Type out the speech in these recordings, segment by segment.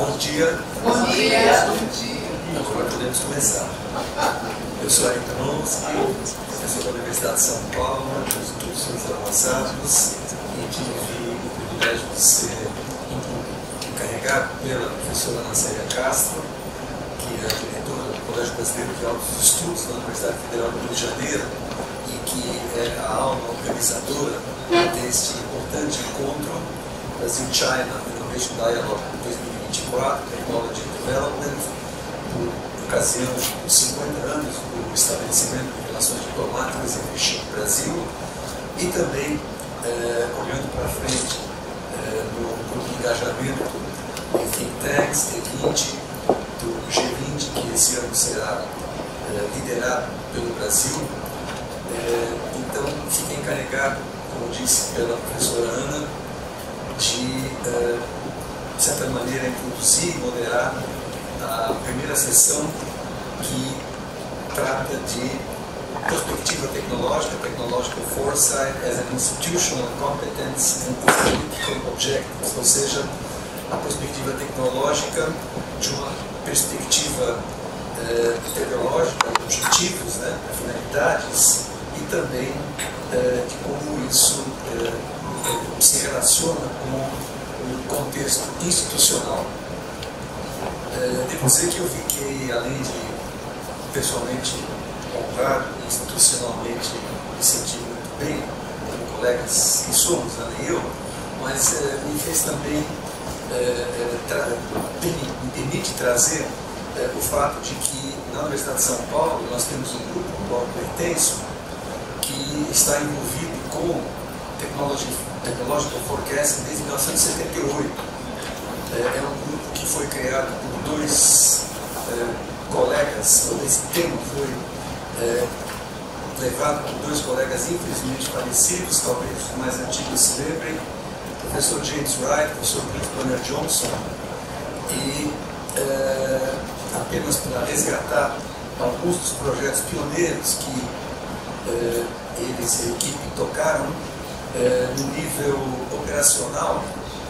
Bom dia. Bom dia. Dia. Agora podemos começar. Eu sou Eric Tronski, professor da Universidade de São Paulo, de estudos avançados, e tive o privilégio de ser encarregado pela professora Ana Célia Castro, que é diretora do Colégio Brasileiro de Altos Estudos da Universidade Federal do Rio de Janeiro, e que é a alma organizadora deste importante encontro Brasil-China Innovation Dialogue 2024, Technology Development, por ocasião dos 50 anos do estabelecimento de relações diplomáticas entre Chile e Brasil, e também, eh, olhando para frente, eh, no grupo de engajamento de think tanks, T20, do G20, que esse ano será eh, liderado pelo Brasil. então, fiquei encarregado, como disse pela professora Ana, de, de certa maneira, introduzir e moderar a primeira sessão que trata de perspectiva tecnológica, technological foresight as an institutional competence and political objectives, ou seja, a perspectiva tecnológica de uma perspectiva eh, tecnológica, objetivos, né, finalidades e também eh, de como isso eh, se relaciona com o contexto institucional. É, devo dizer que eu fiquei, além de pessoalmente honrado institucionalmente me sentir muito bem, como colegas que somos, Ana e eu, mas é, me fez também, é, é permite trazer é, o fato de que na Universidade de São Paulo nós temos um grupo, o qual pertenço, que está envolvido com Technology, Technological Forecasting desde 1978. É, é um grupo que foi criado por dois é, colegas, quando esse tema foi é, levado por dois colegas infelizmente falecidos, talvez os mais antigos se lembrem, o professor James Wright, o professor Cliff Banner Johnson, e é, apenas para resgatar alguns dos projetos pioneiros que é, eles e a equipe tocaram é, no nível operacional,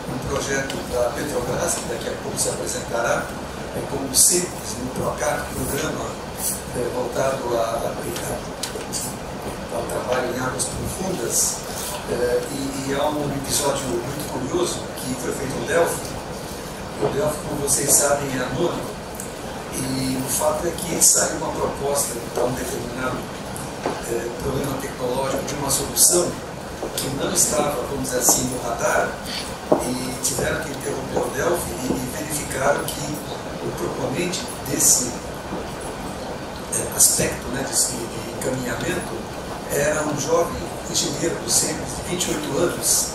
um projeto da Petrobras, que daqui a pouco se apresentará, é, como simples, no PROCAR, programa é, voltado a, a, ao trabalho em águas profundas, é, e, há um episódio muito curioso que foi feito em Delphi. O Delphi, como vocês sabem, é anônimo, e o fato é que saiu uma proposta para um determinado problema tecnológico de uma solução que não estava, vamos dizer assim, no radar, e tiveram que interromper o Delphi e, e verificaram que o proponente desse é, aspecto né, desse, de encaminhamento era um jovem engenheiro do centro de 28 anos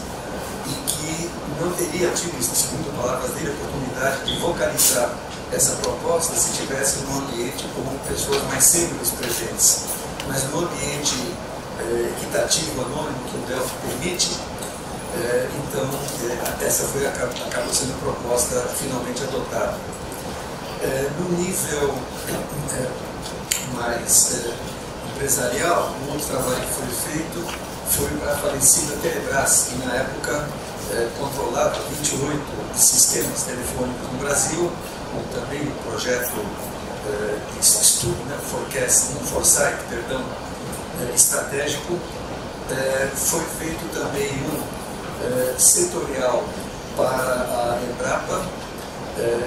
e que não teria tido, segundo palavras dele, oportunidade de vocalizar essa proposta se tivesse num ambiente com pessoas mais sêniores presentes. Mas no ambiente é, equitativo, anônimo, que o Delphi permite, é, então é, essa foi, acabou sendo a proposta finalmente adotada. No nível mais empresarial, um outro trabalho que foi feito foi para a falecida Telebrás, que na época controlava 28 sistemas telefônicos no Brasil, como também o projeto de estudo, né, forecast, foresight, perdão, estratégico, foi feito também um setorial para a Embrapa,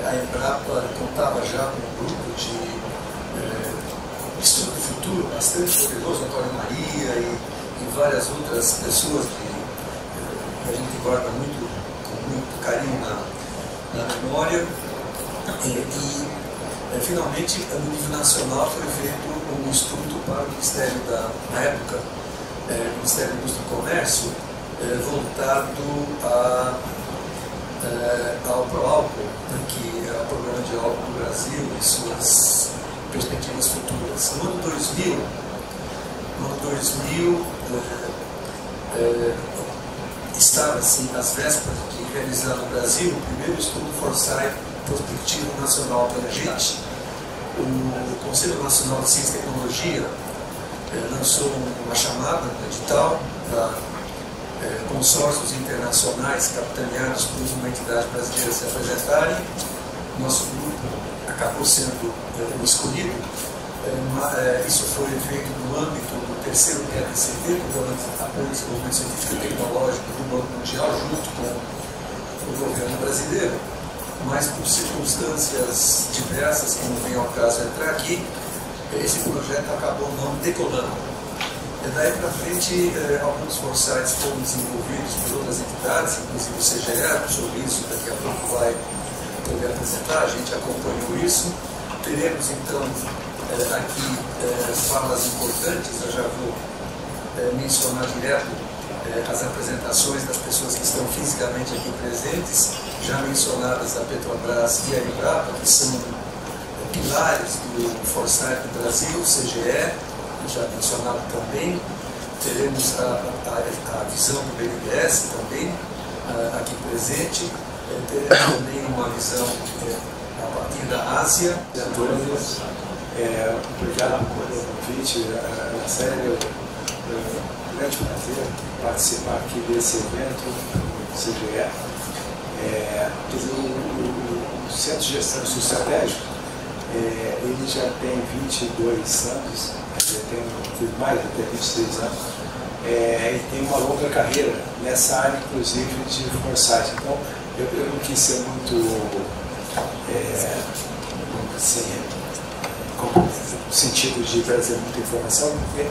a Embrapa contava já com um grupo de estudo do futuro bastante poderoso, Antônio Maria e, e várias outras pessoas que, a gente guarda muito, com muito carinho na, na memória. E, e finalmente, no nível nacional, foi feito um estudo para o Ministério da, na época, é, Ministério da Indústria e Comércio, é, voltado a é, ao ProAlco, né, que é o programa de álcool do Brasil e suas perspectivas futuras. No ano 2000, no ano 2000 é, é, estava assim, às vésperas de realizar no Brasil o primeiro estudo Foresight Prospectivo Nacional pela gente. O Conselho Nacional de Ciência e Tecnologia é, lançou uma chamada, edital, para é, consórcios internacionais capitaneados por uma entidade brasileira se apresentarem. Nosso grupo acabou sendo é, escolhido. É, isso foi feito no âmbito do terceiro PLCT, Programa de Apoio Desenvolvimento Científico e Tecnológico do Banco Mundial, junto com o governo brasileiro, mas por circunstâncias diversas, que não vem ao caso entrar aqui, esse projeto acabou não decolando. Daí para frente, eh, alguns foresights foram desenvolvidos por outras entidades, inclusive o CGE, sobre isso daqui a pouco vai poder apresentar, a gente acompanhou isso. Teremos então eh, aqui eh, falas importantes, eu já vou mencionar direto as apresentações das pessoas que estão fisicamente aqui presentes, já mencionadas a Petrobras e a Embrapa, que são pilares do Foresight do Brasil, o CGE, já mencionado também. Teremos a, a, a visão do BNDES também aqui presente. É, teremos também uma visão é, a partir da Ásia. Antônio, é, obrigado pelo convite. É, é sério, é um grande prazer participar aqui desse evento do CGE. É, o, Centro de Gestão Estratégica é, ele já tem 22 anos, já tem mais até 23 anos, é, e tem uma longa carreira nessa área, inclusive, de forçagem. Então, eu, eu não quis ser muito, é, assim, com sentido de trazer muita informação, porque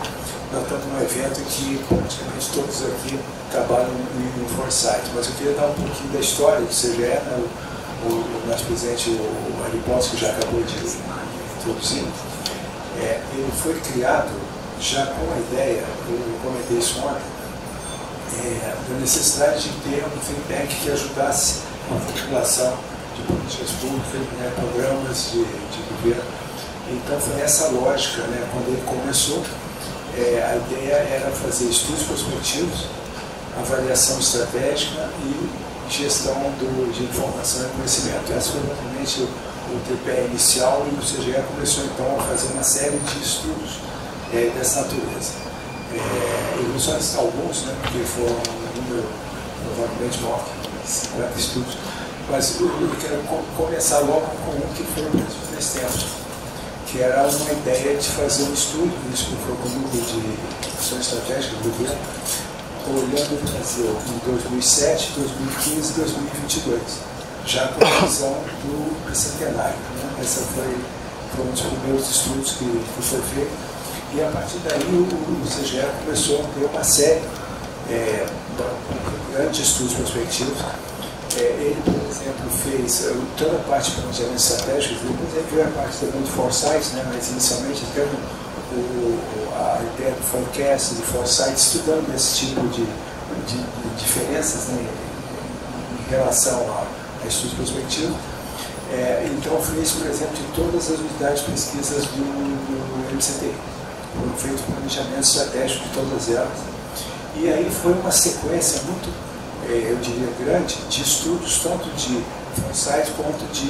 nós estamos num evento que praticamente todos aqui trabalham no Foresight, mas eu queria dar um pouquinho da história do CGE, né, o, o nosso presidente, o Ariposo, que já acabou de introduzir, é, ele foi criado já com a ideia, eu comentei isso ontem, é, da necessidade de ter um tank que ajudasse a formulação de políticas públicas, né, programas de, de governo. Então foi essa lógica, né, quando ele começou, é, a ideia era fazer estudos prospectivos, avaliação estratégica e gestão do, de informação e conhecimento. Esse foi exatamente o, tripé inicial e o CGE começou então a fazer uma série de estudos é, dessa natureza. É, eu vou só listar alguns, né, porque foram um número provavelmente maior que 50 estudos, mas eu, eu quero começar logo com um que foi o mesmo nesse tempo, que era uma ideia de fazer um estudo, isso foi com o grupo de ações estratégicas do governo, olhando o Brasil em 2007, 2015 e 2022, já com a visão do bicentenário. Né? Essa foi, foi um dos primeiros estudos que, que foi feito. E a partir daí o, o CGE começou a ter uma série é, de estudos prospectivos. É, ele, por exemplo, fez uh, toda a parte de planejamento estratégico, depois ele veio a parte também de foresight, né? mas inicialmente até o, a ideia do forecast, de foresight, estudando esse tipo de, de, de diferenças né, em relação a, a estudos prospectivos. É, então, fez, por exemplo, de todas as unidades de pesquisas do, do MCT. Foram feitos planejamentos estratégicos de todas elas. E aí foi uma sequência muito, eu diria, grande de estudos, tanto de foresight quanto de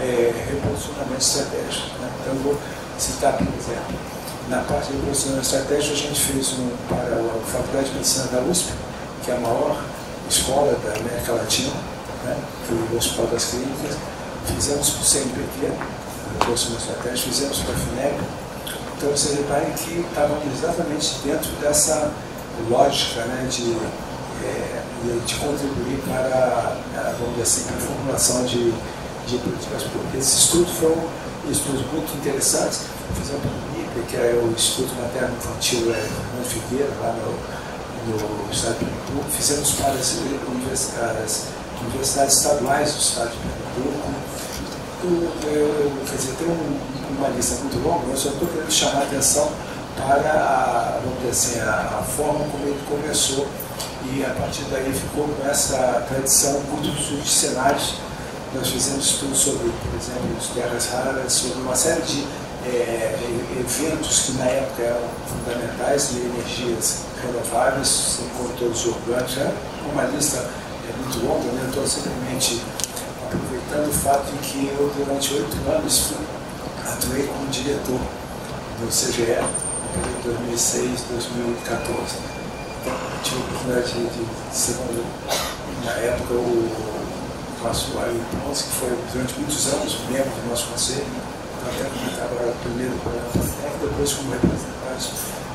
é, reposicionamento estratégico. Né? Então, vou citar, por exemplo, na parte de profissional estratégia, a gente fez um para a Faculdade de Medicina da USP, que é a maior escola da América Latina, né, que é o Hospital das Clínicas. Fizemos para o CNPq, profissional estratégia, fizemos para a FINEP. Então, vocês reparem que estávamos exatamente dentro dessa lógica né, de, é, de contribuir para, vamos dizer assim, a formulação de, de políticas públicas. Esses estudos foram estudos muito interessantes. Fizemos que é o Instituto Materno Infantil é, na Figueira, lá no, no estado de Pernambuco. Fizemos para as universidades, universidades estaduais do estado de Pernambuco. Eu, eu, quer dizer, tem um, uma lista muito longa, eu só estou querendo chamar a atenção para a, vamos dizer assim, a, a, forma como ele começou e a partir daí ficou com essa tradição muito de cenários. Nós fizemos estudos sobre, por exemplo, as terras raras, sobre uma série de é, eventos que na época eram fundamentais de energias renováveis, encontros urbanos, é uma lista é, muito longa, né? estou simplesmente aproveitando o fato de que eu durante oito anos atuei como diretor do CGE, em 2006, 2014. Tive a oportunidade de, ser, na época, o nosso Ari Pons, que foi durante muitos anos membro do nosso conselho, até comentava primeiro como técnico, depois como representante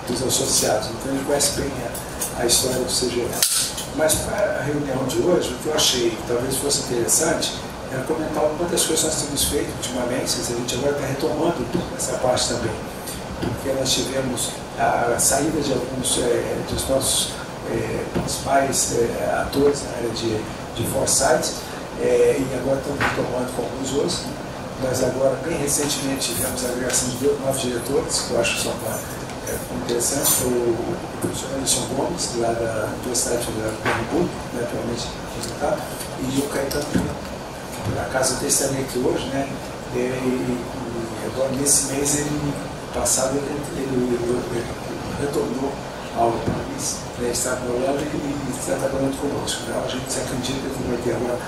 dos associados. Então ele conhece bem a, a história do CGE. Mas para a reunião de hoje, o que eu achei que talvez fosse interessante era comentar algumas das coisas que nós temos feito ultimamente, a gente agora está retomando essa parte também, porque nós tivemos a, saída de alguns é, dos nossos é, principais é, atores na área de, de foresight, é, e agora estamos retomando com alguns outros. Nós agora, bem recentemente, tivemos a agregação de novos diretores, que eu acho que são é, interessante, foi o, professor Alisson Gomes, lá da Universidade Federal de Pernambuco, né, atualmente resultado, e o Caetano que por acaso até aqui hoje, né, e, e, agora nesse mês, ele, passado, ele, ele, ele retornou ao país, está na Holanda e, está trabalhando conosco. Né, a gente acredita que vai ter agora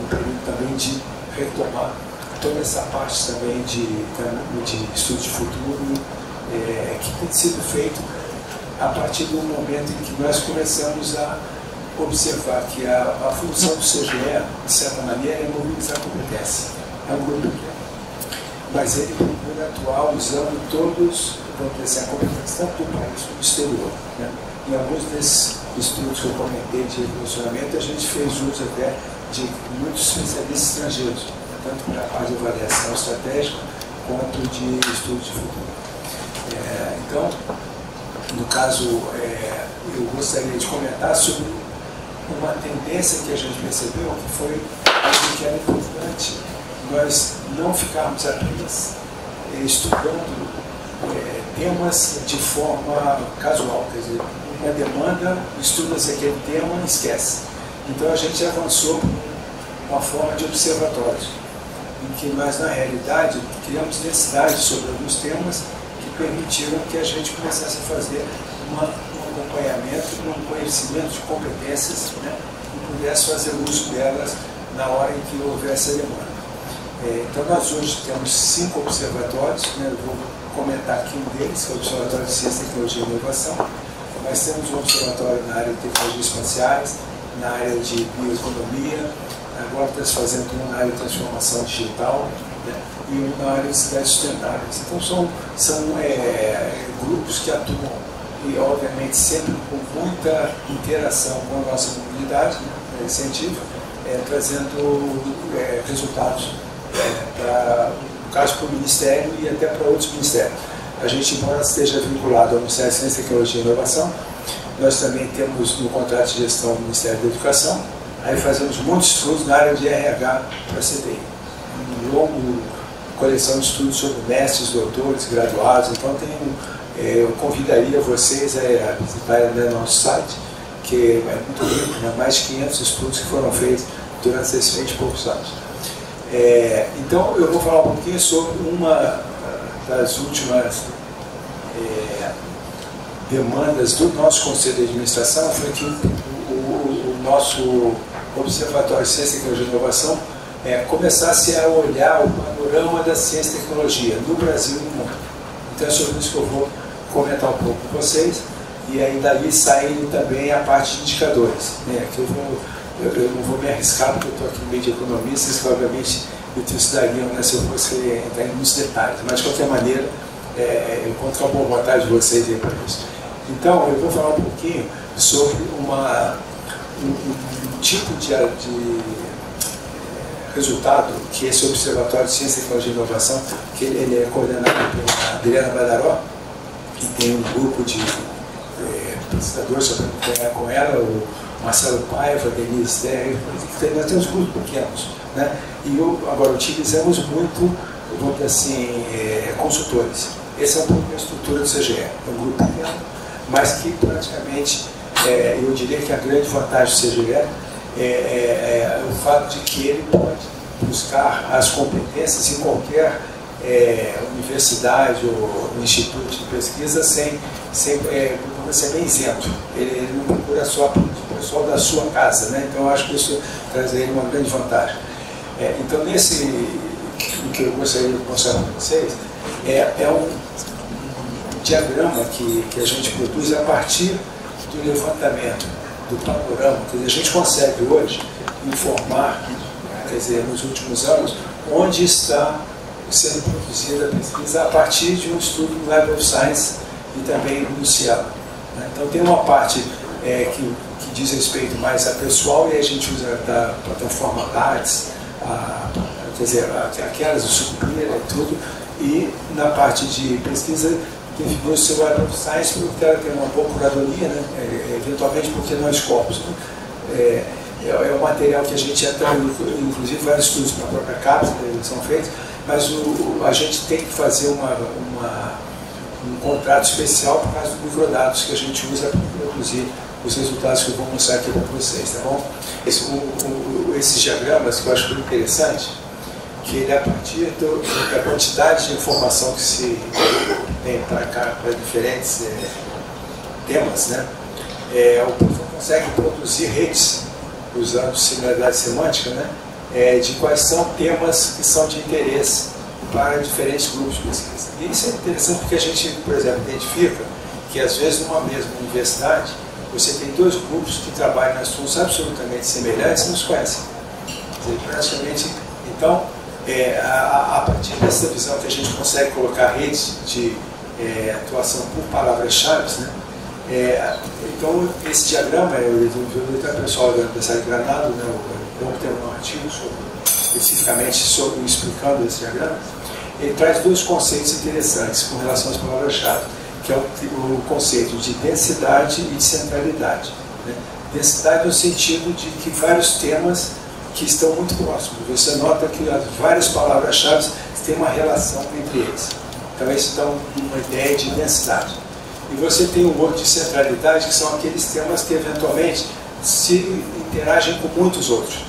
um período também de retomar toda essa parte também de, de estudo de futuro é, que tem sido feito a partir do momento em que nós começamos a observar que a, a função do CGE, de certa maneira, é mobilizar competência. É um grupo pequeno. Mas ele atuar usando todos, vamos dizer assim, a competência tanto do país como do exterior. Né? Em alguns desses estudos que eu comentei de funcionamento, a gente fez uso até de muitos especialistas estrangeiros, tanto para a parte de avaliação estratégica quanto de estudo de futuro. É, então, no caso, é, eu gostaria de comentar sobre uma tendência que a gente percebeu, que foi algo que era importante nós não ficarmos apenas estudando é, temas de forma casual, quer dizer, uma demanda, estuda-se aquele tema e esquece. Então a gente avançou uma forma de observatórios, em que nós, na realidade, criamos necessidades sobre alguns temas permitiram que a gente começasse a fazer uma, um acompanhamento, um conhecimento de competências né, e pudesse fazer uso delas na hora em que houvesse a demanda. É, então, nós hoje temos cinco observatórios, né, eu vou comentar aqui um deles, que é o Observatório de Ciência, Tecnologia e Inovação. Nós temos um observatório na área de tecnologias espaciais, na área de bioeconomia, agora estamos fazendo um na área de transformação digital, né? e um na área de cidades sustentáveis. Então são, são é, grupos que atuam e obviamente sempre com muita interação com a nossa comunidade né, científica, é, trazendo é, resultados para, no caso, para o Ministério e até para outros ministérios. A gente, embora esteja vinculado ao Ministério da Ciência, Tecnologia e Inovação, nós também temos no contrato de gestão do Ministério da Educação, aí fazemos muitos estudos na área de RH para a CTI. Um longo coleção de estudos sobre mestres, doutores, graduados. Então, tenho, é, eu convidaria vocês a visitarem né, nosso site, que é muito rico, né, mais de 500 estudos que foram feitos durante esses 20 e poucos anos. É, então, eu vou falar um pouquinho sobre uma das últimas é, demandas do nosso Conselho de Administração, foi que o, o, o nosso Observatório de Ciência, Tecnologia e Inovação é, começasse a olhar o panorama da ciência e tecnologia no Brasil e no mundo. Então é sobre isso que eu vou comentar um pouco com vocês e aí dali saindo também a parte de indicadores. Né, que eu, vou, eu, eu, não vou me arriscar porque eu estou aqui no meio de economia, vocês provavelmente me estudariam né, se eu fosse entrar em muitos detalhes, mas de qualquer maneira é, eu conto com a boa vontade de vocês aí para isso. Então eu vou falar um pouquinho sobre uma, um, um tipo de, de resultado que esse Observatório de Ciência, Tecnologia e Inovação, que ele é coordenado pela Adriana Badaró, que tem um grupo de é, pesquisadores trabalhando com ela, o Marcelo Paiva, Denise Terra, nós temos grupos pequenos. Né? E eu, agora utilizamos muito, vamos dizer assim, é, consultores. Essa é a estrutura do CGE, é um grupo pequeno, mas que praticamente, é, eu diria que a grande vantagem do CGE é, é, é, o fato de que ele pode buscar as competências em qualquer é, universidade ou instituto de pesquisa sem, sem é, ser bem isento. Ele, ele, não procura só pessoal da sua casa, né? então acho que isso traz a ele uma grande vantagem. É, então, nesse o que eu gostaria de mostrar para vocês é, é um diagrama que, que a gente produz a partir do levantamento do panorama, quer dizer, a gente consegue hoje informar, quer dizer, nos últimos anos, onde está sendo produzida a pesquisa a partir de um estudo no Web of Science e também no Cielo. Né? Então tem uma parte é, que, diz respeito mais a pessoal e a gente usa da plataforma Lattes, quer dizer, aquelas, o Sucupira e tudo, e na parte de pesquisa definiu o seu of Science porque ela tem uma boa curadoria, né? É, é eventualmente porque nós corpos. Né? É, é, é um material que a gente entra, inclusive vários estudos para a própria cápsula são feitos, mas o, a gente tem que fazer uma, uma, um contrato especial por causa dos microdados que a gente usa para produzir os resultados que eu vou mostrar aqui para vocês, tá bom? Esse, o, o, esses diagramas que eu acho muito interessante, que ele é a partir do, da quantidade de informação que se tem para cá, para diferentes é, temas, né? É, o professor consegue produzir redes usando similaridade semântica, né? É, de quais são temas que são de interesse para diferentes grupos de pesquisa. E isso é interessante porque a gente, por exemplo, identifica que às vezes numa mesma universidade você tem dois grupos que trabalham em assuntos absolutamente semelhantes e não se conhecem. Dizer, praticamente, então, é, a, a, partir dessa visão que a gente consegue colocar redes de é, atuação por palavras-chave, né? É, então, esse diagrama, eu vi o pessoal da Universidade de Granada, né, eu ter um artigo sobre, especificamente sobre, explicando esse diagrama, ele traz dois conceitos interessantes com relação às palavras-chave, que é o, o, conceito de densidade e de centralidade. Né? Densidade no sentido de que vários temas que estão muito próximos. Você nota que as várias palavras-chave têm uma relação entre eles. Então, isso dá uma ideia de densidade. E você tem um outro de centralidade, que são aqueles temas que eventualmente se interagem com muitos outros.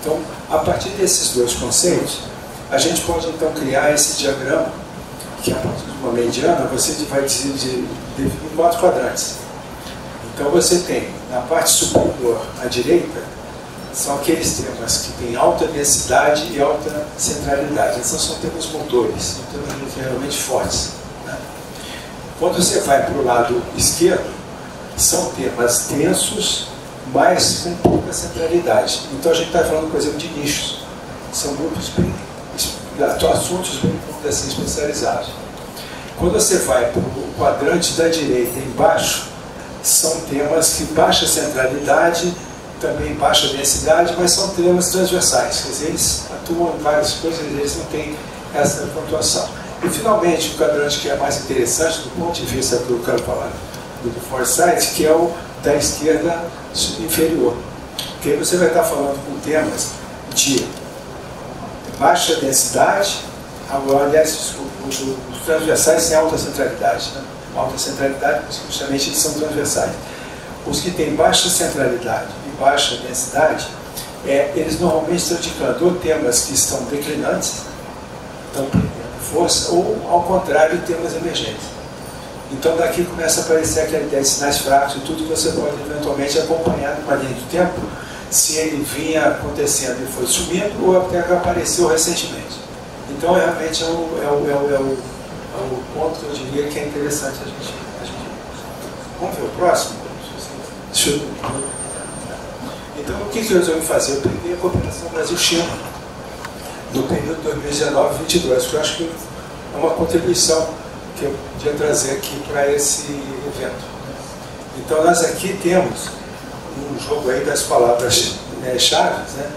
Então, a partir desses dois conceitos, a gente pode então criar esse diagrama, que a de uma mediana você vai em quatro quadrantes. Então você tem na parte superior à direita, são aqueles temas que têm alta densidade e alta centralidade. Esses são temas motores, são temas realmente fortes. Né? Quando você vai para o lado esquerdo, são temas densos, mas com pouca centralidade. Então a gente está falando, por exemplo, de nichos. São grupos bem, assuntos assim, especializados. Quando você vai para o quadrante da direita embaixo, são temas de baixa centralidade, também baixa densidade, mas são temas transversais. Quer dizer, eles atuam em várias coisas, eles não têm essa pontuação. E finalmente, o quadrante que é mais interessante do ponto de vista que eu quero falar do Foresight, que é o da esquerda inferior. Porque aí você vai estar falando com temas de baixa densidade, aliás, os transversais têm alta centralidade. Né? Alta centralidade, justamente eles são transversais. Os que têm baixa centralidade e baixa densidade, é, eles normalmente estão indicando ou temas que estão declinantes, estão perdendo força, ou, ao contrário, temas emergentes. Então daqui começa a aparecer aquela ideia de sinais fracos e tudo que você pode eventualmente acompanhar no linha do tempo, se ele vinha acontecendo e foi sumindo ou até apareceu recentemente. Então realmente é o, é o, é o, é o, é o ponto que eu diria que é interessante a gente, a gente Vamos ver o próximo? Então o que, que eu resolvi fazer? Eu peguei a cooperação Brasil-China no período 2019-22, que eu acho que é uma contribuição que eu podia trazer aqui para esse evento. Então nós aqui temos um jogo aí das palavras né, né,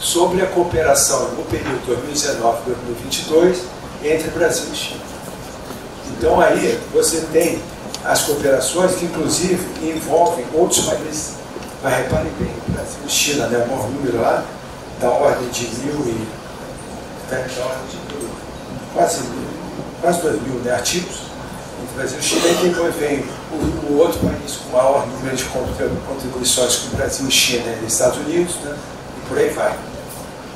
sobre a cooperação no período 2019-2022 entre Brasil e China. Então aí você tem as cooperações que inclusive envolvem outros países. Mas reparem bem, Brasil e China, né, o maior número lá, da ordem de mil e. Né, da ordem de mil, quase mil quase 2 mil né, artigos Brasil e Chile, e depois vem o, o, outro país com maior número de contribuições com o Brasil e China, né, Estados Unidos, né, e por aí vai.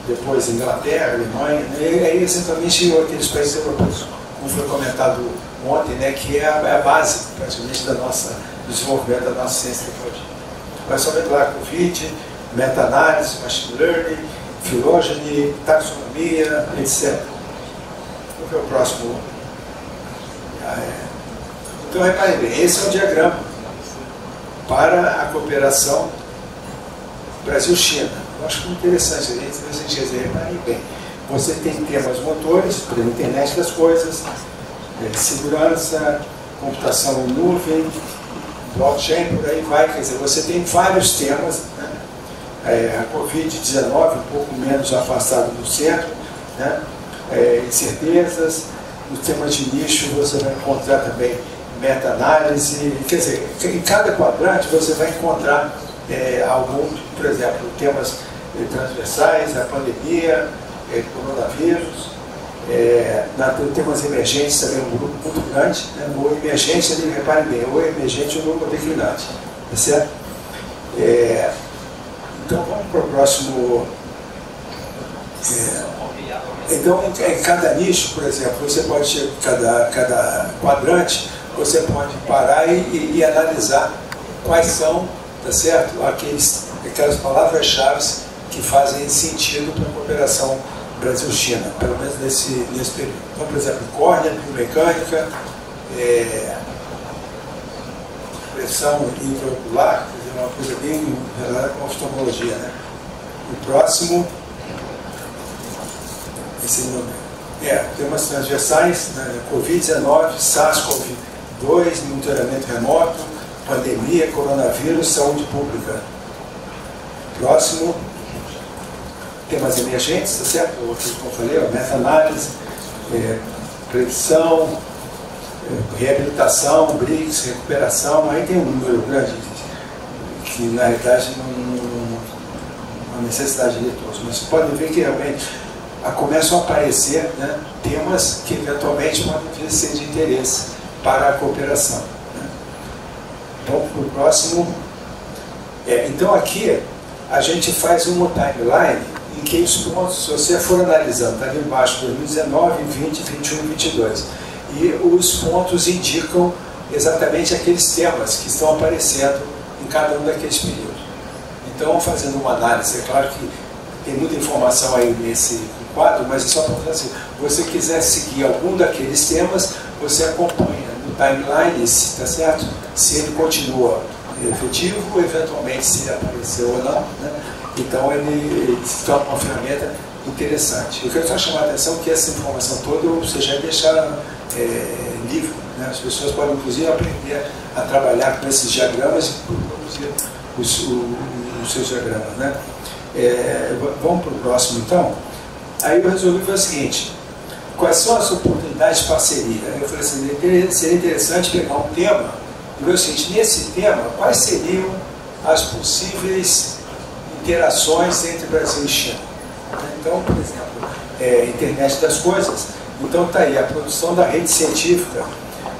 Depois Inglaterra, Alemanha, né, e aí exatamente aqueles países europeus, como foi comentado ontem, né, que é a, é a base praticamente da nossa, do desenvolvimento da nossa ciência e tecnologia. Mas somente lá Covid, meta-análise, machine learning, filogeny, taxonomia, etc. Que é o próximo? Ah, é. Então, repare bem, esse é o diagrama para a cooperação Brasil-China. Eu acho muito interessante, a gente, reparem bem. Você tem temas motores, por internet das coisas, é, segurança, computação em nuvem, blockchain, por aí vai. Quer dizer, você tem vários temas. Né? É, a Covid-19 um pouco menos afastado do centro, né? é, incertezas, nos temas de nicho você vai encontrar também meta-análise, quer dizer, em cada quadrante você vai encontrar é, algum, por exemplo, temas é, transversais, a pandemia, é, coronavírus, é, na, emergentes também um grupo muito grande, né? o emergente, ali, reparem bem, o emergente um grupo declinante, tá certo? É, então vamos para o próximo. É, então, em, em, cada nicho, por exemplo, você pode, cada, cada quadrante, você pode parar e, e, e analisar quais são, tá certo? Aqueles, aquelas palavras-chave que fazem sentido para a cooperação Brasil-China, pelo menos nesse, nesse período. Então, por exemplo, córnea, biomecânica, é, pressão intraocular, uma coisa bem relacionada com oftalmologia. Né? O próximo esse nome. É, temas transversais, né, Covid-19, SARS-CoV-2, monitoramento remoto, pandemia, coronavírus, saúde pública. Próximo, temas emergentes, tá certo? O que eu falei, meta-análise, é, previsão, é, reabilitação, BRICS, recuperação, aí tem um número grande que na realidade não, não, necessidade de todos, mas vocês podem ver que realmente começam a aparecer né, temas que eventualmente podem ser de interesse para a cooperação. Né. Vamos para o próximo. É, então aqui a gente faz uma timeline em que os pontos, se você for analisando, está ali embaixo, 2019, 20, 21 e 22. E os pontos indicam exatamente aqueles temas que estão aparecendo em cada um daqueles períodos. Então, fazendo uma análise, é claro que tem muita informação aí nesse quadro, mas é só para assim, você quiser seguir algum daqueles temas, você acompanha timeline, tá certo? Se ele continua efetivo, eventualmente se apareceu ou não, né? Então ele, se torna uma ferramenta interessante. Eu quero só chamar a atenção que essa informação toda você já deixa é, livre. Né? As pessoas podem, inclusive, aprender a trabalhar com esses diagramas e produzir os, os, os seus diagramas. Né? É, vamos para o próximo, então? Aí eu resolvi fazer o seguinte, quais são as oportunidades de parceria? Eu falei assim, seria interessante pegar um tema e ver o seguinte, nesse tema, quais seriam as possíveis interações entre Brasil e China? Então, por exemplo, é, internet das coisas. Então está aí, a produção da rede científica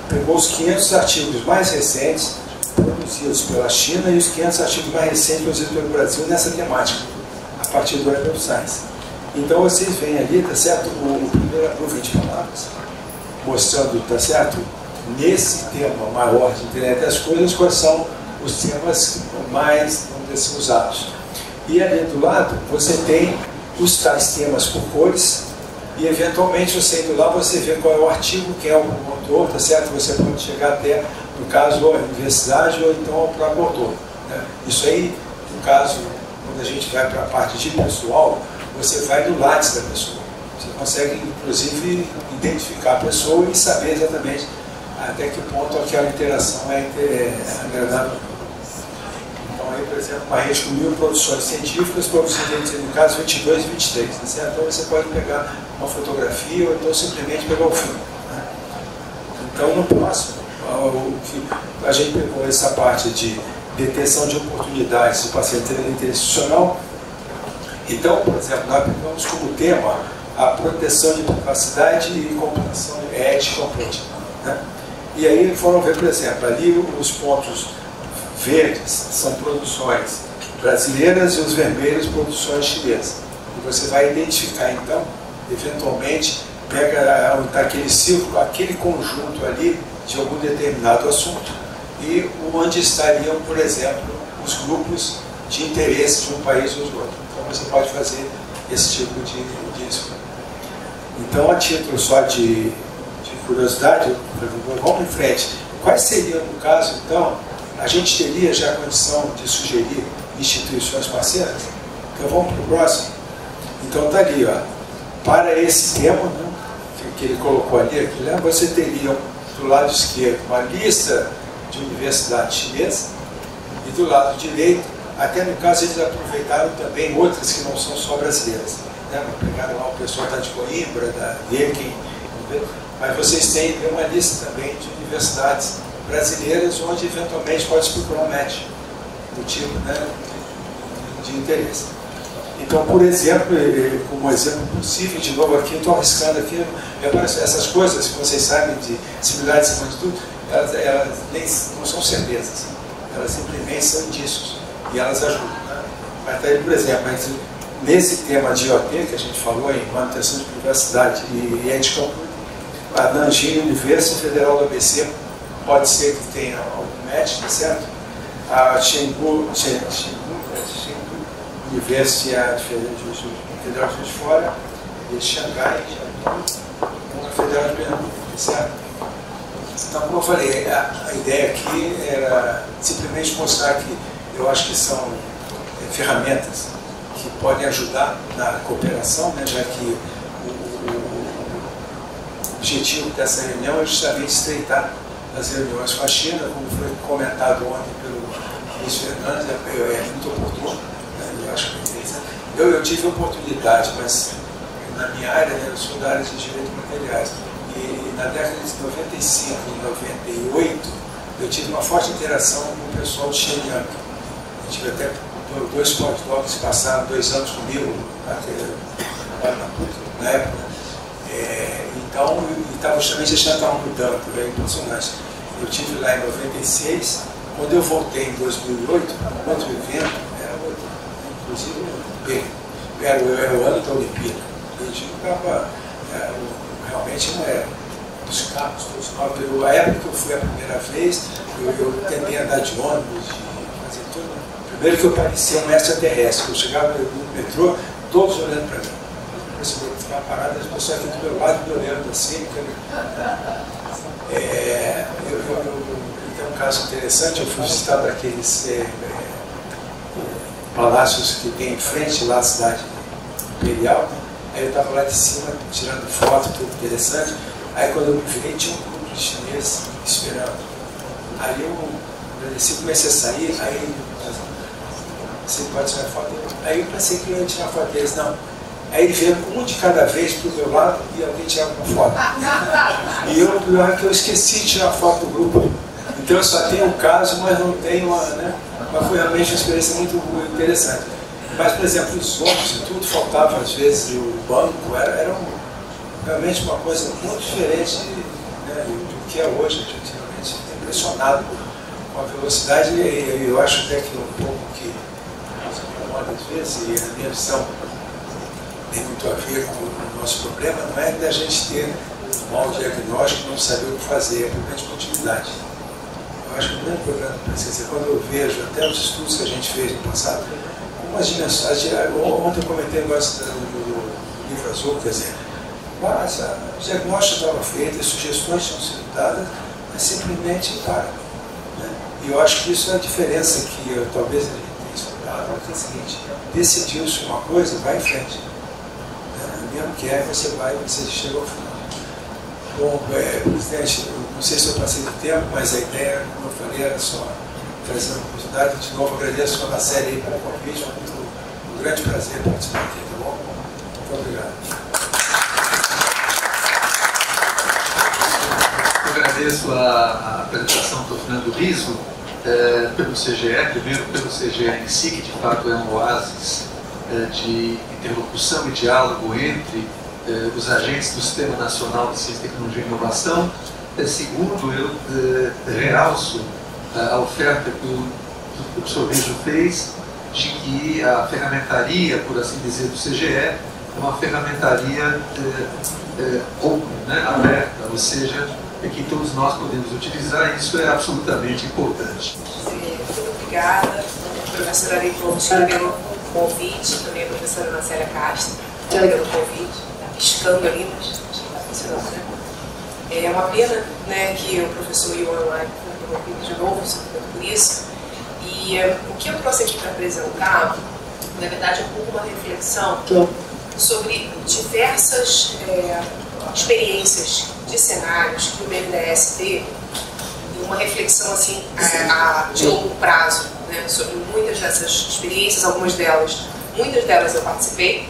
pegou os 500 artigos mais recentes produzidos pela China e os 500 artigos mais recentes produzidos pelo Brasil nessa temática, a partir do Web of Science. Então vocês veem ali, tá certo? O, o primeiro é 20 palavras, mostrando, tá certo? Nesse tema maior de internet das coisas, quais são os temas mais, vamos dizer assim, usados. E ali do lado, você tem os tais temas por cores, e eventualmente você indo lá, você vê qual é o artigo, quem é o autor, tá certo? Você pode chegar até, no caso, a universidade ou então ao próprio autor. Né? Isso aí, no caso, quando a gente vai para a parte de pessoal, você vai do látis da pessoa. Você consegue, inclusive, identificar a pessoa e saber exatamente até que ponto aquela interação é, é agradável. Então, aí, por exemplo, uma rede com mil produções científicas, produzidas, no caso, 22 e 23. Tá certo? Então, você pode pegar uma fotografia ou então simplesmente pegar o filme. Né? Então, no próximo, o que a gente pegou essa parte de detecção de oportunidades do paciente interinstitucional, então, por exemplo, nós pegamos como tema a proteção de privacidade e compreensão ética política. Né? E aí foram ver, por exemplo, ali os pontos verdes são produções brasileiras e os vermelhos produções chinesas. E você vai identificar, então, eventualmente, pega aquele círculo, aquele conjunto ali de algum determinado assunto e onde estariam, por exemplo, os grupos de interesse de um país ou do outro. Você pode fazer esse tipo de, de Então, a título só de, de curiosidade, vamos em frente. Quais seriam, no caso, então, a gente teria já a condição de sugerir instituições parceiras? Então vamos para o próximo. Então está ali, ó. Para esse tema, né, que, ele colocou ali, aqui, né, você teria do lado esquerdo uma lista de universidades chinesas e do lado direito, até no caso eles aproveitaram também outras que não são só brasileiras. Né? Pegaram lá o pessoal da de Coimbra, da Deakin, mas vocês têm uma lista também de universidades brasileiras onde eventualmente pode se procurar um match do tipo né, de interesse. Então, por exemplo, como exemplo possível, de novo aqui, estou arriscando aqui, essas coisas que vocês sabem de similares e tudo, elas, elas nem, não são certezas, elas simplesmente são indícios e elas ajudam. Né? Mas, por exemplo, nesse tema de IoT que a gente falou em manutenção de privacidade e ética, a Nanjing University Federal do ABC pode ser que tenha algum match, tá certo? A Chengdu, Chengdu, Chengdu University Federal de Fora e Xangai, uma Federal de Pernambuco, tá certo? Então, como eu falei, a, a, ideia aqui era simplesmente mostrar que eu acho que são é, ferramentas que podem ajudar na cooperação, né, já que o, o, o objetivo dessa reunião é justamente estreitar as reuniões com a China, como foi comentado ontem pelo ministro Fernandes, é, é muito oportuno, né, eu acho que eu, eu tive oportunidade, mas na minha área, né, eu sou da área de direito materiais, e na década de 95 e 98, eu tive uma forte interação com o pessoal de. Tive até dois pós-docs que passaram dois anos comigo na época. É, então, estava justamente achando que estavam mudando, é impressionante. Eu tive lá em 96, quando eu voltei em 2008, outro evento, era outro, inclusive bem, era, era o ano da Olimpíada. Eu estava, é, realmente não era dos carros, dos novos. A época que eu fui a primeira vez, eu, eu tentei andar de ônibus, de. Primeiro que eu parecia um extraterrestre, eu chegava no metrô, todos olhando para mim perceber que ficava parado, as pessoas aqui do meu lado me olhando assim. É, eu, eu, eu, tem um caso interessante, eu fui visitar daqueles é, é, palácios que tem em frente lá à cidade imperial, aí eu estava lá de cima tirando foto, tudo interessante, aí quando eu me virei tinha um grupo de chineses esperando. Aí eu, desci, comecei a sair, aí você pode tirar foto? Aí eu pensei que eu ia tirar deles, não Aí ele veio um de cada vez para o meu lado e alguém tirava uma foto. E eu, pior é que eu esqueci de tirar foto do grupo. Então eu só tenho um caso, mas não tenho uma. Né? Mas foi realmente uma experiência muito interessante. Mas, por exemplo, os ônibus e tudo, faltava às vezes o banco, era, era um, realmente uma coisa muito diferente né, do que é hoje. A gente realmente fica impressionado com a velocidade e eu acho até que um pouco incomoda às vezes, e a minha visão tem muito a ver com o nosso problema, não é da gente ter um mau diagnóstico não saber o que fazer, é problema de continuidade. Eu acho que o grande problema da ciência, quando eu vejo até os estudos que a gente fez no passado, como as dimensões, ontem eu comentei negócio do, livro azul, quer dizer, mas, o diagnóstico estava feito, as sugestões tinham sido dadas, mas simplesmente para. Né? E eu acho que isso é a diferença que eu, talvez estudado, é o seguinte, decidiu-se uma coisa, vai em frente mesmo que é, você vai, você chega ao final. Bom, é, presidente, não sei se eu passei do tempo, mas a ideia, como eu falei, era só trazer uma oportunidade. De novo, agradeço a série aí pelo convite, é muito, um grande prazer participar aqui, tá bom? Muito obrigado. Eu agradeço a, a apresentação do Fernando Riso, é, pelo CGE, primeiro pelo CGE em si, que de fato é um oásis é, de interlocução e diálogo entre eh, os agentes do Sistema Nacional de Ciência, Tecnologia e Inovação. Segundo, eu realço a oferta que o, que o professor Rijo fez de que a ferramentaria, por assim dizer, do CGE é uma ferramentaria open, né, aberta, ou seja, é que todos nós podemos utilizar e isso é absolutamente importante. Muito obrigada, professora Ari pelo convite, também a professora Marcela Castro, pelo convite, está piscando ali, mas está funcionando, né? É uma pena né, que o professor Iwan Lai de novo, por isso. E é, o que eu trouxe aqui para apresentar, na verdade, é um pouco uma reflexão sobre diversas é, experiências de cenários que o BNDES teve e uma reflexão assim a, a, de longo prazo né, sobre muitas dessas experiências, algumas delas, muitas delas eu participei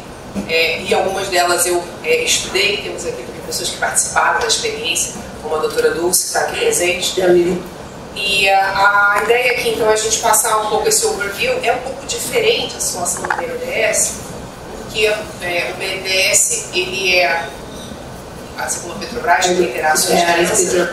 é, e algumas delas eu é, estudei, temos aqui pessoas que participaram da experiência, como a doutora Dulce, que está aqui presente. E a, a, ideia aqui, então, é a gente passar um pouco esse overview. É um pouco diferente a situação do BNDES, porque é, o BNDES, ele é, assim como a Petrobras, que tem interações é,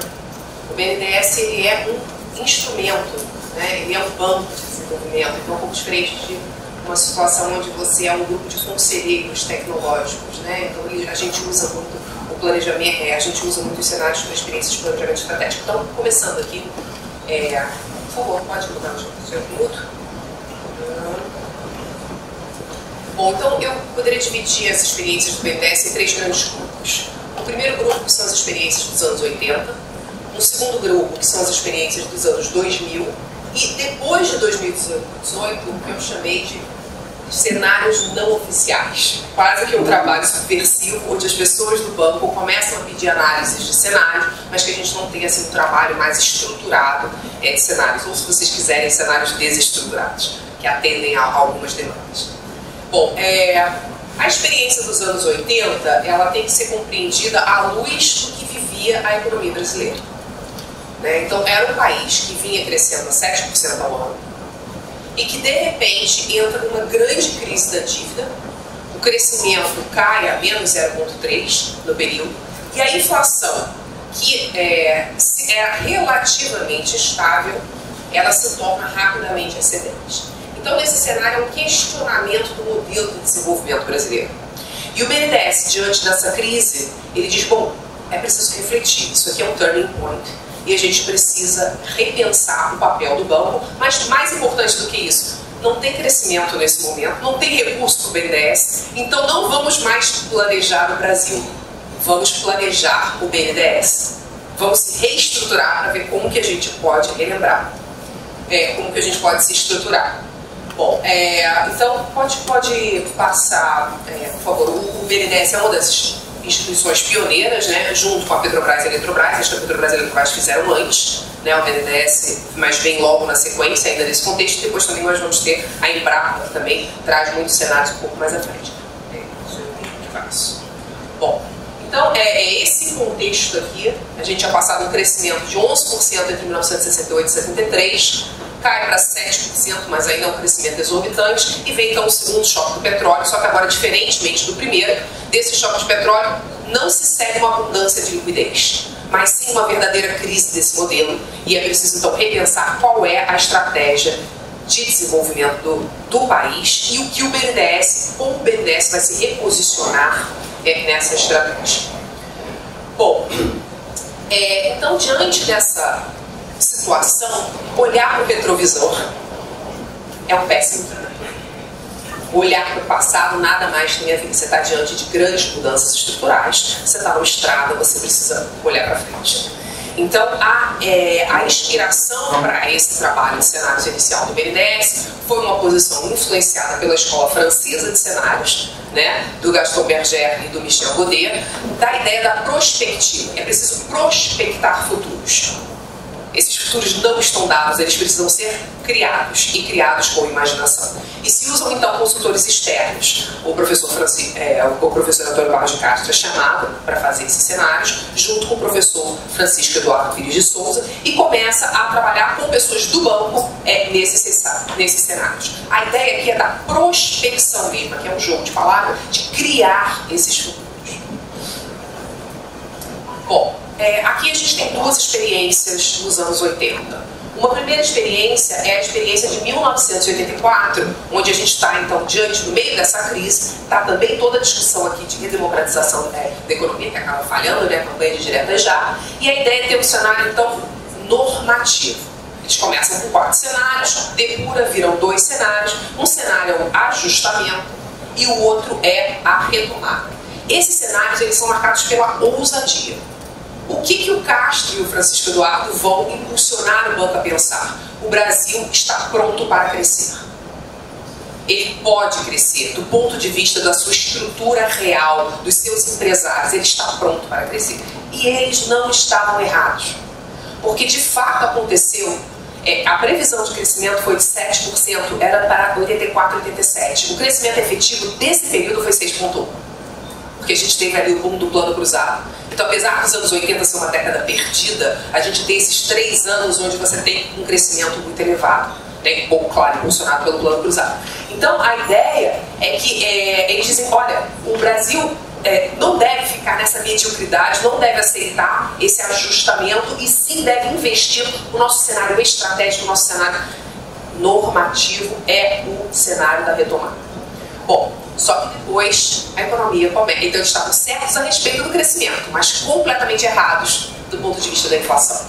o BNDES é um instrumento, né? ele é um banco de desenvolvimento, então é um pouco diferente de uma situação onde você é um grupo de conselheiros tecnológicos, né? Então a gente usa muito o planejamento, é, a gente usa muito os cenários para experiências de planejamento estratégico. Então, começando aqui, é, por favor, pode mudar o seu minuto. Bom, então eu poderia dividir as experiências do BNDES em três grandes grupos. O primeiro grupo que são as experiências dos anos 80, o segundo grupo que são as experiências dos anos 2000 e depois de 2018, o que eu chamei de cenários não oficiais. Quase que um trabalho subversivo, onde as pessoas do banco começam a pedir análises de cenário, mas que a gente não tem assim, um trabalho mais estruturado é, de cenários, ou se vocês quiserem, cenários desestruturados, que atendem a, algumas demandas. Bom, é, a experiência dos anos 80 ela tem que ser compreendida à luz do que vivia a economia brasileira. Né? Então, era um país que vinha crescendo a 7% ao ano, e que de repente entra numa grande crise da dívida, o crescimento cai a menos 0,3 no período, e a inflação, que é, era relativamente estável, ela se torna rapidamente excedente. Então, nesse cenário, é um questionamento do modelo de desenvolvimento brasileiro. E o BNDES, diante dessa crise, ele diz: bom, é preciso refletir, isso aqui é um turning point e a gente precisa repensar o papel do banco, mas mais importante do que isso, não tem crescimento nesse momento, não tem recurso para o BNDES, então não vamos mais planejar o Brasil, vamos planejar o BNDES. Vamos se reestruturar para ver como que a gente pode relembrar, é, como que a gente pode se estruturar. Bom, é, então pode, pode passar, é, por favor, o, BNDES é uma das instituições pioneiras, né, junto com a Petrobras e a Eletrobras, acho que a Petrobras e a Eletrobras fizeram antes, né, o BNDES, mas vem logo na sequência ainda nesse contexto, depois também nós vamos ter a Embrapa, que também traz muitos cenários um pouco mais à frente. É, faço. Bom, então é, é, esse contexto aqui, a gente tinha passado um crescimento de 11% entre 1968 e 73, cai para 7%, mas ainda é um crescimento exorbitante, e vem então o segundo choque do petróleo, só que agora, diferentemente do primeiro, desse choque de petróleo, não se segue uma abundância de liquidez, mas sim uma verdadeira crise desse modelo, e é preciso então repensar qual é a estratégia de desenvolvimento do, do país e o que o BNDES, como o BNDES vai se reposicionar é, nessa estratégia. Bom, é, então diante dessa situação, olhar para o retrovisor é um péssimo. Olhar para o passado nada mais tem a ver. Você está diante de grandes mudanças estruturais, você está numa estrada, você precisa olhar para frente. Então, a, é, a inspiração para esse trabalho de cenários inicial do BNDES foi uma posição influenciada pela escola francesa de cenários, né, do Gaston Berger e do Michel Godet, da ideia da prospectiva. É preciso prospectar futuros. Esses futuros não estão dados, eles precisam ser criados e criados com imaginação. E se usam então consultores externos. O professor, Francis, é, o professor Antônio Barros de Castro é chamado para fazer esses cenários, junto com o professor Francisco Eduardo Pires de Souza, e começa a trabalhar com pessoas do banco é, nesses, nesses cenários. A ideia aqui é da prospecção mesmo, que é um jogo de palavras, de criar esses futuros. Bom, é, aqui a gente tem duas experiências nos anos 80. Uma primeira experiência é a experiência de 1984, onde a gente está, então, diante do meio dessa crise, está também toda a discussão aqui de redemocratização né, da economia, que acaba falhando, né, a campanha de direta já, e a ideia é ter um cenário, então, normativo. Eles começam com quatro cenários, depura, viram dois cenários, um cenário é o ajustamento e o outro é a retomada. Esses cenários, eles são marcados pela ousadia O que, que o Castro e o Francisco Eduardo vão impulsionar o banco a pensar? O Brasil está pronto para crescer. Ele pode crescer do ponto de vista da sua estrutura real, dos seus empresários. Ele está pronto para crescer. E eles não estavam errados. Porque de fato aconteceu é, a previsão de crescimento foi de 7%, era para 84, 87. O crescimento efetivo desse período foi 6,1%. Porque a gente teve ali o boom do plano cruzado. Então, apesar dos anos 80 ser uma década perdida, a gente tem esses três anos onde você tem um crescimento muito elevado. Né? Pouco, claro, impulsionado pelo plano cruzado. Então, a ideia é que é, eles dizem, olha, o Brasil é, não deve ficar nessa mediocridade, não deve aceitar esse ajustamento e sim deve investir no nosso cenário estratégico, no nosso cenário normativo, é o cenário da retomada. Bom, só que depois a economia começa. Então, estavam certos a respeito do crescimento, mas completamente errados do ponto de vista da inflação.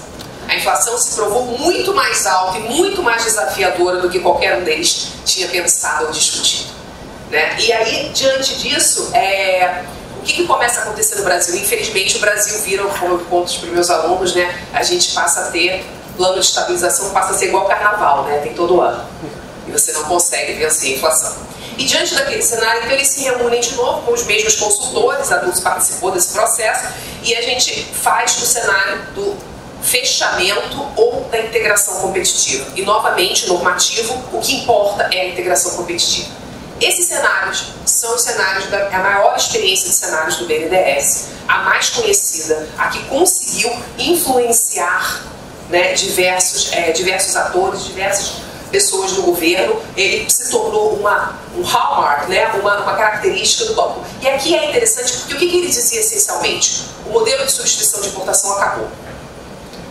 A inflação se provou muito mais alta e muito mais desafiadora do que qualquer um deles tinha pensado ou discutido. Né? E aí, diante disso, é, o que, que, começa a acontecer no Brasil? Infelizmente, o Brasil vira, como eu conto para os meus alunos, né, a gente passa a ter plano de estabilização, passa a ser igual carnaval, né, tem todo ano. E você não consegue vencer a inflação. E diante daquele cenário, então, eles se reúnem de novo com os mesmos consultores, adultos participou desse processo, e a gente faz o cenário do fechamento ou da integração competitiva. E, novamente, normativo, o que importa é a integração competitiva. Esses cenários são os cenários da a maior experiência de cenários do BNDES, a mais conhecida, a que conseguiu influenciar né, diversos, é, diversos atores, diversas pessoas do governo. Ele se tornou uma, um hallmark, né, uma, uma característica do banco. E aqui é interessante porque o que, que ele dizia essencialmente? O modelo de substituição de importação acabou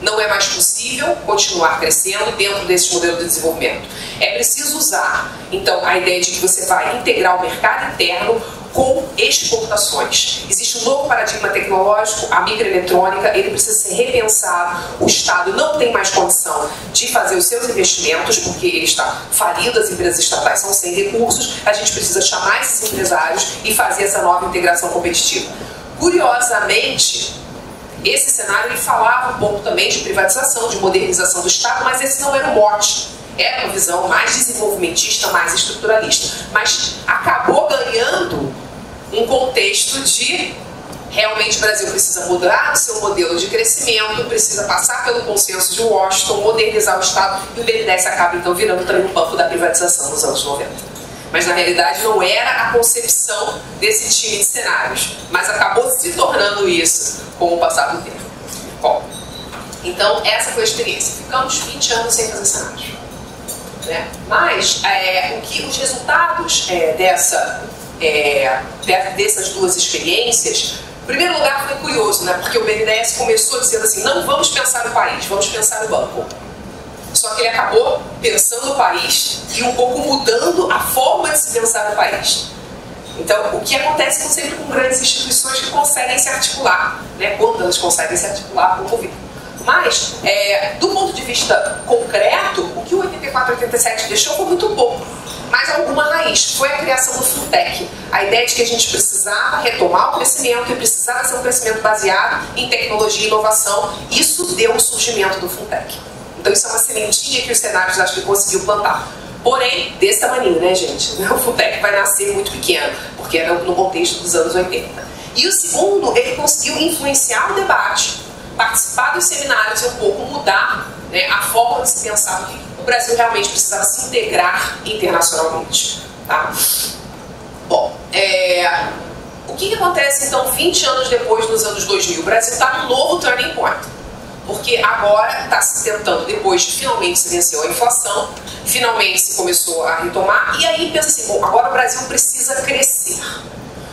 não é mais possível continuar crescendo dentro desse modelo de desenvolvimento. É preciso usar, então, a ideia de que você vai integrar o mercado interno com exportações. Existe um novo paradigma tecnológico, a microeletrônica, ele precisa ser repensado. O Estado não tem mais condição de fazer os seus investimentos, porque ele está falido, as empresas estatais são sem recursos. A gente precisa chamar esses empresários e fazer essa nova integração competitiva. Curiosamente, esse cenário ele falava um pouco também de privatização, de modernização do Estado, mas esse não era o mote. Era uma visão mais desenvolvimentista, mais estruturalista. Mas acabou ganhando um contexto de realmente o Brasil precisa mudar o seu modelo de crescimento, precisa passar pelo consenso de Washington, modernizar o Estado, e o BNDES acaba então virando também um banco da privatização nos anos 90. Mas na realidade não era a concepção desse time de cenários, mas acabou se tornando isso com o passar do tempo. Bom, então essa foi a experiência. Ficamos 20 anos sem fazer cenários. Né? Mas é, o que os resultados é, dessa, é, dessas duas experiências, em primeiro lugar foi curioso, né? porque o BNDES começou dizendo assim, não vamos pensar no país, vamos pensar no banco. Só que ele acabou pensando o país e um pouco mudando a forma de se pensar no país. Então, o que acontece com, sempre com grandes instituições que conseguem se articular, né, quando elas conseguem se articular com o governo. Mas, é, do ponto de vista concreto, o que o 84 87 deixou foi muito pouco, mas alguma raiz. Foi a criação do Fintech. A ideia de que a gente precisava retomar o crescimento e precisava ser um crescimento baseado em tecnologia e inovação. Isso deu o surgimento do Fintech. Então, isso é uma sementinha que os cenários acho que conseguiu plantar. Porém, desse tamanho, né, gente? O FUTEC vai nascer muito pequeno, porque era no contexto dos anos 80. E o segundo, ele conseguiu influenciar o debate, participar dos seminários e um pouco mudar né, a forma de se pensar que o Brasil realmente precisava se integrar internacionalmente. Tá? Bom, é, o que, que acontece então 20 anos depois, nos anos 2000? O Brasil está num novo turning point porque agora está se tentando, depois de finalmente se venceu a inflação, finalmente se começou a retomar, e aí pensa assim, bom, agora o Brasil precisa crescer.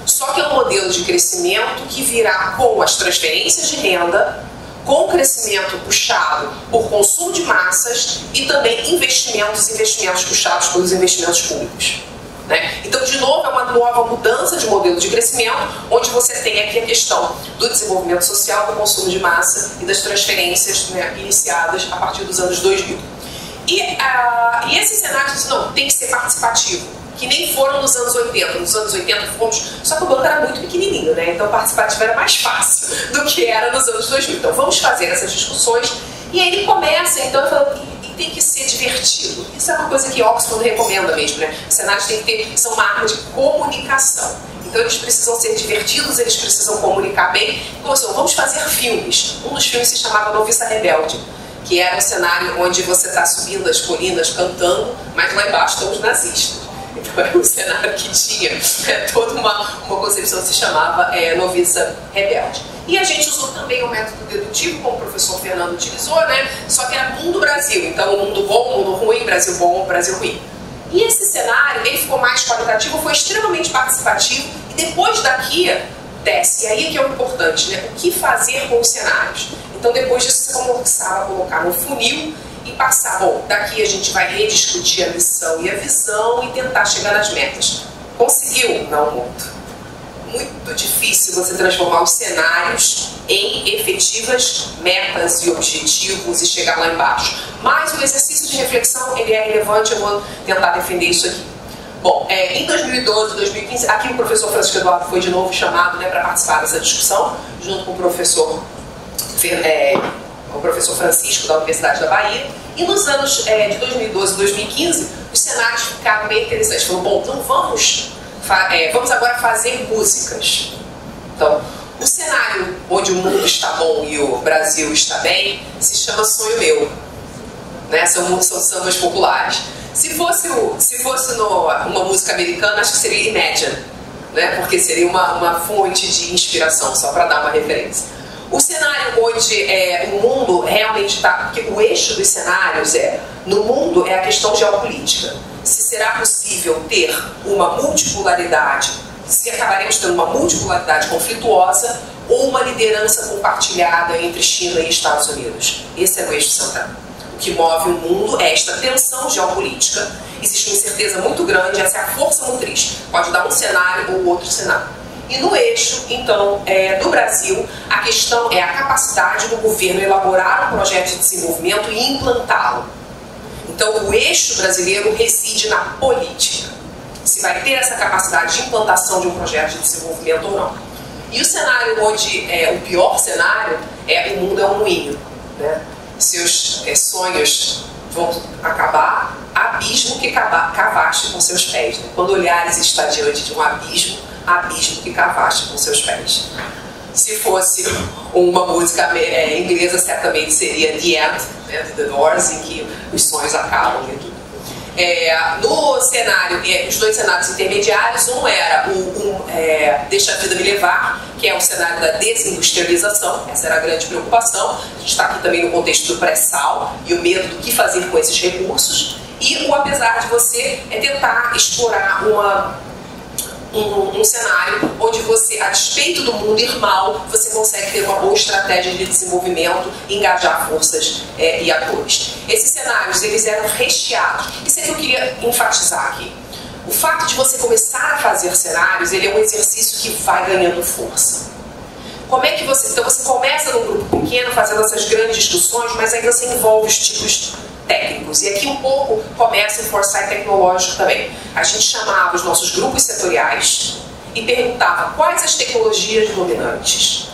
Só que é um modelo de crescimento que virá com as transferências de renda, com o crescimento puxado por consumo de massas e também investimentos, investimentos puxados pelos investimentos públicos. Né? Então, de novo, é uma nova mudança de modelo de crescimento, onde você tem aqui a questão do desenvolvimento social, do consumo de massa e das transferências né, iniciadas a partir dos anos 2000. E, uh, e esse cenário não, tem que ser participativo. que nem foram nos anos 80. Nos anos 80 fomos, só que o banco era muito pequenininho, né? Então participativo era mais fácil do que era nos anos 2000. Então vamos fazer essas discussões. E aí ele começa, então, falando, tem que ser divertido. Isso é uma coisa que Oxford recomenda mesmo, né? Os cenários têm que ter, são uma arma de comunicação. Então eles precisam ser divertidos, eles precisam comunicar bem. Então, assim, vamos fazer filmes. Um dos filmes se chamava Noviça Rebelde que era um cenário onde você está subindo as colinas cantando, mas lá embaixo estão os nazistas. Então era um cenário que tinha é, toda uma, uma concepção que se chamava é, noviça rebelde. E a gente usou também o método dedutivo, como o professor Fernando utilizou, né? Só que era mundo Brasil, então o mundo bom, mundo ruim, Brasil bom, Brasil ruim. E esse cenário, ele ficou mais qualitativo, foi extremamente participativo, e depois daqui desce. E aí que é o importante, né? O que fazer com os cenários? Então depois disso você começava a colocar no funil e passar, bom, daqui a gente vai rediscutir a missão e a visão e tentar chegar nas metas. Conseguiu? Não muito. Muito difícil você transformar os cenários em efetivas metas e objetivos e chegar lá embaixo. Mas o exercício de reflexão ele é relevante, eu vou tentar defender isso aqui. Bom, é, em 2012, 2015, aqui o professor Francisco Eduardo foi de novo chamado né, para participar dessa discussão, junto com o professor é, o professor Francisco da Universidade da Bahia. E nos anos é, de 2012 e 2015, os cenários ficaram bem interessantes. Falou, bom, então vamos, é, vamos agora fazer músicas. Então, o cenário onde o mundo está bom e o Brasil está bem se chama Sonho Meu. Né? São, são sambas populares. Se fosse, o, se fosse no, uma música americana, acho que seria Imagine, né? porque seria uma, uma fonte de inspiração, só para dar uma referência. O cenário onde é, o mundo realmente está. Porque o eixo dos cenários é: no mundo é a questão geopolítica. Se será possível ter uma multipolaridade, se acabaremos tendo uma multipolaridade conflituosa ou uma liderança compartilhada entre China e Estados Unidos. Esse é o eixo central. O que move o mundo é esta tensão geopolítica. Existe uma incerteza muito grande, essa é a força motriz. Pode dar um cenário ou outro cenário. E no eixo, então, é, do Brasil, a questão é a capacidade do governo elaborar um projeto de desenvolvimento e implantá-lo. Então, o eixo brasileiro reside na política. Se vai ter essa capacidade de implantação de um projeto de desenvolvimento ou não. E o cenário onde é o pior cenário é o mundo é um moinho. Né? Seus é, sonhos vão acabar, abismo que cavaste com seus pés. Né? Quando olhares está diante de um abismo, abismo que cavaste com seus pés. Se fosse uma música é, inglesa, certamente seria The End, né, The Doors, em que os sonhos acabam e tudo. É, no cenário, é, os dois cenários intermediários, um era o um, é, Deixa a Vida Me Levar, que é o cenário da desindustrialização, essa era a grande preocupação. A gente está aqui também no contexto do pré-sal e o medo do que fazer com esses recursos. E o apesar de você é tentar explorar uma um, um, cenário onde você, a despeito do mundo ir mal, você consegue ter uma boa estratégia de desenvolvimento, engajar forças é, e atores. Esses cenários, eles eram recheados. Isso é que eu queria enfatizar aqui. O fato de você começar a fazer cenários, ele é um exercício que vai ganhando força. Como é que você. Então você começa num grupo pequeno fazendo essas grandes discussões, mas aí você envolve os tipos técnicos. E aqui um pouco começa o foresight tecnológico também. A gente chamava os nossos grupos setoriais e perguntava quais as tecnologias dominantes.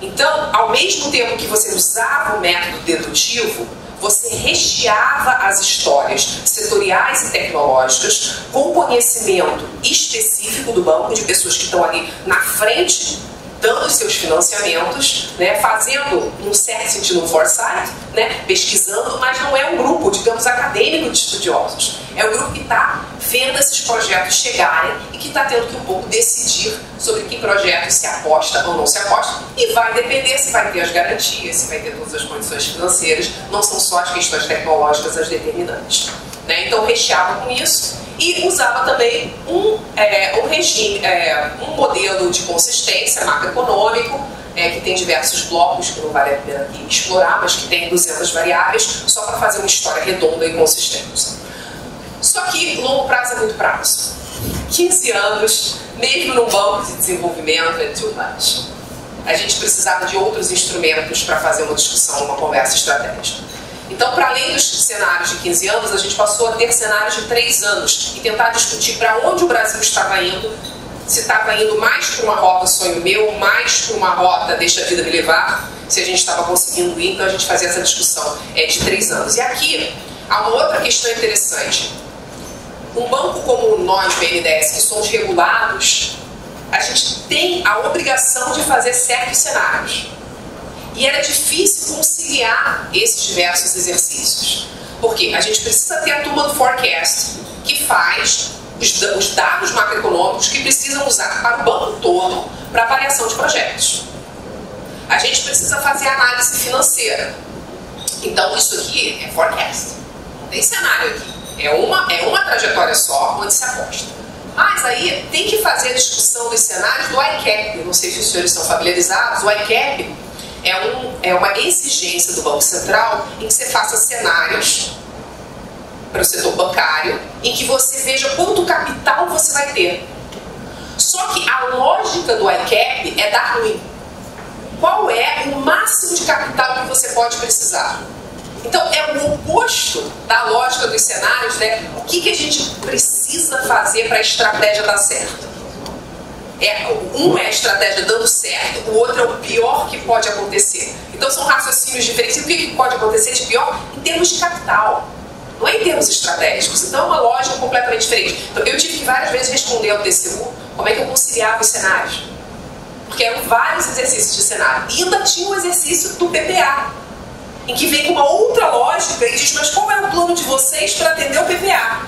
Então, ao mesmo tempo que você usava o método dedutivo, você recheava as histórias setoriais e tecnológicas com conhecimento específico do banco, de pessoas que estão ali na frente dando seus financiamentos, né, fazendo, num certo sentido, um foresight, né, pesquisando, mas não é um grupo, digamos, acadêmico de estudiosos. É um grupo que está vendo esses projetos chegarem e que está tendo que um pouco decidir sobre que projetos se aposta ou não se aposta e vai depender se vai ter as garantias, se vai ter todas as condições financeiras, não são só as questões tecnológicas as determinantes. Né? Então recheava com isso e usava também um, é, um regime, é, um modelo de consistência macroeconômico, é, que tem diversos blocos que não vale a pena aqui explorar, mas que tem 200 variáveis, só para fazer uma história redonda e consistente. Só que longo prazo é muito prazo. 15 anos, mesmo num banco de desenvolvimento, é too much. A gente precisava de outros instrumentos para fazer uma discussão, uma conversa estratégica. Então, para além dos cenários de 15 anos, a gente passou a ter cenários de 3 anos e tentar discutir para onde o Brasil estava indo, se estava indo mais para uma rota sonho meu, mais para uma rota deixa a vida me levar, se a gente estava conseguindo ir, então a gente fazia essa discussão é, de 3 anos. E aqui há uma outra questão interessante. Um banco como nós, BNDES, que somos regulados, a gente tem a obrigação de fazer certos cenários. E era difícil conciliar esses diversos exercícios. Porque a gente precisa ter a turma do forecast, que faz os, os dados macroeconômicos que precisam usar para o banco todo para avaliação de projetos. A gente precisa fazer análise financeira. Então, isso aqui é forecast. Não tem cenário aqui. É uma, é uma trajetória só onde se aposta. Mas aí tem que fazer a discussão dos cenários do ICAP. não sei se os senhores são familiarizados. O ICAP é, um, é uma exigência do Banco Central em que você faça cenários para o setor bancário, em que você veja quanto capital você vai ter. Só que a lógica do ICAP é dar ruim. Qual é o máximo de capital que você pode precisar? Então, é o oposto da lógica dos cenários, né? O que, que a gente precisa fazer para a estratégia dar certo? É, um é a estratégia dando certo, o outro é o pior que pode acontecer. Então, são raciocínios diferentes. E o que, pode acontecer de pior? Em termos de capital. Não é em termos estratégicos. Então, é uma lógica completamente diferente. Então, eu tive que várias vezes responder ao TCU como é que eu conciliava os cenários. Porque eram vários exercícios de cenário. E ainda tinha o exercício do PPA em que vem uma outra lógica e diz, mas qual é o plano de vocês para atender o PPA?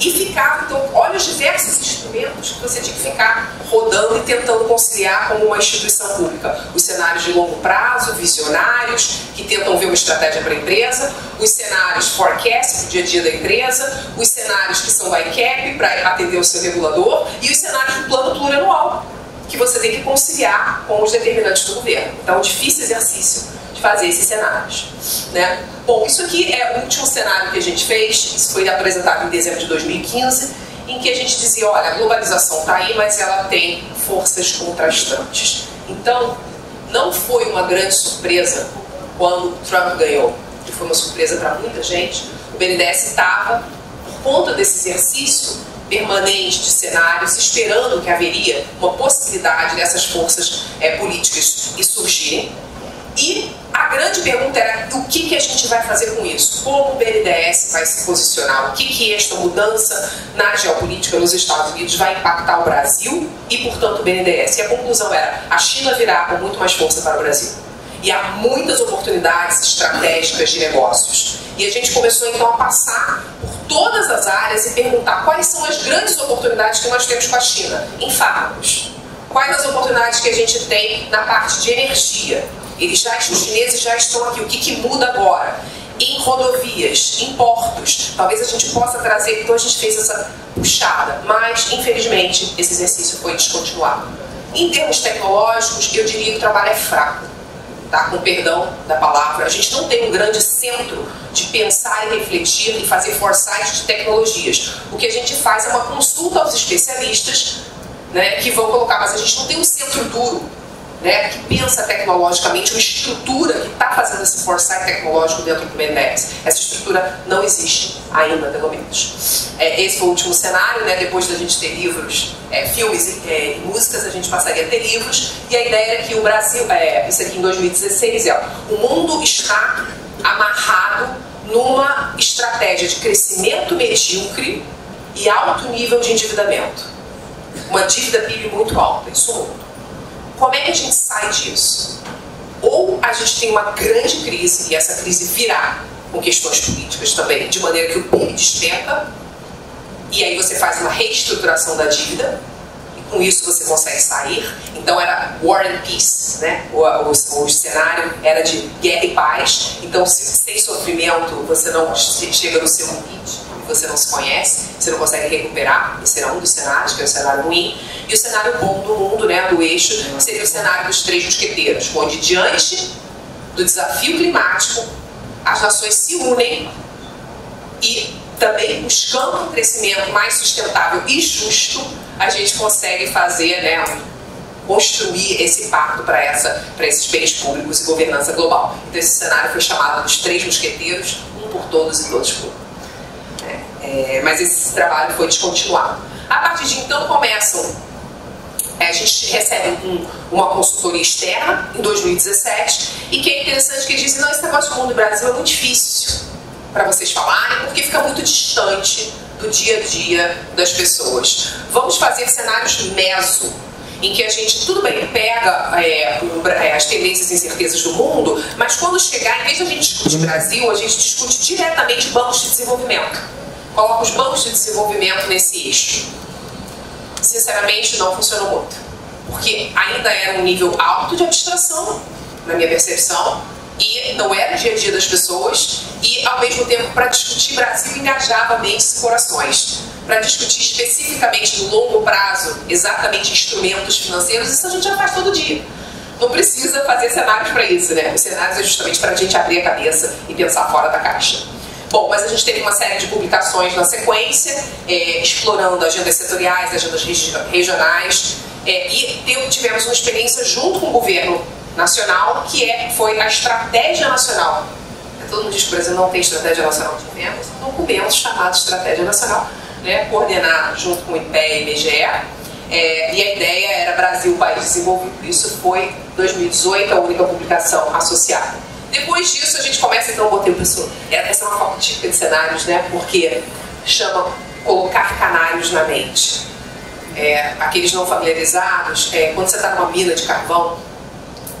E ficava, então, olha os diversos instrumentos que você tinha que ficar rodando e tentando conciliar como uma instituição pública. Os cenários de longo prazo, visionários, que tentam ver uma estratégia para a empresa, os cenários forecast para o dia a dia da empresa, os cenários que são ICAP para atender o seu regulador e os cenários do plano plurianual, que você tem que conciliar com os determinantes do governo. Então, é um difícil exercício fazer esses cenários. Né? Bom, isso aqui é o último cenário que a gente fez, isso foi apresentado em dezembro de 2015, em que a gente dizia, olha, a globalização está aí, mas ela tem forças contrastantes. Então, não foi uma grande surpresa quando Trump ganhou, que foi uma surpresa para muita gente. O BNDES estava, por conta desse exercício permanente de cenários, esperando que haveria uma possibilidade dessas forças é, políticas surgirem. E a grande pergunta era o que, que a gente vai fazer com isso? Como o BNDES vai se posicionar? O que, que esta mudança na geopolítica nos Estados Unidos vai impactar o Brasil e, portanto, o BNDES? E a conclusão era, a China virá com muito mais força para o Brasil. E há muitas oportunidades estratégicas de negócios. E a gente começou então a passar por todas as áreas e perguntar quais são as grandes oportunidades que nós temos com a China em fármacos. Quais as oportunidades que a gente tem na parte de energia, eles já, os chineses já estão aqui. O que, que muda agora? Em rodovias, em portos, talvez a gente possa trazer. Então a gente fez essa puxada, mas infelizmente esse exercício foi descontinuado. Em termos tecnológicos, eu diria que o trabalho é fraco. Tá? Com perdão da palavra, a gente não tem um grande centro de pensar e refletir e fazer foresight de tecnologias. O que a gente faz é uma consulta aos especialistas né, que vão colocar, mas a gente não tem um centro duro né, que pensa tecnologicamente, uma estrutura que está fazendo esse foresight tecnológico dentro do BNDES. Essa estrutura não existe ainda, pelo menos. É, esse foi o último cenário, né, depois da gente ter livros, é, filmes e é, músicas, a gente passaria a ter livros, e a ideia era que o Brasil, é, isso aqui em 2016, é, o mundo está amarrado numa estratégia de crescimento medíocre e alto nível de endividamento. Uma dívida PIB muito alta, isso é mundo. Como é que a gente sai disso? Ou a gente tem uma grande crise e essa crise virá com questões políticas também, de maneira que o PIB despenca, e aí você faz uma reestruturação da dívida, e com isso você consegue sair. Então era War and Peace, né? O, o, o cenário era de guerra e paz. Então, se, sem sofrimento, você não chega no seu limite você não se conhece, você não consegue recuperar, esse era um dos cenários, que é o cenário ruim, e o cenário bom do mundo, né, do eixo, seria o cenário dos três mosqueteiros, onde diante do desafio climático, as nações se unem e também buscando um crescimento mais sustentável e justo, a gente consegue fazer né, construir esse pacto para esses bens públicos e governança global. Então esse cenário foi chamado dos Três Mosqueteiros, um por todos e todos por um. É, mas esse trabalho foi descontinuado. A partir de então começam é, a gente recebe um, uma consultoria externa em 2017 e que é interessante que eles dizem, não, esse negócio do mundo do Brasil é muito difícil para vocês falarem porque fica muito distante do dia a dia das pessoas. Vamos fazer cenários meso, em que a gente, tudo bem, pega é, é, as tendências e incertezas do mundo, mas quando chegar, em vez de a gente discutir Brasil, a gente discute diretamente bancos de desenvolvimento. Coloca os bancos de desenvolvimento nesse eixo. Sinceramente, não funcionou muito. Porque ainda era um nível alto de abstração, na minha percepção, e não era o dia a dia das pessoas, e ao mesmo tempo, para discutir Brasil, engajava mentes e corações. Para discutir especificamente no longo prazo, exatamente instrumentos financeiros, isso a gente já faz todo dia. Não precisa fazer cenários para isso, né? Os cenários é justamente para a gente abrir a cabeça e pensar fora da caixa. Bom, mas a gente teve uma série de publicações na sequência, é, explorando agendas setoriais, agendas regionais, é, e tivemos uma experiência junto com o governo nacional, que é, foi a Estratégia Nacional. Todo mundo diz que o Brasil não tem Estratégia Nacional de Vendas, um documento chamado Estratégia Nacional, né, coordenado junto com o IPE e IBGE, é, e a ideia era Brasil, país desenvolvido. Isso foi 2018, a única publicação associada. Depois disso, a gente começa, então, botei o pessoal. Essa é uma forma típica de cenários, né? Porque chama colocar canários na mente. É, aqueles não familiarizados, é, quando você está numa mina de carvão,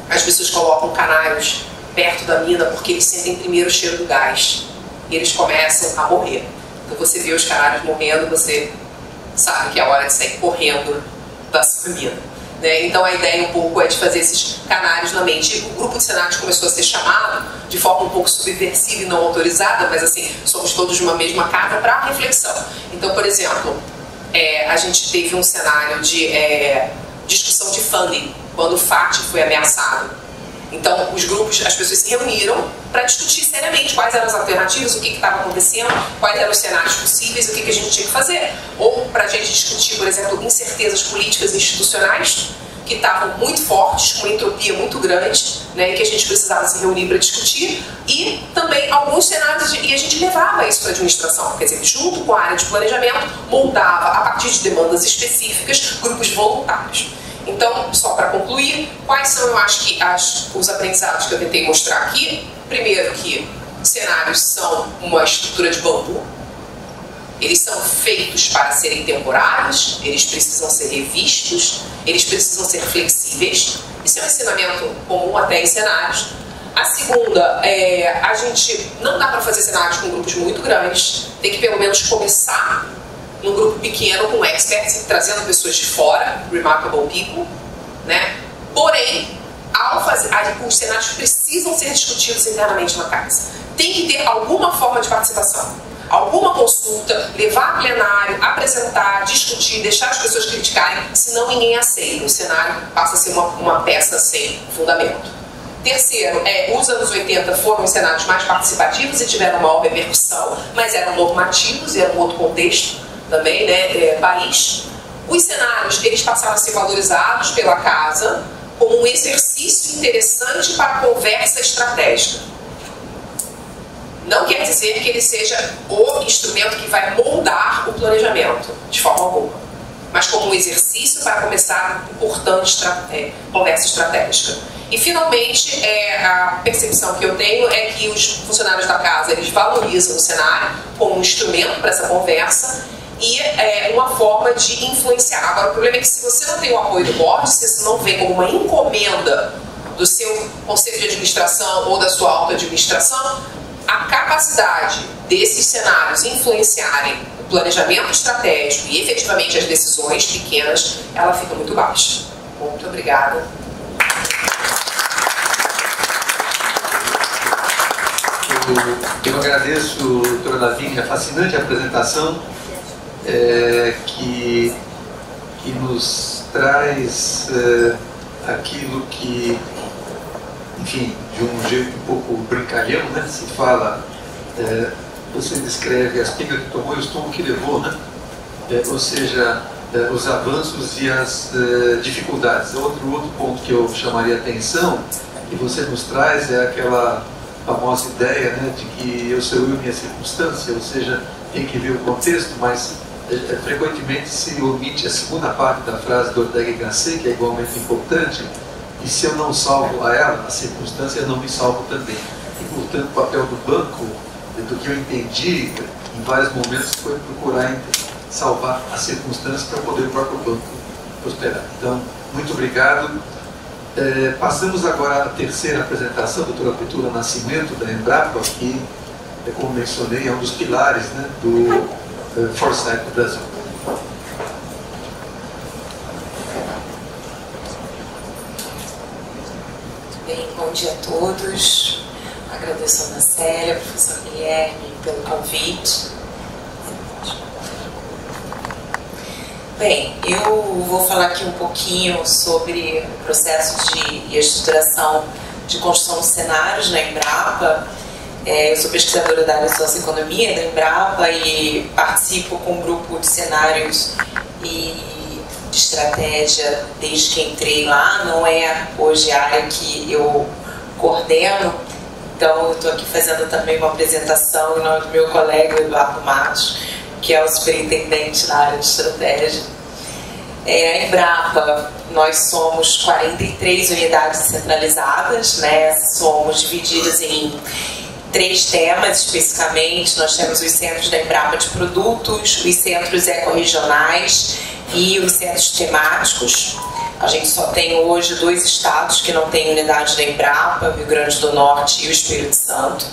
as pessoas colocam canários perto da mina porque eles sentem primeiro o cheiro do gás. E eles começam a morrer. Então você vê os canários morrendo, você sabe que é a hora de sair correndo da sua mina. Né? Então a ideia um pouco é de fazer esses canários na mente. E o grupo de cenários começou a ser chamado de forma um pouco subversiva e não autorizada, mas assim, somos todos de uma mesma casa para reflexão. Então, por exemplo, é, a gente teve um cenário de é, discussão de funding quando o FAT foi ameaçado. Então, os grupos, as pessoas se reuniram para discutir seriamente quais eram as alternativas, o que estava acontecendo, quais eram os cenários possíveis, o que, que a gente tinha que fazer. Ou para a gente discutir, por exemplo, incertezas políticas e institucionais, que estavam muito fortes, com uma entropia muito grande, né, que a gente precisava se reunir para discutir, e também alguns cenários, de, e a gente levava isso para a administração, quer dizer, junto com a área de planejamento, moldava, a partir de demandas específicas, grupos voluntários. Então, só para concluir, quais são, eu acho que, as, os aprendizados que eu tentei mostrar aqui? Primeiro que cenários são uma estrutura de bambu, eles são feitos para serem temporários, eles precisam ser revistos, eles precisam ser flexíveis. Isso é um ensinamento comum até em cenários. A segunda, é, a gente não dá para fazer cenários com grupos muito grandes, tem que pelo menos começar num grupo pequeno com experts, trazendo pessoas de fora, remarkable people, né? Porém, ao fazer, os cenários precisam ser discutidos internamente na casa. Tem que ter alguma forma de participação, alguma consulta, levar a plenário, apresentar, discutir, deixar as pessoas criticarem, senão ninguém aceita. O cenário passa a ser uma, uma peça sem fundamento. Terceiro, é, os anos 80 foram os cenários mais participativos e tiveram maior repercussão, mas eram normativos e era um outro contexto também, né, é, país. Os cenários, eles passaram a ser valorizados pela casa como um exercício interessante para conversa estratégica. Não quer dizer que ele seja o instrumento que vai moldar o planejamento, de forma alguma, mas como um exercício para começar importante é, conversa estratégica. E, finalmente, é, a percepção que eu tenho é que os funcionários da casa eles valorizam o cenário como um instrumento para essa conversa e é, uma forma de influenciar. Agora, o problema é que se você não tem o apoio do board, se você não vê como uma encomenda do seu conselho de administração ou da sua auto-administração, a capacidade desses cenários influenciarem o planejamento estratégico e efetivamente as decisões pequenas, ela fica muito baixa. Muito obrigada. Eu, agradeço, doutora Lavínia, a fascinante apresentação é, que, que nos traz é, aquilo que, enfim, de um jeito um pouco brincalhão, né? Se fala, é, você descreve as pingas que tomou e os tomos que levou, né? É, ou seja, eh, os avanços e as eh, dificuldades. Outro, outro ponto que eu chamaria atenção, que você nos traz, é aquela famosa ideia né, de que eu sou eu e minha circunstância, ou seja, tem que ver o contexto, mas é, é, frequentemente se omite a segunda parte da frase do Ortega Gasset, que é igualmente importante, e se eu não salvo a ela, a circunstância, não me salvo também. E, portanto, o papel do banco, do que eu entendi em vários momentos, foi procurar salvar a circunstância para poder o próprio banco prosperar. Então, muito obrigado. É, passamos agora à terceira apresentação, doutora Petula Nascimento, da Embrapa, que, é, como mencionei, é um dos pilares né, do do Brasil. Bem, bom dia a todos. Agradeço a Ana Célia, professor Guilherme, pelo convite. Bem, eu vou falar aqui um pouquinho sobre o processo de estruturação de construção de cenários na Embrapa. É, eu sou pesquisadora da área socioeconomia da Embrapa e participo com um grupo de cenários e de estratégia desde que entrei lá. Não é hoje a área que eu coordeno, então eu estou aqui fazendo também uma apresentação em nome do meu colega Eduardo Matos que é o superintendente na área de estratégia. É, a Embrapa, nós somos 43 unidades centralizadas, né? somos divididas em três temas especificamente. Nós temos os centros da Embrapa de produtos, os centros ecorregionais e os centros temáticos. A gente só tem hoje dois estados que não têm unidade da Embrapa, Rio Grande do Norte e o Espírito Santo.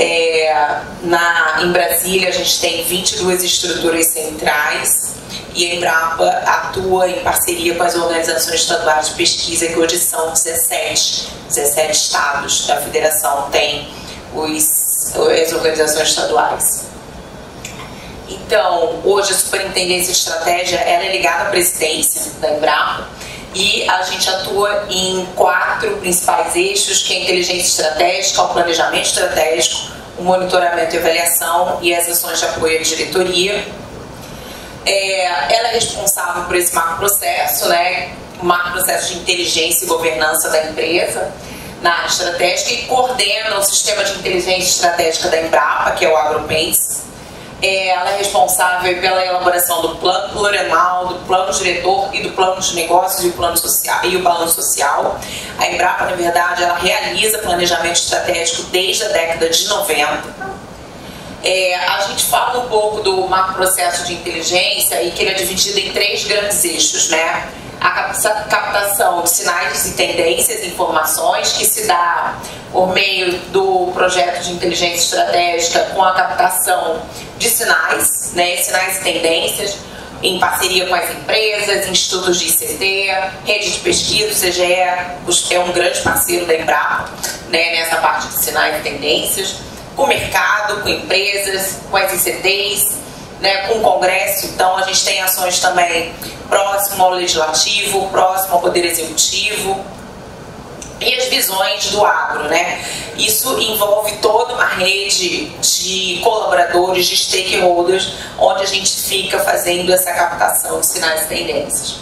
É, na, em Brasília, a gente tem 22 estruturas centrais e a Embrapa atua em parceria com as organizações estaduais de pesquisa, que hoje são 17, 17 estados da federação tem os, as organizações estaduais. Então, hoje a Superintendência de Estratégia ela é ligada à presidência da Embrapa e a gente atua em quatro principais eixos, que é a inteligência estratégica, o planejamento estratégico, o monitoramento e avaliação e as ações de apoio à diretoria. É, ela é responsável por esse macro processo, né, macro processo de inteligência e governança da empresa na área estratégica e coordena o sistema de inteligência estratégica da Embrapa, que é o AgroPace é, ela é responsável pela elaboração do plano plurianual, do plano diretor e do plano de negócios e o plano social e o balanço social. A Embrapa, na verdade, ela realiza planejamento estratégico desde a década de 90. É, a gente fala um pouco do macro processo de inteligência e que ele é dividido em três grandes eixos, né? A captação de sinais e tendências, informações, que se dá por meio do projeto de inteligência estratégica com a captação de sinais, né, sinais e tendências, em parceria com as empresas, institutos de ICT, rede de pesquisa, o CGE é um grande parceiro da Embrapa né, nessa parte de sinais e tendências, com o mercado, com empresas, com as ICTs, né, com o Congresso, então a gente tem ações também próximo ao Legislativo, próximo ao Poder Executivo, e as visões do agro, né? Isso envolve toda uma rede de colaboradores, de stakeholders, onde a gente fica fazendo essa captação de sinais e tendências.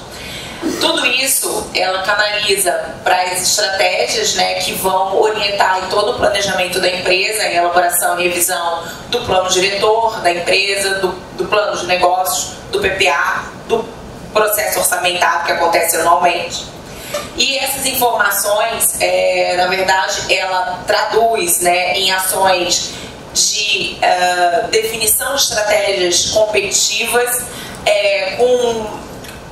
Tudo isso ela canaliza para as estratégias né, que vão orientar em todo o planejamento da empresa, em elaboração e revisão do plano diretor da empresa, do, do plano de negócios, do PPA, do processo orçamentário que acontece anualmente. E essas informações, é, na verdade, ela traduz né, em ações de uh, definição de estratégias competitivas é, com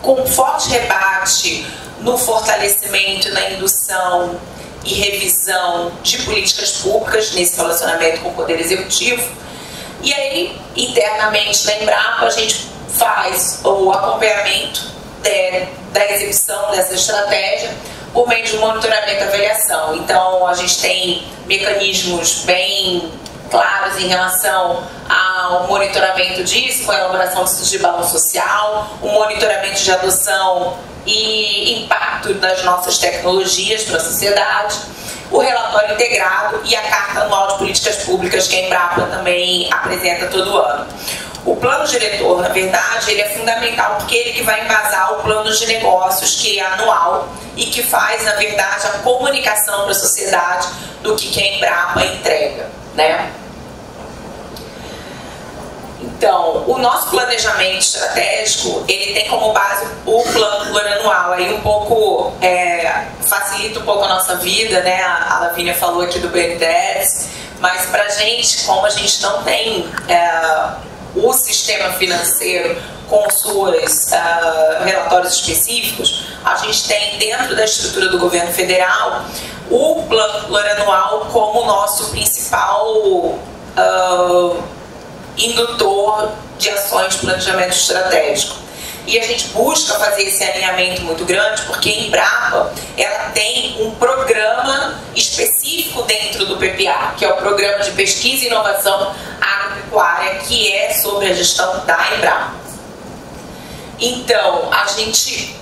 com forte rebate no fortalecimento na indução e revisão de políticas públicas nesse relacionamento com o Poder Executivo. E aí, internamente na Embrapa, a gente faz o acompanhamento de, da execução dessa estratégia por meio de monitoramento e avaliação. Então, a gente tem mecanismos bem claros em relação ao monitoramento disso, com a elaboração de balanço social, o monitoramento de adoção e impacto das nossas tecnologias para a sociedade, o relatório integrado e a Carta Anual de Políticas Públicas que a Embrapa também apresenta todo ano. O plano diretor, na verdade, ele é fundamental porque ele que vai embasar o plano de negócios, que é anual e que faz, na verdade, a comunicação para a sociedade do que a Embrapa entrega, né? Então, o nosso planejamento estratégico, ele tem como base o plano plurianual. Aí um pouco, é, facilita um pouco a nossa vida, né? A, Lavínia falou aqui do BNDES, mas pra gente, como a gente não tem é, o sistema financeiro com suas uh, relatórios específicos, a gente tem dentro da estrutura do governo federal o plano plurianual como nosso principal uh, indutor de ações de planejamento estratégico. E a gente busca fazer esse alinhamento muito grande porque a Embrapa ela tem um programa específico dentro do PPA, que é o Programa de Pesquisa e Inovação Agropecuária, que é sobre a gestão da Embrapa. Então, a gente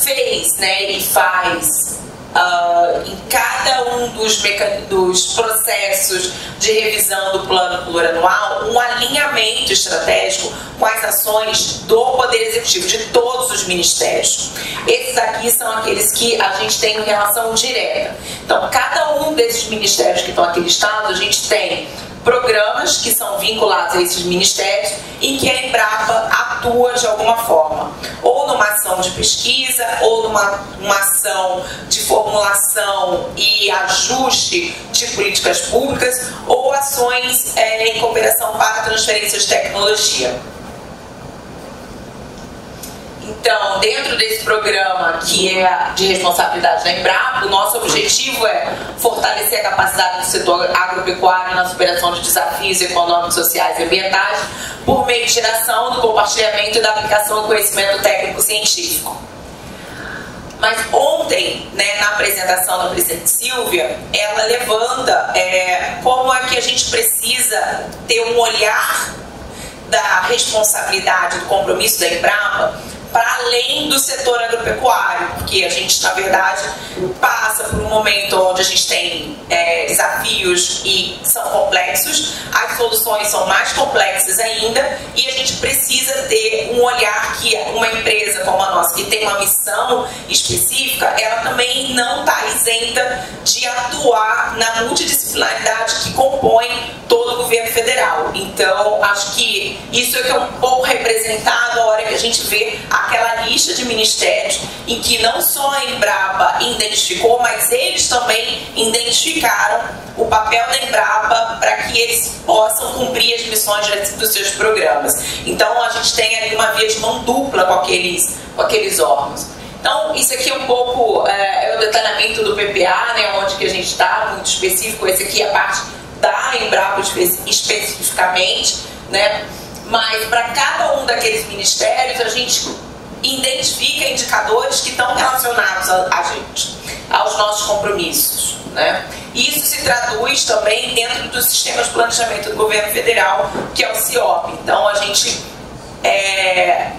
fez né, e faz uh, em cada um dos, dos processos de revisão do plano plurianual um alinhamento estratégico com as ações do Poder Executivo, de todos os ministérios. Esses aqui são aqueles que a gente tem relação direta. Então, cada um desses ministérios que estão aqui listados, a gente tem programas que são vinculados a esses ministérios em que a Embrapa atua de alguma forma, ou numa ação de pesquisa, ou numa uma ação de formulação e ajuste de políticas públicas, ou ações é, em cooperação para transferência de tecnologia. Então, dentro desse programa que é de responsabilidade da Embrapa, o nosso objetivo é fortalecer a capacidade do setor agropecuário na superação de desafios econômicos, sociais e ambientais por meio de geração do compartilhamento e da aplicação do conhecimento técnico-científico. Mas ontem, né, na apresentação da presidente Silvia, ela levanta é, como é que a gente precisa ter um olhar da responsabilidade, do compromisso da Embrapa para além do setor agropecuário, porque a gente, na verdade, passa por um momento onde a gente tem é, desafios e são complexos, as soluções são mais complexas ainda e a gente precisa ter um olhar que uma empresa como a nossa, que tem uma missão específica, ela também não está isenta de atuar na multidisciplinaridade que compõe todo o governo federal. Então, acho que isso é que é um pouco representado a hora que a gente vê aquela lista de ministérios em que não só a Embrapa identificou, mas eles também identificaram o papel da Embrapa para que eles possam cumprir as missões dos seus programas. Então, a gente tem ali uma via de mão dupla com aqueles, com aqueles órgãos. Então, isso aqui é um pouco é, é o detalhamento do PPA, né, onde que a gente está, muito específico. Esse aqui é a parte da Embrapa especificamente, né? Mas para cada um daqueles ministérios, a gente identifica indicadores que estão relacionados a, a gente, aos nossos compromissos. Né? Isso se traduz também dentro do sistema de planejamento do governo federal, que é o CIOP. Então a gente é,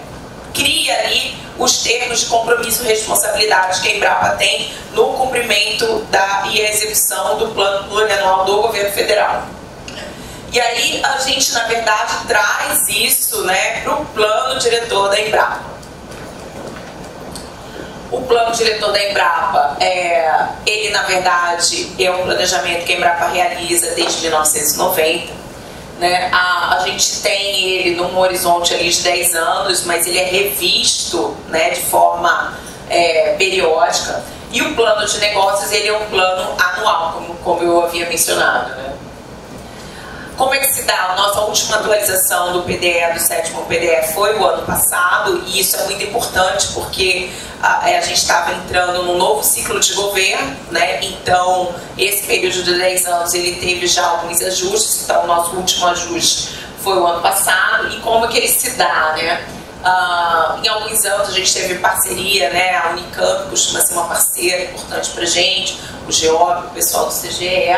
cria ali os termos de compromisso e responsabilidade que a Embrapa tem no cumprimento da, e execução do plano plurianual do governo federal. E aí a gente, na verdade, traz isso né, para o plano diretor da Embrapa. O plano diretor da Embrapa, é, ele na verdade é um planejamento que a Embrapa realiza desde 1990. Né? A, a gente tem ele num horizonte ali de 10 anos, mas ele é revisto né, de forma é, periódica. E o plano de negócios ele é um plano anual, como, como eu havia mencionado. Né? Como é que se dá? A nossa última atualização do PDE, do sétimo PDE, foi o ano passado, e isso é muito importante porque a, é, a gente estava entrando num novo ciclo de governo, né? Então, esse período de 10 anos ele teve já alguns ajustes, então o nosso último ajuste foi o ano passado, e como é que ele se dá, né? Uh, em alguns anos a gente teve parceria, né? A Unicamp costuma ser uma parceira importante para gente, o GEOB, o pessoal do CGE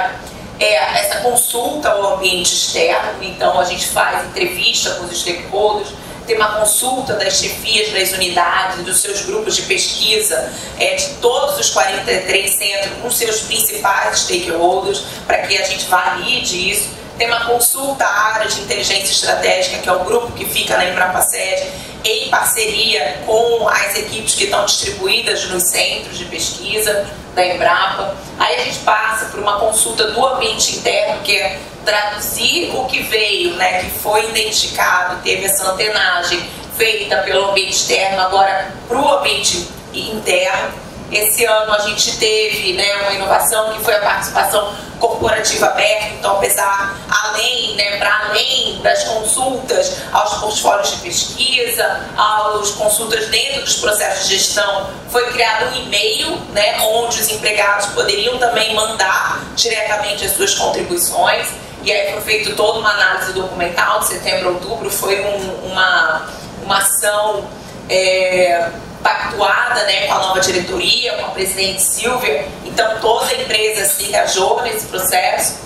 é essa consulta ao ambiente externo, então a gente faz entrevista com os stakeholders, tem uma consulta das chefias das unidades, dos seus grupos de pesquisa, é, de todos os 43 centros, com seus principais stakeholders, para que a gente valide isso. Tem uma consulta área de inteligência estratégica, que é o grupo que fica na Embrapa Sede, em parceria com as equipes que estão distribuídas nos centros de pesquisa da Embrapa. Aí a gente passa por uma consulta do ambiente interno, que é traduzir o que veio, né, que foi identificado, teve essa antenagem feita pelo ambiente externo agora para o ambiente interno. Esse ano a gente teve né, uma inovação que foi a participação corporativa aberta, então apesar, além, né, para além das consultas aos portfólios de pesquisa, aos consultas dentro dos processos de gestão, foi criado um e-mail, né, onde os empregados poderiam também mandar diretamente as suas contribuições, e aí foi feito toda uma análise documental de setembro a outubro, foi um, uma, uma ação é, pactuada né, com a nova diretoria, com a presidente Silvia, então toda a empresa se engajou nesse processo.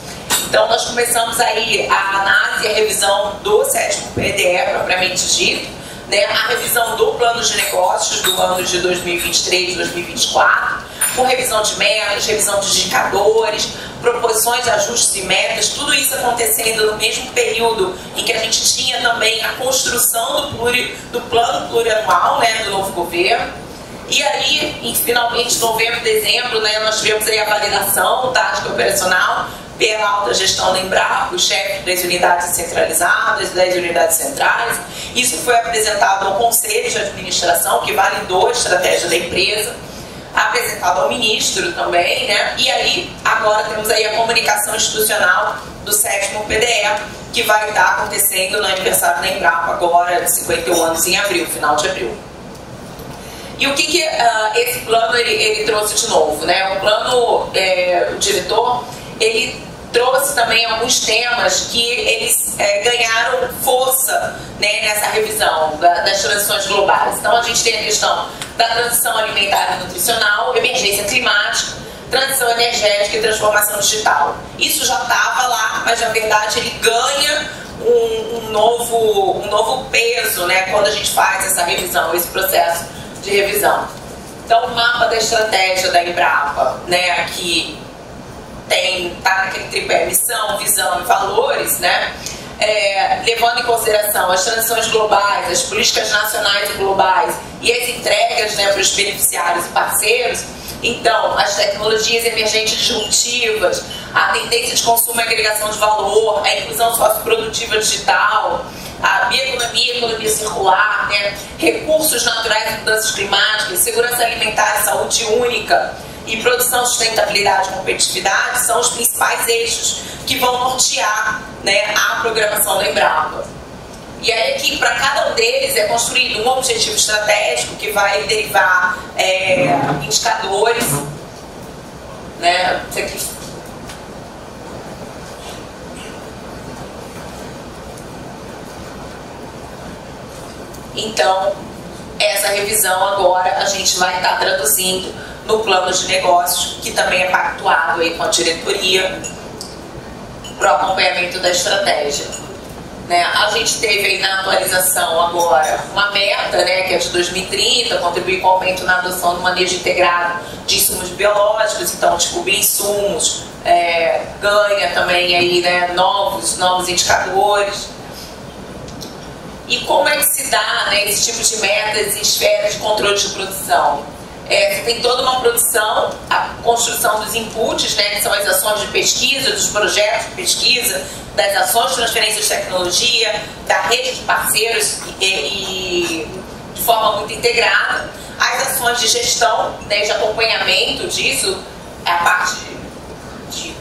Então nós começamos aí a análise e a revisão do sétimo PDE propriamente dito, né, a revisão do plano de negócios do ano de 2023 2024, com revisão de metas, revisão de indicadores, proposições de ajustes e metas, tudo isso acontecendo no mesmo período em que a gente tinha também a construção do, pluri, do plano plurianual né, do novo governo. E aí, em, finalmente, novembro, dezembro, né, nós tivemos aí a validação tática operacional pela alta gestão da Embrapa, o chefe das unidades centralizadas, das unidades centrais. Isso foi apresentado ao Conselho de Administração, que validou a estratégia da empresa apresentado ao ministro também, né? E aí, agora temos aí a comunicação institucional do sétimo PDE, que vai estar acontecendo no aniversário da Embrapa agora, de 51 anos, em abril, final de abril. E o que, que uh, esse plano ele, ele, trouxe de novo, né? O plano, é, o diretor, ele trouxe também alguns temas que eles é, ganharam força né, nessa revisão da, das transições globais. Então a gente tem a questão da transição alimentar e nutricional, emergência climática, transição energética e transformação digital. Isso já estava lá, mas na verdade ele ganha um, um, novo, um novo peso né, quando a gente faz essa revisão, esse processo de revisão. Então o mapa da estratégia da Embrapa, né, aqui tem, tá naquele tripé missão, visão e valores, né? É, levando em consideração as transições globais, as políticas nacionais e globais e as entregas né, para os beneficiários e parceiros, então, as tecnologias emergentes disruptivas, a tendência de consumo e agregação de valor, a inclusão socioprodutiva digital, a bioeconomia, economia circular, né, recursos naturais e mudanças climáticas, segurança alimentar e saúde única, e produção, sustentabilidade e competitividade são os principais eixos que vão nortear né, a programação da Embrapa. E aí aqui, para cada um deles, é construído um objetivo estratégico que vai derivar é, indicadores. Né, isso aqui Então, essa revisão agora a gente vai estar traduzindo no plano de negócios, que também é pactuado aí com a diretoria para o acompanhamento da estratégia. Né? A gente teve aí na atualização agora uma meta, né, que é de 2030, contribuir com o aumento na adoção do manejo integrado de insumos biológicos, então tipo insumos, é, ganha também aí, né, novos, novos indicadores. E como é que se dá né, esse tipo de metas e esferas de controle de produção? É, tem toda uma produção, a construção dos inputs, né, que são as ações de pesquisa, dos projetos de pesquisa, das ações de transferência de tecnologia, da rede de parceiros e, e de forma muito integrada. As ações de gestão, né, de acompanhamento disso, a parte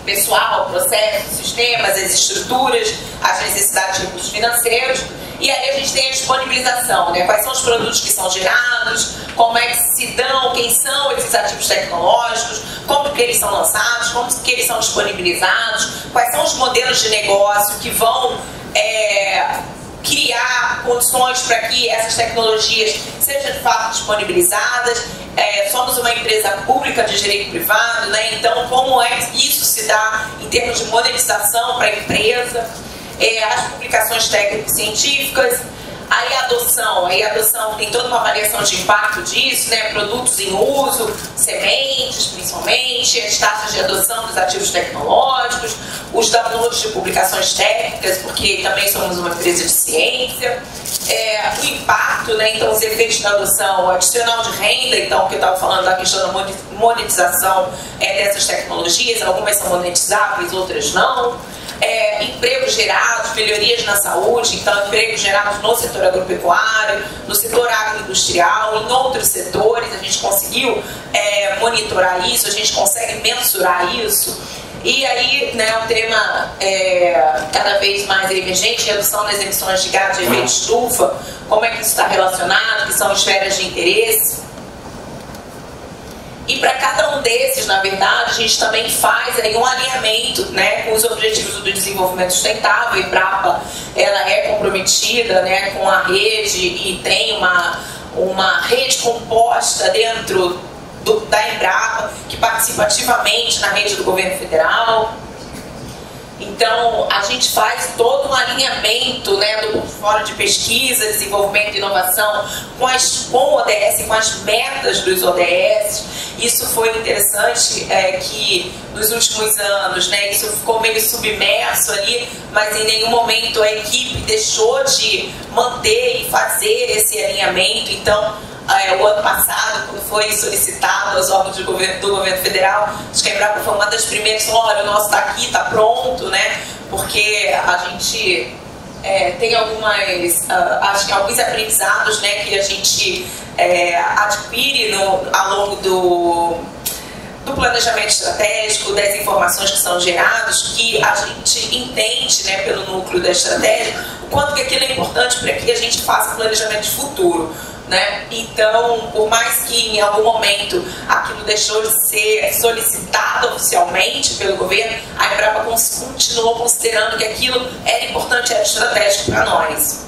pessoal, processos, sistemas, as estruturas, as necessidades de recursos financeiros e aí a gente tem a disponibilização, né? Quais são os produtos que são gerados, como é que se dão, quem são esses ativos tecnológicos, como que eles são lançados, como que eles são disponibilizados, quais são os modelos de negócio que vão é, criar condições para que essas tecnologias sejam de fato disponibilizadas. É, somos uma empresa pública de direito privado, né? então como é que isso se dá em termos de monetização para a empresa? é, as publicações técnico-científicas, Aí a adoção, aí a adoção tem toda uma avaliação de impacto disso, né? Produtos em uso, sementes principalmente, as taxas de adoção dos ativos tecnológicos, os downloads de publicações técnicas, porque também somos uma empresa de ciência, é, o impacto, né? Então os efeitos da adoção, o adicional de renda, então que eu estava falando da questão da monetização é, dessas tecnologias, algumas são monetizáveis, outras não é, empregos gerados, melhorias na saúde, então empregos gerados no setor agropecuário, no setor agroindustrial, em outros setores, a gente conseguiu é, monitorar isso, a gente consegue mensurar isso. E aí, né, o tema é, cada vez mais emergente, redução das emissões de gás de efeito estufa, como é que isso está relacionado, que são esferas de interesse. E para cada um desses, na verdade, a gente também faz aí um alinhamento né, com os objetivos do desenvolvimento sustentável. A Embrapa ela é comprometida né, com a rede e tem uma, uma rede composta dentro do, da Embrapa, que participa ativamente na rede do governo federal. Então, a gente faz todo um alinhamento né, do Fórum de Pesquisa, Desenvolvimento e Inovação com, as, com o ODS, com as metas dos ODS. Isso foi interessante é, que nos últimos anos, né, isso ficou meio submerso ali, mas em nenhum momento a equipe deixou de manter e fazer esse alinhamento. Então, é, o ano passado, quando foi solicitado aos órgãos governo, do governo federal, acho que a Embrapa foi uma das primeiras olha, o nosso está aqui, está pronto, né? Porque a gente é, tem algumas, uh, acho que alguns aprendizados né, que a gente é, adquire no, ao longo do, do planejamento estratégico, das informações que são geradas, que a gente entende né, pelo núcleo da estratégia o quanto que aquilo é importante para que a gente faça planejamento de futuro. Né? Então, por mais que em algum momento aquilo deixou de ser solicitado oficialmente pelo governo, a Embrapa continuou considerando que aquilo era importante, era estratégico para nós.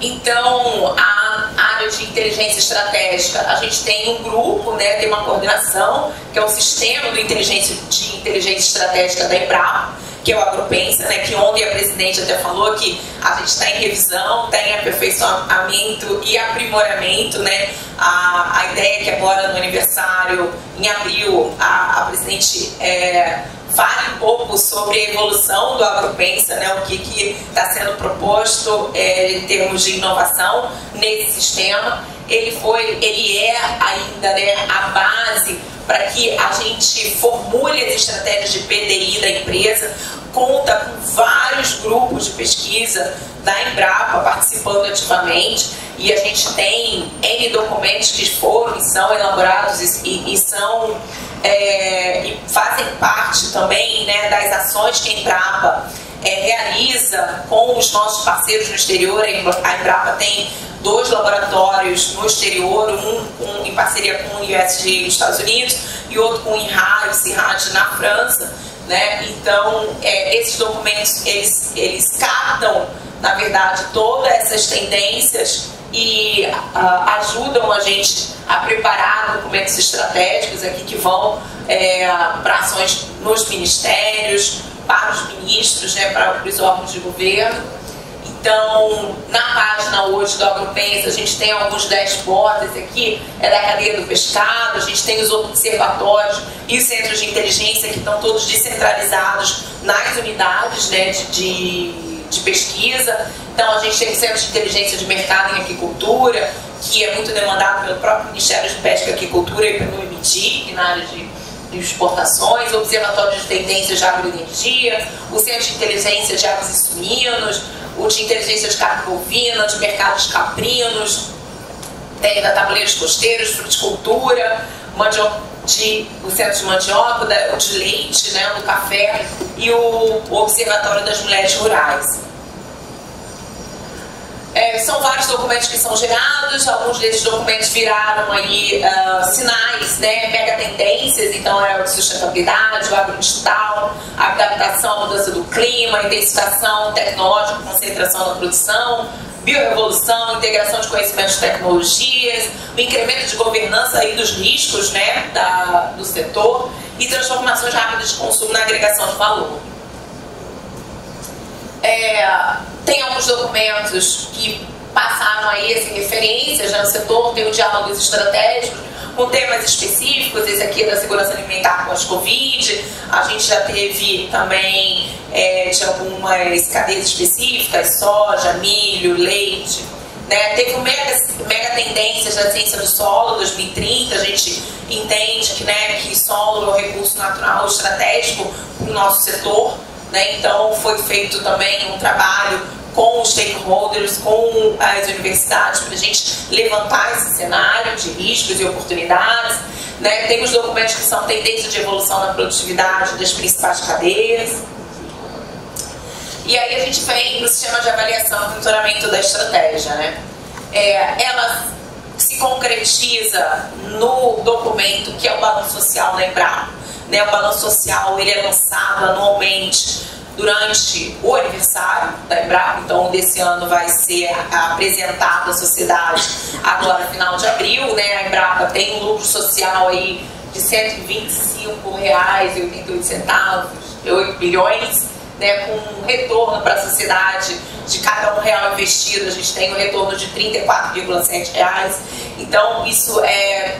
Então, a área de inteligência estratégica, a gente tem um grupo, né, tem uma coordenação, que é o sistema de inteligência, de inteligência estratégica da Embrapa, que é o Agropensa, né, que ontem a presidente até falou que a gente está em revisão, está em aperfeiçoamento e aprimoramento, né, a, a ideia é que agora no aniversário, em abril, a, a presidente é, fale um pouco sobre a evolução do Agropensa, né, o que está sendo proposto é, em termos de inovação nesse sistema. Ele foi, ele é ainda né, a base para que a gente formule as estratégias de PDI da empresa, conta com vários grupos de pesquisa da Embrapa participando ativamente e a gente tem N documentos que foram e são elaborados e, e são é, e fazem parte também né, das ações que a Embrapa é, realiza com os nossos parceiros no exterior. A Embrapa tem dois laboratórios no exterior, um, em parceria com o USG nos Estados Unidos e outro com o INRAD, o CIRAD na França. Né? Então, é, esses documentos, eles, eles captam, na verdade, todas essas tendências e uh, ajudam a gente a preparar documentos estratégicos aqui que vão é, para ações nos ministérios, para os ministros, né, para os órgãos de governo. Então, na página hoje do Agropensa, a gente tem alguns dashboards aqui, é da cadeia do pescado, a gente tem os observatórios e os centros de inteligência que estão todos descentralizados nas unidades né, de, de, pesquisa. Então, a gente tem o Centro de Inteligência de Mercado em Aquicultura, que é muito demandado pelo próprio Ministério de Pesca e Aquicultura e pelo IMIDIC, na área de de exportações, o Observatório de Tendências de Agroenergia, o Centro de Inteligência de Aves e Suínos, o de inteligência de carne bovina, de mercados caprinos, tem da tabuleiros costeiros, fruticultura, de, o centro de mandioca, o de leite, né, do café e o, o Observatório das Mulheres Rurais. É, são vários documentos que são gerados, alguns desses documentos viraram aí uh, sinais, né, mega tendências, então é sustentabilidade, o agrodigital, a adaptação à mudança do clima, intensificação tecnológica, concentração na produção, biorevolução, integração de conhecimentos e tecnologias, o incremento de governança aí dos riscos né, da, do setor e transformações rápidas de consumo na agregação de valor. É, tem alguns documentos que passaram aí assim, referências né, no setor, tem o diálogos estratégicos com temas específicos, esse aqui é da segurança alimentar pós-Covid, a gente já teve também é, de algumas cadeias específicas, soja, milho, leite, né? Teve um mega, mega tendências da ciência do solo 2030, a gente entende que, né, que solo é um recurso natural estratégico para o nosso setor, né? então foi feito também um trabalho com os stakeholders, com as universidades, para a gente levantar esse cenário de riscos e oportunidades. Né? Tem os documentos que são tendências de evolução da produtividade das principais cadeias. E aí a gente vem para o sistema de avaliação e monitoramento da estratégia. Né? É, ela se concretiza no documento que é o balanço social da Embrapa. Né? O balanço social ele é lançado anualmente durante o aniversário da Embrapa, então desse ano vai ser apresentado à sociedade agora final de abril, né? A Embrapa tem um lucro social aí de R$ 125,88, 8 bilhões, né, com um retorno para a sociedade de cada um real investido, a gente tem um retorno de 34,7 reais. Então isso é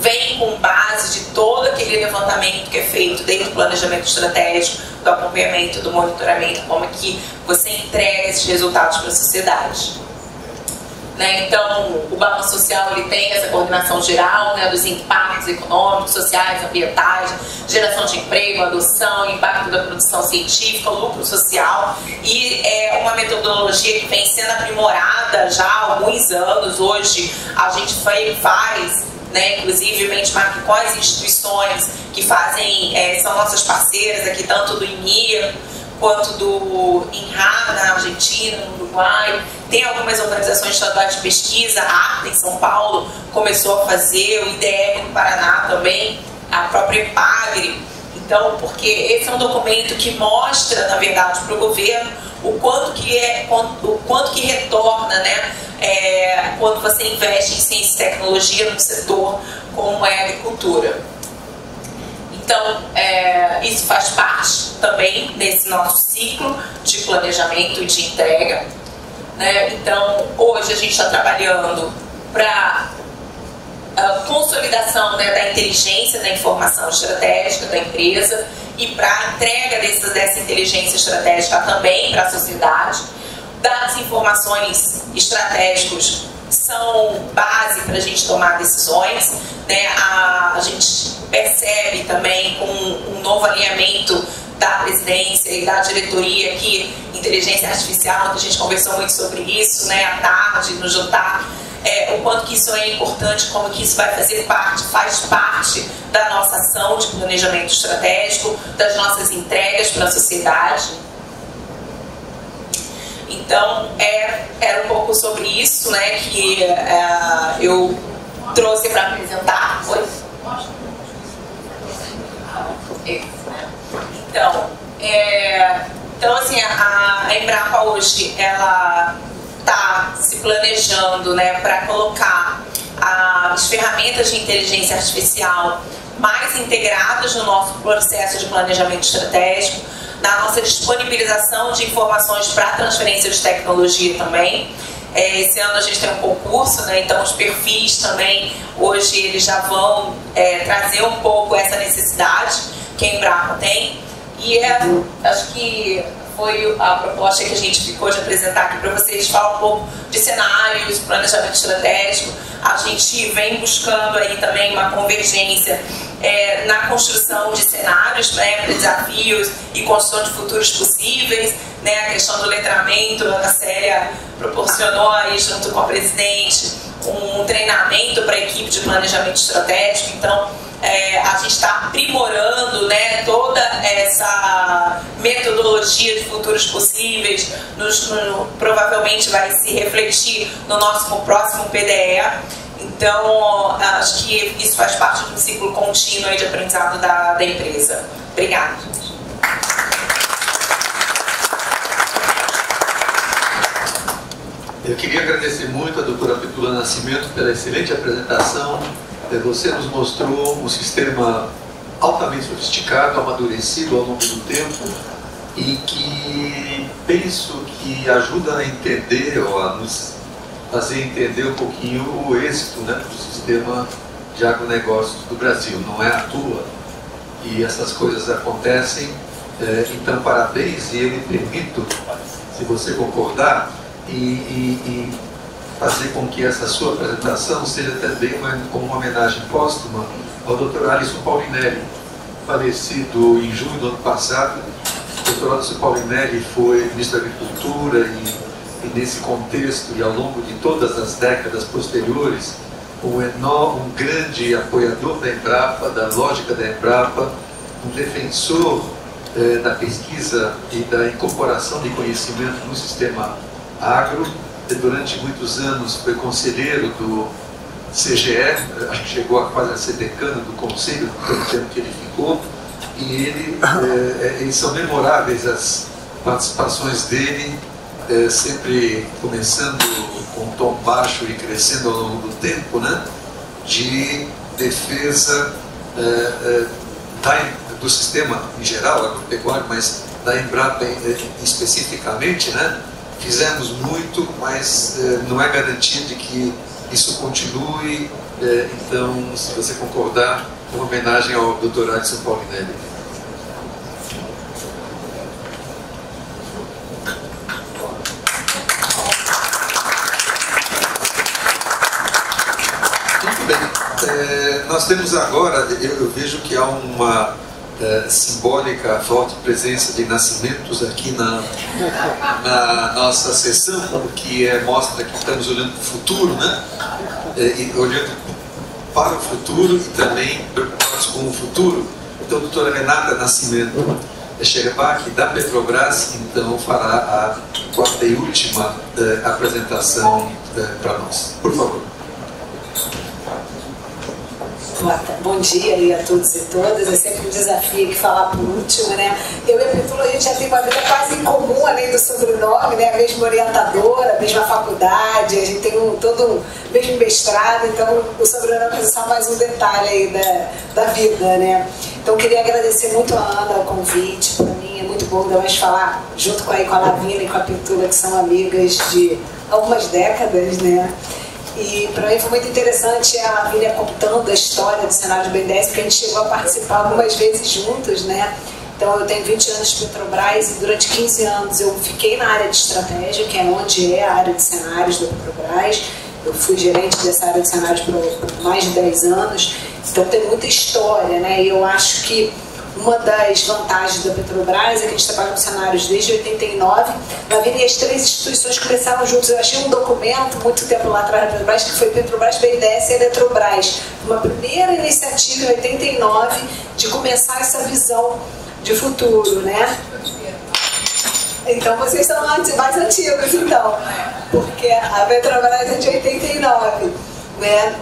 vem com base de todo aquele levantamento que é feito desde o planejamento estratégico, do acompanhamento, do monitoramento, como é que você entrega esses resultados para a sociedade. Né? Então, o balanço social ele tem essa coordenação geral né, dos impactos econômicos, sociais, ambientais, geração de emprego, adoção, impacto da produção científica, lucro social e é uma metodologia que vem sendo aprimorada já há alguns anos. Hoje a gente faz né, inclusive benchmark com as instituições que fazem, é, são nossas parceiras aqui, tanto do INIA quanto do INRA na Argentina, no Uruguai. Tem algumas organizações estaduais de pesquisa, a ARTA em São Paulo começou a fazer, o IDM no Paraná também, a própria EPAGRE. Então, porque esse é um documento que mostra, na verdade, para o governo o quanto que é, o quanto que retorna, né, é, quando você investe em ciência e tecnologia no setor como é a agricultura. Então, é, isso faz parte também desse nosso ciclo de planejamento e de entrega. Né? Então, hoje a gente está trabalhando para consolidação né, da inteligência da informação estratégica da empresa e para a entrega dessa, dessa inteligência estratégica também para a sociedade. Dados e informações estratégicos são base para a gente tomar decisões. Né? A, a gente percebe também com um novo alinhamento da presidência e da diretoria que inteligência artificial, a gente conversou muito sobre isso, né, à tarde, no jantar, é, o quanto que isso é importante, como que isso vai fazer parte, faz parte da nossa ação de planejamento estratégico, das nossas entregas para a sociedade. Então, é, era um pouco sobre isso né, que é, eu trouxe para apresentar. Oi? Então, é, então assim, a, a Embrapa hoje, ela está se planejando né, para colocar as ferramentas de inteligência artificial mais integradas no nosso processo de planejamento estratégico, na nossa disponibilização de informações para transferência de tecnologia também. É, esse ano a gente tem um concurso, né, então os perfis também, hoje eles já vão é, trazer um pouco essa necessidade que a Embrapa tem. E é, acho que foi a proposta que a gente ficou de apresentar aqui para vocês, falar um pouco de cenários, planejamento estratégico. A gente vem buscando aí também uma convergência é, na construção de cenários, né, desafios e construção de futuros possíveis, né, a questão do letramento, a Célia proporcionou aí junto com a presidente um treinamento para a equipe de planejamento estratégico, então é, a gente está aprimorando né, toda essa metodologia de futuros possíveis, nos, no, provavelmente vai se refletir no nosso próximo PDE. Então, acho que isso faz parte de um ciclo contínuo de aprendizado da, da empresa. Obrigada. Eu queria agradecer muito a doutora Petula Nascimento pela excelente apresentação você nos mostrou um sistema altamente sofisticado, amadurecido ao longo do tempo e que penso que ajuda a entender ou a nos fazer entender um pouquinho o êxito né, do sistema de agronegócios do Brasil. Não é à toa que essas coisas acontecem. É, então, parabéns e eu me permito, se você concordar, e, e, e fazer com que essa sua apresentação seja também uma, como uma homenagem póstuma ao Dr. Alisson Paulinelli, falecido em junho do ano passado. O Dr. Alisson Paulinelli foi ministro da Agricultura e, e, nesse contexto e ao longo de todas as décadas posteriores, um, enorme, um grande apoiador da Embrapa, da lógica da Embrapa, um defensor eh, da pesquisa e da incorporação de conhecimento no sistema agro. Durante muitos anos foi conselheiro do CGE, acho que chegou a quase a ser decano do conselho, pelo tempo que ele ficou, e ele, é, eles são memoráveis as participações dele, é, sempre começando com um tom baixo e crescendo ao longo do tempo, né, de defesa é, da, do sistema em geral, agropecuário, mas da Embrapa especificamente, né, fizemos muito, mas não é garantia de que isso continue. É, então, se você concordar, uma homenagem ao Dr. Adson Paulinelli. Muito bem. É, nós temos agora, eu, eu, vejo que há uma é, simbólica forte presença de nascimentos aqui na, na nossa sessão, que é, mostra que estamos olhando para o futuro, né? É, olhando para o futuro e também preocupados com o futuro. Então, a doutora Renata Nascimento Xerebach, da Petrobras, então fará a quarta e última é, apresentação é, para nós. Por favor. Bom dia aí a todos e todas. É sempre um desafio que falar por último, né? Eu e a Petula, a gente já tem uma vida quase em comum, além do sobrenome, né? A mesma orientadora, a mesma faculdade, a gente tem um, todo um mesmo mestrado, então o sobrenome é só mais um detalhe aí da, da vida, né? Então queria agradecer muito a Ana o convite, para mim é muito bom ainda mais falar junto com, com a Lavina e com a Petula, que são amigas de algumas décadas, né? E para mim foi muito interessante a Lavínia contando a história do cenário do BNDES, porque a gente chegou a participar algumas vezes juntos, né? Então eu tenho 20 anos de Petrobras e durante 15 anos eu fiquei na área de estratégia, que é onde é a área de cenários da Petrobras. Eu fui gerente dessa área de cenários por mais de 10 anos, então tem muita história, né? E eu acho que uma das vantagens da Petrobras é que a gente trabalha com cenários desde 89. Na vida, as três instituições começaram juntos. Eu achei um documento, muito tempo lá atrás da Petrobras, que foi Petrobras, BNDES e Eletrobras. Uma primeira iniciativa em 89 de começar essa visão de futuro, né? Então vocês são mais antigos, então, porque a Petrobras é de 89, né?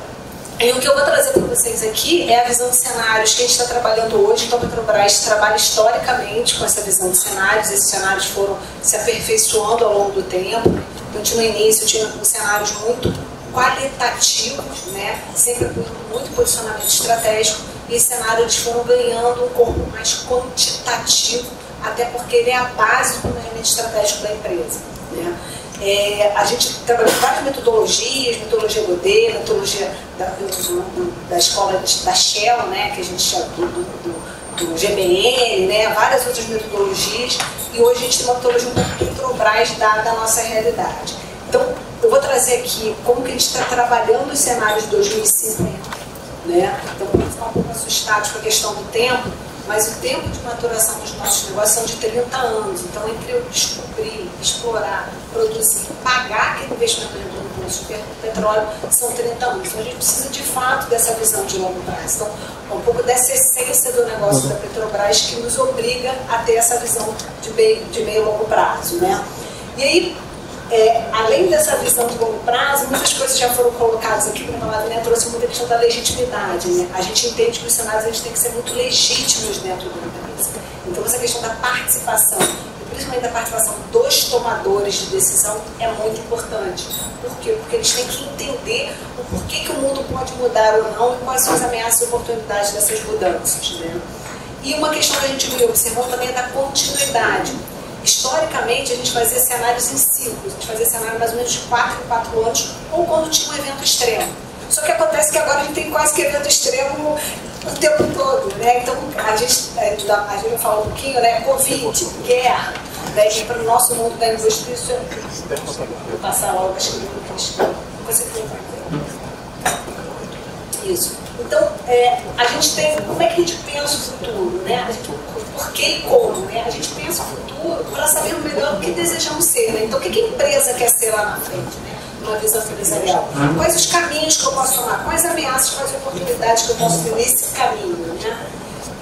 E o que eu vou trazer para vocês aqui é a visão de cenários que a gente está trabalhando hoje. Então, a Petrobras trabalha historicamente com essa visão de cenários. Esses cenários foram se aperfeiçoando ao longo do tempo. Então, no início, tinha um cenários muito qualitativos, né? sempre com muito posicionamento estratégico. E esses cenários foram ganhando um corpo mais quantitativo, até porque ele é a base do planejamento estratégico da empresa. Né? É, a gente trabalhou com várias metodologias, metodologia Godet, metodologia da, do, da escola de, da Shell, né, que a gente chama do, do, do, né, várias outras metodologias, e hoje a gente tem uma metodologia um pouco Petrobras dada a nossa realidade. Então, eu vou trazer aqui como que a gente está trabalhando os cenários de 2050. Né? Então, vamos ficar um pouco assustados com a questão do tempo, mas o tempo de maturação dos nossos negócios são de 30 anos. Então, entre eu descobrir, explorar, produzir, pagar aquele investimento de retorno do petróleo, são 30 anos. Então, a gente precisa, de fato, dessa visão de longo prazo. Então, é um pouco dessa essência do negócio da Petrobras que nos obriga a ter essa visão de meio, de meio longo prazo. Né? E aí, é, além dessa visão de longo prazo, muitas coisas já foram colocadas aqui, porque a Lavínia trouxe muita questão da legitimidade. Né? A gente entende que os cenários a gente tem que ser muito legítimos dentro da empresa. Então, essa questão da participação, principalmente da participação dos tomadores de decisão, é muito importante. Por quê? Porque eles têm que entender o porquê que o mundo pode mudar ou não e quais são as ameaças e oportunidades dessas mudanças. Né? E uma questão que a gente viu, observou também é da continuidade. Historicamente, a gente fazia cenários em ciclos, a gente fazia cenário mais ou menos de 4 em 4 anos, ou quando tinha um evento extremo. Só que acontece que agora a gente tem quase que evento extremo o tempo todo, né? Então, a gente, é, a gente vai falar um pouquinho, né? Covid, guerra, né? E para o nosso mundo da indústria, isso é... Vou passar logo as críticas. Você Isso. Então, é, a gente tem... Como é que a gente pensa o futuro, né? A gente, por que e como, né? A gente pensa o futuro para saber melhor o que desejamos ser, né? Então, o que a empresa quer ser lá na frente, né? uma visão empresarial. Quais os caminhos que eu posso tomar? Quais ameaças, quais oportunidades que eu posso ter nesse caminho? Né?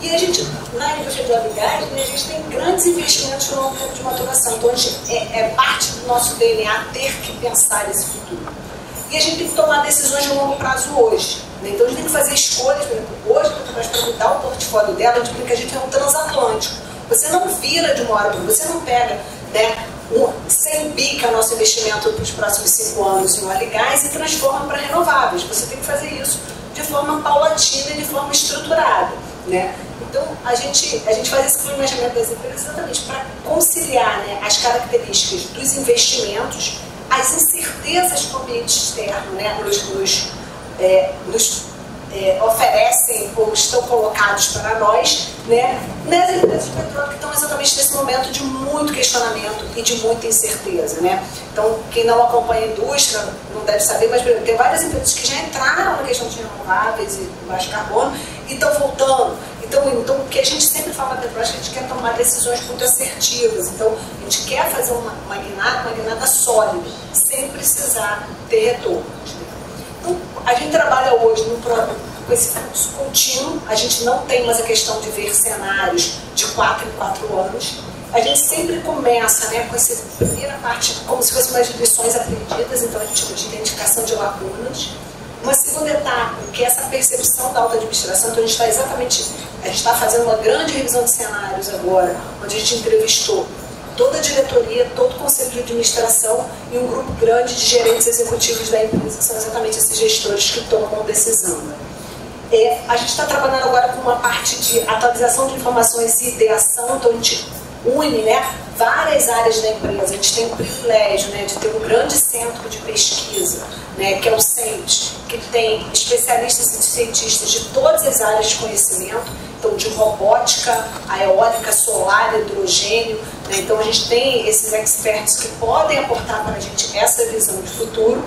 E a gente, na indústria de e gás, né, a gente tem grandes investimentos no longo tempo de maturação. Então, gente, é, é, parte do nosso DNA ter que pensar nesse futuro. E a gente tem que tomar decisões de longo prazo hoje. Né? Então, a gente tem que fazer escolhas. Por exemplo, hoje, para mudar o portfólio dela, a gente que a gente é um transatlântico. Você não vira de uma hora para outra, você não pega né, um, 100 bi, que é o nosso investimento para os próximos 5 anos em óleo gás, e transforma para renováveis. Você tem que fazer isso de forma paulatina e de forma estruturada. Né? Então, a gente, a gente faz esse planejamento das empresas exatamente para conciliar né, as características dos investimentos, as incertezas que o ambiente externo né, nos, nos, é, nos é, oferecem ou estão colocados para nós, né, nas empresas de petróleo que estão exatamente nesse momento de muito questionamento e de muita incerteza. Né? Então, quem não acompanha a indústria não deve saber, mas tem várias empresas que já entraram na questão de renováveis e baixo carbono e estão voltando. Então, então, o que a gente sempre fala na Petrobras é que a gente quer tomar decisões muito assertivas. Então, a gente quer fazer uma, uma guinada, uma guinada sólida, sem precisar ter retorno. A gente trabalha hoje no, com esse fluxo contínuo, a gente não tem mais a questão de ver cenários de quatro em quatro anos. A gente sempre começa né, com essa primeira parte, como se fossem umas lições aprendidas, então a gente chama de identificação de lacunas. Uma segunda etapa, que é essa percepção da alta administração, então a gente está exatamente, a gente está fazendo uma grande revisão de cenários agora, onde a gente entrevistou toda a diretoria, todo o conselho de administração e um grupo grande de gerentes executivos da empresa, que são exatamente esses gestores que tomam decisão. É, a gente está trabalhando agora com uma parte de atualização de informações e ideação, então a gente une né, várias áreas da empresa. A gente tem o privilégio né, de ter um grande centro de pesquisa, né, que é o CENTES, que tem especialistas e cientistas de todas as áreas de conhecimento, então de robótica, a eólica, solar, hidrogênio. Né, então a gente tem esses experts que podem aportar para a gente essa visão de futuro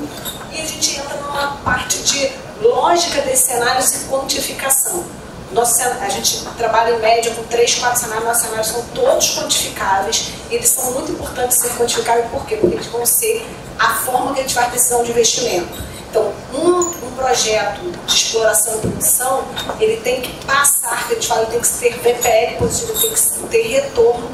e a gente entra numa parte de lógica desses cenários e quantificação. Nosso, a gente trabalha em média com três, quatro cenários, nossos cenários são todos quantificáveis e eles são muito importantes ser quantificáveis, por quê? Porque eles vão ser a forma que a gente faz decisão de investimento. Então, um, projeto de exploração e produção, ele tem que passar, que a gente fala, tem que ter VPL positivo, tem que ter retorno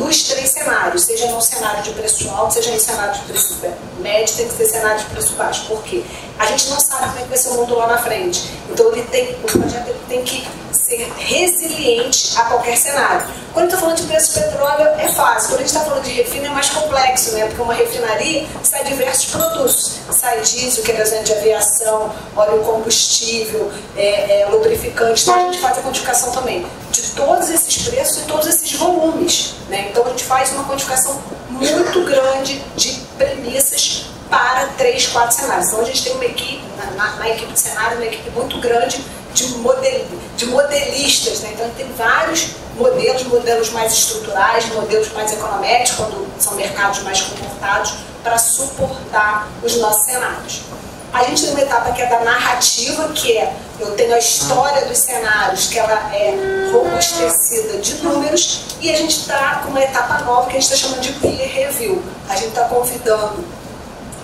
nos três cenários, seja no cenário de preço alto, seja no cenário de preço médio, tem que ter cenário de preço baixo. Por quê? A gente não sabe como é que vai ser o mundo lá na frente. Então, ele tem, o projeto ele tem que ser resiliente a qualquer cenário. Quando estou falando de preço do petróleo, é fácil. Quando a gente está falando de refino, é mais complexo, né? Porque uma refinaria sai diversos produtos. Sai diesel, que é gasóleo de aviação, óleo combustível, é, é, lubrificante. Então, a gente faz a quantificação também de todos esses preços e todos esses volumes. Né? Então, a gente faz uma quantificação muito grande de premissas para três, quatro cenários. Então, a gente tem uma equipe, na, na, equipe de cenário, uma equipe muito grande de, model, de modelistas. Né? Então, tem vários modelos, modelos mais estruturais, modelos mais econométricos, quando são mercados mais comportados, para suportar os nossos cenários. A gente tem uma etapa que é da narrativa, que é eu tenho a história dos cenários, que ela é robustecida de números, e a gente está com uma etapa nova que a gente está chamando de peer review. A gente está convidando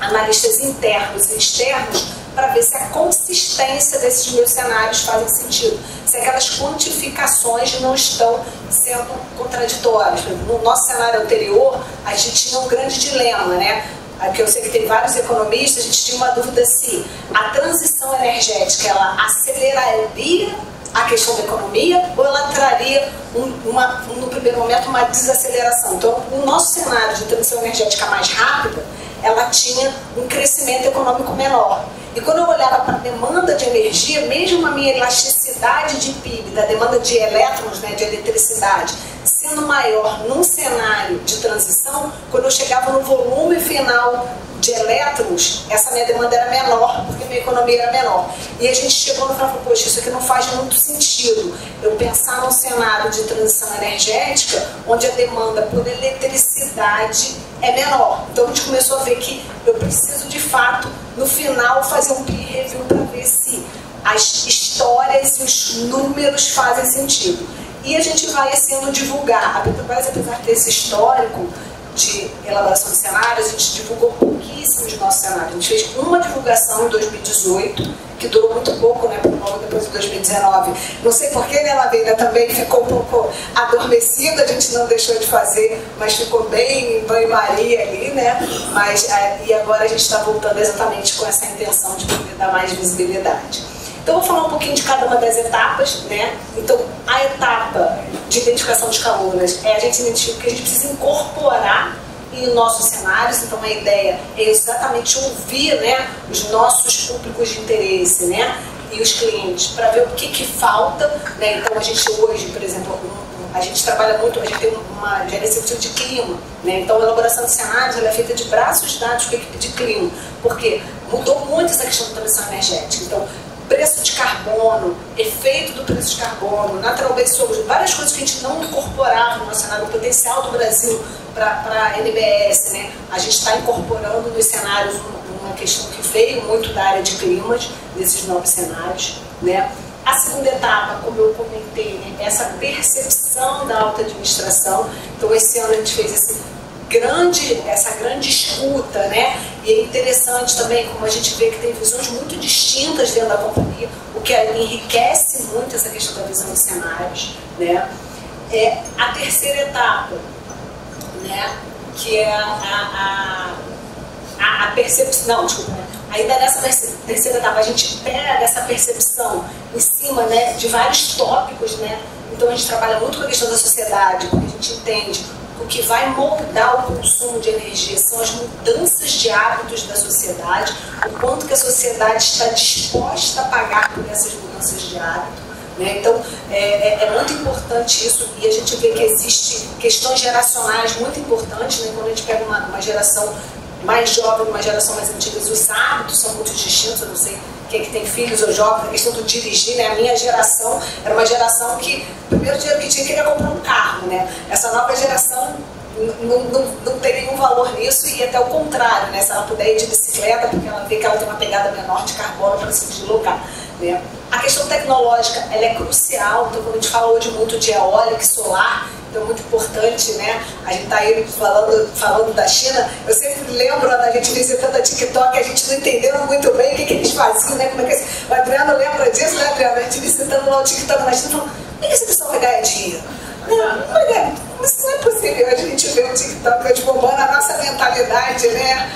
analistas internos e externos para ver se a consistência desses meus cenários fazem sentido, se aquelas quantificações não estão sendo contraditórias. No nosso cenário anterior, a gente tinha um grande dilema, né? Aqui eu sei que tem vários economistas, a gente tinha uma dúvida se a transição energética ela aceleraria a questão da economia ou ela traria, um, uma, no primeiro momento, uma desaceleração. Então, o nosso cenário de transição energética mais rápida, ela tinha um crescimento econômico menor. E quando eu olhava para a demanda de energia, mesmo a minha elasticidade de PIB, da demanda de elétrons, né, de eletricidade, sendo maior num cenário de transição, quando eu chegava no volume final de elétrons, essa minha demanda era menor, porque minha economia era menor. E a gente chegou no final e falou, poxa, isso aqui não faz muito sentido. Eu pensar num cenário de transição energética, onde a demanda por eletricidade é menor. Então a gente começou a ver que eu preciso de fato, no final, fazer um peer review para ver se as histórias e os números fazem sentido. E a gente vai sendo divulgar. A Petrobras, apesar desse histórico, de elaboração de cenários, a gente divulgou pouquíssimos de nossos cenários. A gente fez uma divulgação em 2018, que durou muito pouco, né, logo depois de 2019. Não sei porquê, né, Lavina também ficou um pouco adormecida, a gente não deixou de fazer, mas ficou bem em banho-maria ali, né? Mas, é, e agora a gente está voltando exatamente com essa intenção de poder dar mais visibilidade. Então, vou falar um pouquinho de cada uma das etapas, né? Então, a etapa de identificação de calunas é a gente identificar que a gente precisa incorporar em nossos cenários, então a ideia é exatamente ouvir né, os nossos públicos de interesse, né? E os clientes, para ver o que, que falta, né? Então, a gente hoje, por exemplo, a gente trabalha muito, a gente tem uma gerência de clima, né? Então a elaboração de cenários é feita de braços dados com a equipe de clima, porque mudou muito essa questão da transição energética. Então preço de carbono, efeito do preço de carbono, natural base várias coisas que a gente não incorporava no nosso cenário, o potencial do Brasil para a NBS, né? A gente está incorporando nos cenários uma questão que veio muito da área de climas, nesses novos cenários, né? A segunda etapa, como eu comentei, né, essa percepção da alta administração. Então, esse ano a gente fez esse grande, essa grande escuta, né? E é interessante também como a gente vê que tem visões muito distintas dentro da companhia, o que enriquece muito essa questão da visão de cenários, né? É a terceira etapa, né? Que é a, a, a, a percepção, não, desculpa, né? ainda nessa terceira etapa a gente pega essa percepção em cima né, de vários tópicos, né? Então a gente trabalha muito com a questão da sociedade, porque a gente entende o que vai moldar o consumo de energia são as mudanças de hábitos da sociedade, o quanto que a sociedade está disposta a pagar por essas mudanças de hábito. Né? Então, é, é, é, muito importante isso e a gente vê que existe questões geracionais muito importantes, né? quando a gente pega uma, uma geração mais jovem, uma geração mais antiga, os hábitos são muito distintos, eu não sei quem é que tem filhos ou jovens, a questão do dirigir, né? A minha geração era uma geração que o primeiro dinheiro que tinha queria comprar um carro, né? Essa nova geração não, não, não tem nenhum valor nisso e até o contrário, né? Se ela puder ir de bicicleta, porque ela vê que ela tem uma pegada menor de carbono para se deslocar. Né? A questão tecnológica ela é crucial, então quando a gente fala hoje muito de eólica e solar, então é muito importante, né? A gente está aí falando, falando da China, eu sempre lembro da gente visitando a TikTok, a gente não entendendo muito bem o que, que eles faziam, né? Como é que o Adriano lembra disso, né, Adriano? A gente visitando lá o TikTok na China, falando, como é que esse pessoal vai ganhar dinheiro? Não, isso não é possível a gente ver o TikTok hoje bombando a nossa mentalidade, né?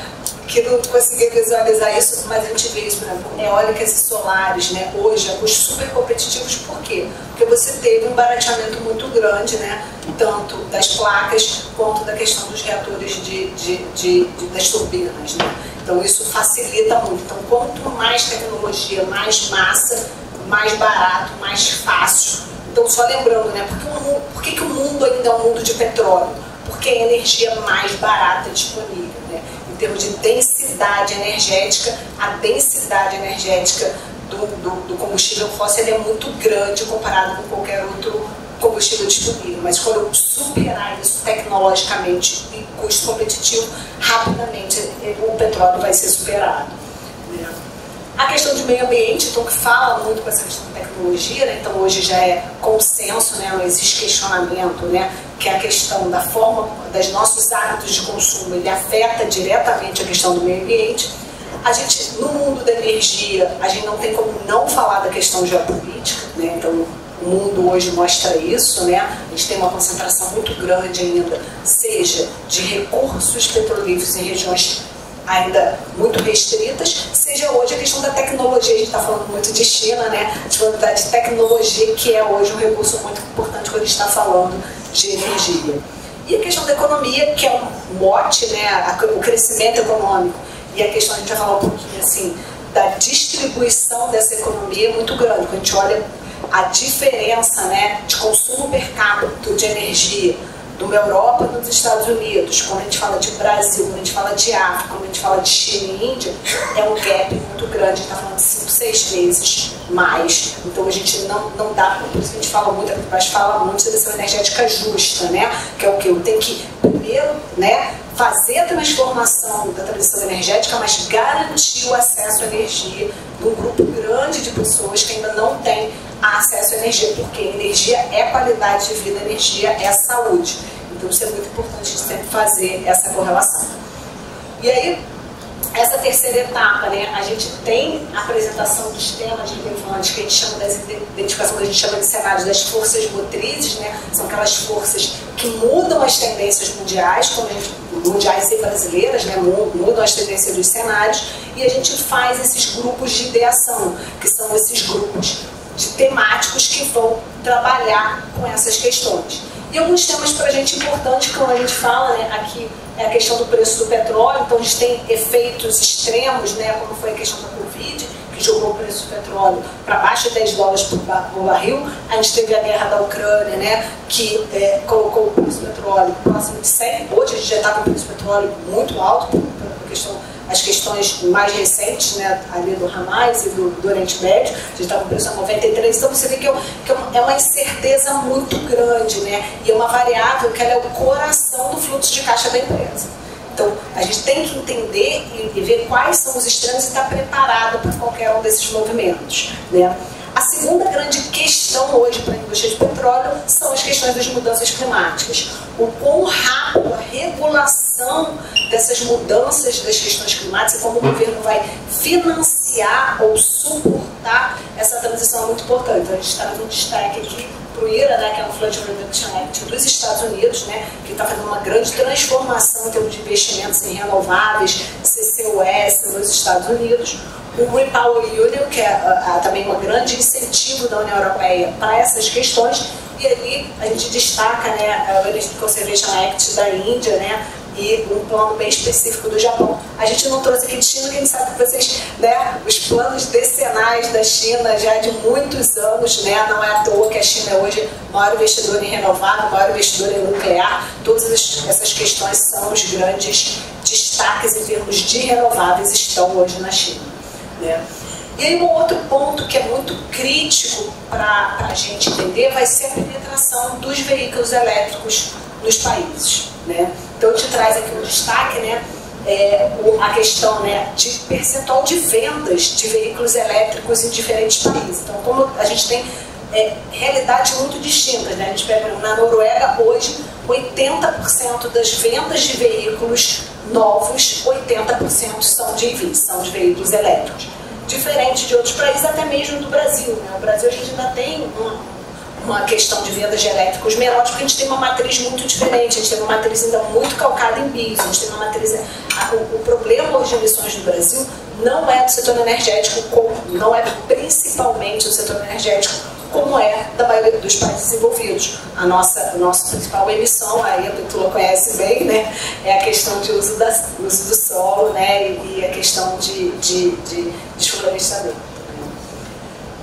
Que não conseguia visualizar isso, mas a gente vê isso, por exemplo, eólicas e solares, né, hoje, custos super competitivos, por quê? Porque você teve um barateamento muito grande, né, tanto das placas quanto da questão dos reatores de, de, de, de das turbinas, né. Então isso facilita muito. Então quanto mais tecnologia, mais massa, mais barato, mais fácil. Então só lembrando, né, porque o, por que, que o mundo ainda é um mundo de petróleo? Porque é a energia mais barata disponível termos de densidade energética, a densidade energética do, do, do combustível fóssil é muito grande comparado com qualquer outro combustível disponível. Mas quando superar isso tecnologicamente e custo competitivo, rapidamente o petróleo vai ser superado. Né? A questão de meio ambiente, então, que fala muito com essa questão da tecnologia, né? então hoje já é consenso, né? não existe questionamento, né? que a questão da forma, dos nossos hábitos de consumo, ele afeta diretamente a questão do meio ambiente. A gente, no mundo da energia, a gente não tem como não falar da questão geopolítica, né? então o mundo hoje mostra isso, né? A gente tem uma concentração muito grande ainda, seja de recursos petrolíferos em regiões ainda muito restritas, seja hoje a questão da tecnologia, a gente está falando muito de China, né? A disponibilidade de tecnologia, que é hoje um recurso muito importante quando a gente está falando de energia. E a questão da economia, que é um mote, né? o crescimento econômico. E a questão, a gente vai falar um pouquinho assim, da distribuição dessa economia é muito grande. Quando a gente olha a diferença né, de consumo per capita de energia uma Europa dos Estados Unidos, quando a gente fala de Brasil, quando a gente fala de África, quando a gente fala de China e Índia, é um gap muito grande, a gente está falando de 5, 6 vezes mais. Então a gente não, não dá, por isso a gente fala muito, gente fala muito de seleção energética justa, né? Que é o que? Eu tenho que primeiro né, fazer a transformação da transição energética, mas garantir o acesso à energia de um grupo grande de pessoas que ainda não tem acesso à energia, porque energia é qualidade de vida, energia é saúde. Então isso é muito importante sempre fazer essa correlação. E aí, essa terceira etapa, né, a gente tem a apresentação dos temas relevantes que a gente chama das identificação que a gente chama de cenários das forças motrizes, né, são aquelas forças que mudam as tendências mundiais, como a mundiais e brasileiras, né, mudam as tendências dos cenários, e a gente faz esses grupos de ideação, que são esses grupos de temáticos que vão trabalhar com essas questões. E alguns temas para a gente importantes, como a gente fala, né, aqui é a questão do preço do petróleo, então a gente tem efeitos extremos, né, como foi a questão da Covid, que jogou o preço do petróleo para baixo de 10 dólares por, barril. A gente teve a guerra da Ucrânia, né, que é, colocou o preço do petróleo próximo de 100. Hoje a gente já está com o preço do petróleo muito alto, por, questão as questões mais recentes, né, ali do Hamas e do, do Oriente Médio, a gente está com preço a 93, então você vê que, é, que é uma incerteza muito grande, né, e é uma variável que é o coração do fluxo de caixa da empresa. Então, a gente tem que entender e, e ver quais são os extremos e estar preparado para qualquer um desses movimentos, né. A segunda grande questão hoje para a indústria de petróleo são as questões das mudanças climáticas. O quão rápido a regulação dessas mudanças das questões climáticas e como o governo vai financiar ou suportar essa transição é muito importante. Então, a gente está dando destaque aqui o né, que é o Flood Reduction Act dos Estados Unidos, né, que está fazendo uma grande transformação em termos de investimentos em renováveis, CCUS nos Estados Unidos. O Repower Union, que é uh, também um grande incentivo da União Europeia para essas questões, e ali a gente destaca né, o Energy Conservation Act da Índia, né, e um plano bem específico do Japão. A gente não trouxe aqui de China, que a gente sabe que vocês, né, os planos decenais da China já de muitos anos, né, não é à toa que a China é hoje o maior investidor em renovável, maior investidor em nuclear, todas essas questões são os grandes destaques em termos de renováveis estão hoje na China. Né? E aí um outro ponto que é muito crítico para a gente entender vai ser a penetração dos veículos elétricos nos países. Né? Então te traz aqui um destaque, né? É, a questão né, de percentual de vendas de veículos elétricos em diferentes países. Então, como a gente tem é, realidades muito distintas, né? a gente pega na Noruega hoje 80% das vendas de veículos novos, 80% são de EVs, são de veículos elétricos. Diferente de outros países, até mesmo do Brasil. Né? O Brasil a gente ainda tem uma, uma questão de vendas de elétricos menores, porque a gente tem uma matriz muito diferente, a gente tem uma matriz ainda muito calcada em bis, a gente tem uma matriz... A, o, o, problema hoje de emissões no Brasil não é do setor energético, não é principalmente do setor energético, como é da maioria dos países desenvolvidos. A nossa, a nossa principal emissão, aí a Petula conhece bem, né, é a questão de uso, da, uso do solo né, e, a questão de, de, de desflorestamento.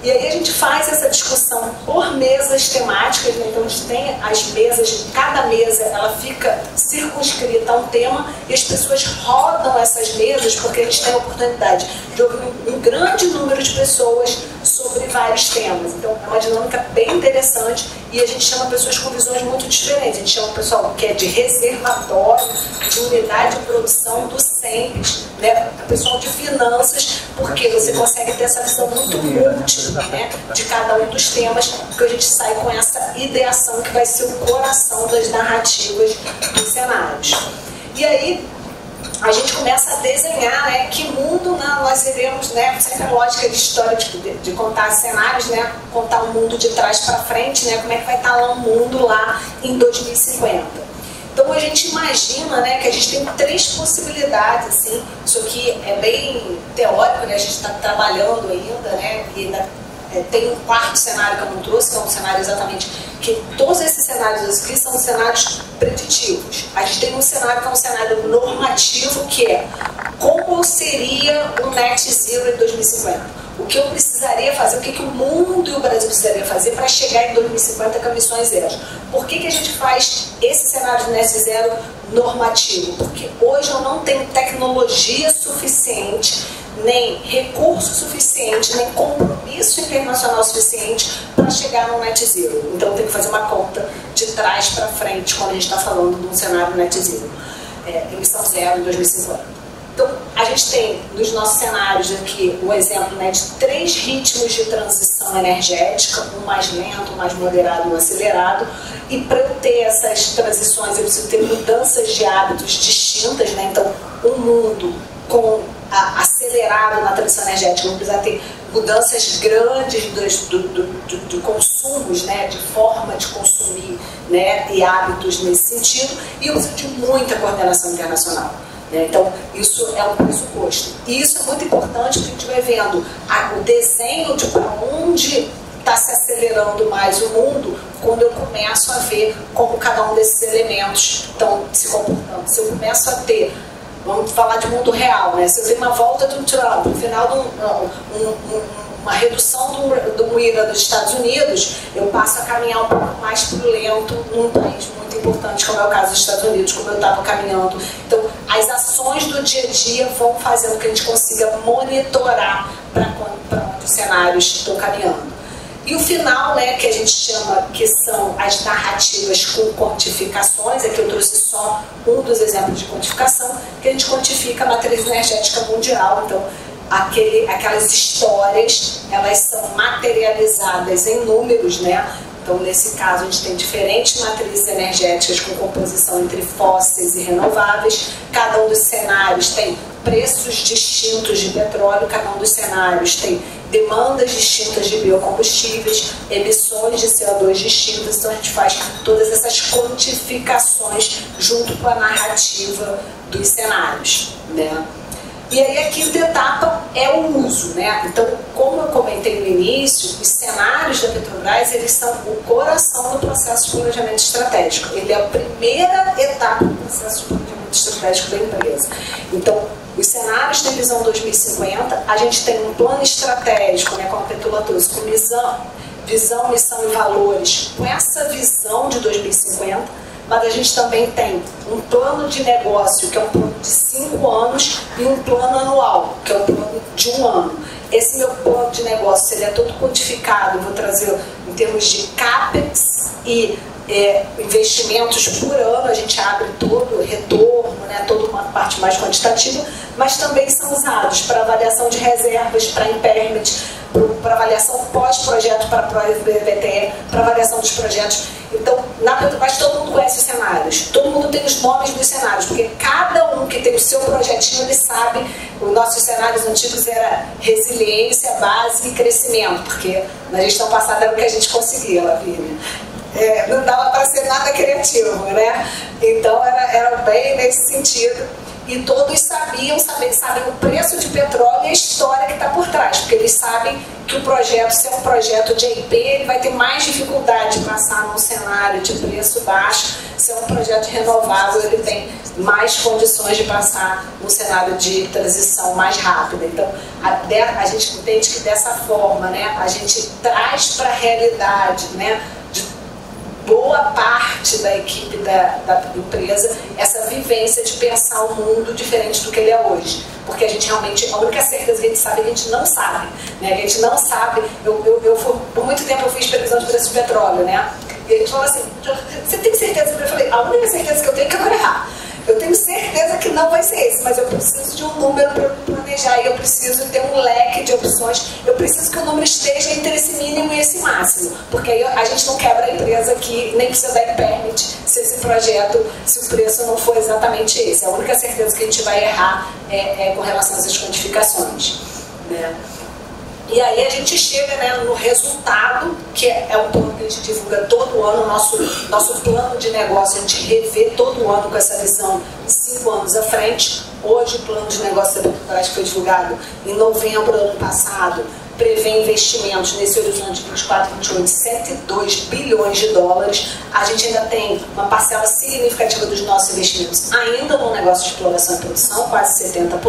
E aí a gente faz essa discussão por mesas temáticas, né? então a gente tem as mesas, cada mesa ela fica circunscrita a um tema e as pessoas rodam essas mesas porque a gente tem a oportunidade de ouvir um, grande número de pessoas sobre vários temas. Então é uma dinâmica bem interessante e a gente chama pessoas com visões muito diferentes. A gente chama o pessoal que é de reservatório, de unidade de produção do SEMPES, né? o pessoal de finanças, porque você consegue ter essa visão muito múltipla né, de cada um dos temas, porque a gente sai com essa ideação que vai ser o coração das narrativas dos cenários. E aí, a gente começa a desenhar né, que mundo né, nós iremos, né, sempre lógica de história de, de, de, contar cenários, né, contar o mundo de trás para frente, né, como é que vai estar lá o mundo lá em 2050. Então a gente imagina né, que a gente tem três possibilidades, assim, isso aqui é bem teórico, né, a gente está trabalhando ainda, né, e ainda é, tem um quarto cenário que eu não trouxe, que é um cenário exatamente que todos esses cenários aqui são cenários preditivos. A gente tem um cenário que é um cenário normativo, que é como seria o net zero em 2050 o que eu precisaria fazer, o que, que o mundo e o Brasil precisaria fazer para chegar em 2050 com emissões zero. Por que, que a gente faz esse cenário de net zero normativo? Porque hoje eu não tenho tecnologia suficiente, nem recurso suficiente, nem compromisso internacional suficiente para chegar no net zero. Então tem que fazer uma conta de trás para frente quando a gente está falando de um cenário net zero. É, emissão zero em 2050. Então, a gente tem nos nossos cenários aqui o exemplo né, de três ritmos de transição energética, um mais lento, um mais moderado, um acelerado. E para eu ter essas transições, eu preciso ter mudanças de hábitos distintas. Né? Então, um mundo com acelerado na transição energética, vamos precisar ter mudanças grandes dos, do, do, do, do, consumos, né, de forma de consumir né, e hábitos nesse sentido, e uso de muita coordenação internacional. Né? Então, isso é um pressuposto. E isso é muito importante porque a gente vai vendo a, o desenho de para onde está se acelerando mais o mundo quando eu começo a ver como cada um desses elementos estão se comportando. Se eu começo a ter, vamos falar de mundo real, né? se eu tenho uma volta do Trump, no final de um, um, um, uma redução do, do IRA dos Estados Unidos, eu passo a caminhar um pouco mais para o lento num país muito importante, como é o caso dos Estados Unidos, como eu estava caminhando. Então, as ações do dia a dia vão fazendo que a gente consiga monitorar para onde os cenários estão caminhando. E o final, né, que a gente chama, que são as narrativas com quantificações, aqui eu trouxe só um dos exemplos de quantificação, que a gente quantifica a matriz energética mundial. Então, aquele, aquelas histórias, elas são materializadas em números, né? Então, nesse caso, a gente tem diferentes matrizes energéticas com composição entre fósseis e renováveis. Cada um dos cenários tem preços distintos de petróleo, cada um dos cenários tem demandas distintas de biocombustíveis, emissões de CO2 distintas. Então, a gente faz todas essas quantificações junto com a narrativa dos cenários. Né? E aí a quinta etapa é o uso, né? Então, como eu comentei no início, os cenários da Petrobras, eles são o coração do processo de planejamento estratégico. Ele é a primeira etapa do processo de estratégico da empresa. Então, os cenários de visão 2050, a gente tem um plano estratégico, né, como a Petula trouxe, com visão, visão, missão e valores. Com essa visão de 2050, mas a gente também tem um plano de negócio, que é um plano de cinco anos, e um plano anual, que é um plano de um ano. Esse meu plano de negócio ele é todo quantificado, vou trazer em termos de CAPEX e é, investimentos por ano, a gente abre todo o retorno, né, toda uma parte mais quantitativa, mas também são usados para avaliação de reservas, para impairment, para avaliação pós-projeto, para ProVTE, para avaliação dos projetos. Então, na Petrobras todo mundo conhece os cenários, todo mundo tem os nomes dos cenários, porque cada um que tem o seu projetinho, ele sabe, os nossos cenários antigos era resiliência, base e crescimento, porque na gestão passada era o que a gente conseguia, Lavínia. É, não dava para ser nada criativo, né? Então era, era bem nesse sentido e todos sabiam, sabem, sabem o preço de petróleo e a história que está por trás, porque eles sabem que o projeto, se é um projeto de IP, ele vai ter mais dificuldade de passar num cenário de preço baixo, se é um projeto renovável, ele tem mais condições de passar num cenário de transição mais rápida. Então, a, a gente entende que dessa forma, né, a gente traz para a realidade, né, boa parte da equipe da, da empresa essa vivência de pensar o mundo diferente do que ele é hoje. Porque a gente realmente, a única certeza que a gente sabe é que a gente não sabe. Né? A gente não sabe. Eu, eu, eu, por muito tempo eu fiz previsão de preço de petróleo, né? E a gente falou assim, você tem certeza? Eu falei, a única certeza que eu tenho é que eu vou errar. Eu tenho certeza que não vai ser esse, mas eu preciso de um número para planejar eu preciso ter um leque de opções. Eu preciso que o número esteja entre esse mínimo e esse máximo, porque aí a gente não quebra a empresa que nem precisa dar permit se esse projeto, se o preço não for exatamente esse. A única certeza que a gente vai errar é, é com relação essas quantificações. Né? E aí a gente chega né, no resultado, que é, é um plano que a gente divulga todo ano, nosso, nosso plano de negócio, a gente revê todo ano com essa visão cinco anos à frente. Hoje o plano de negócio da foi divulgado em novembro do ano passado, prevê investimentos nesse horizonte 24, 28 102 bilhões de dólares. A gente ainda tem uma parcela significativa dos nossos investimentos ainda no negócio de exploração e produção, quase 70%.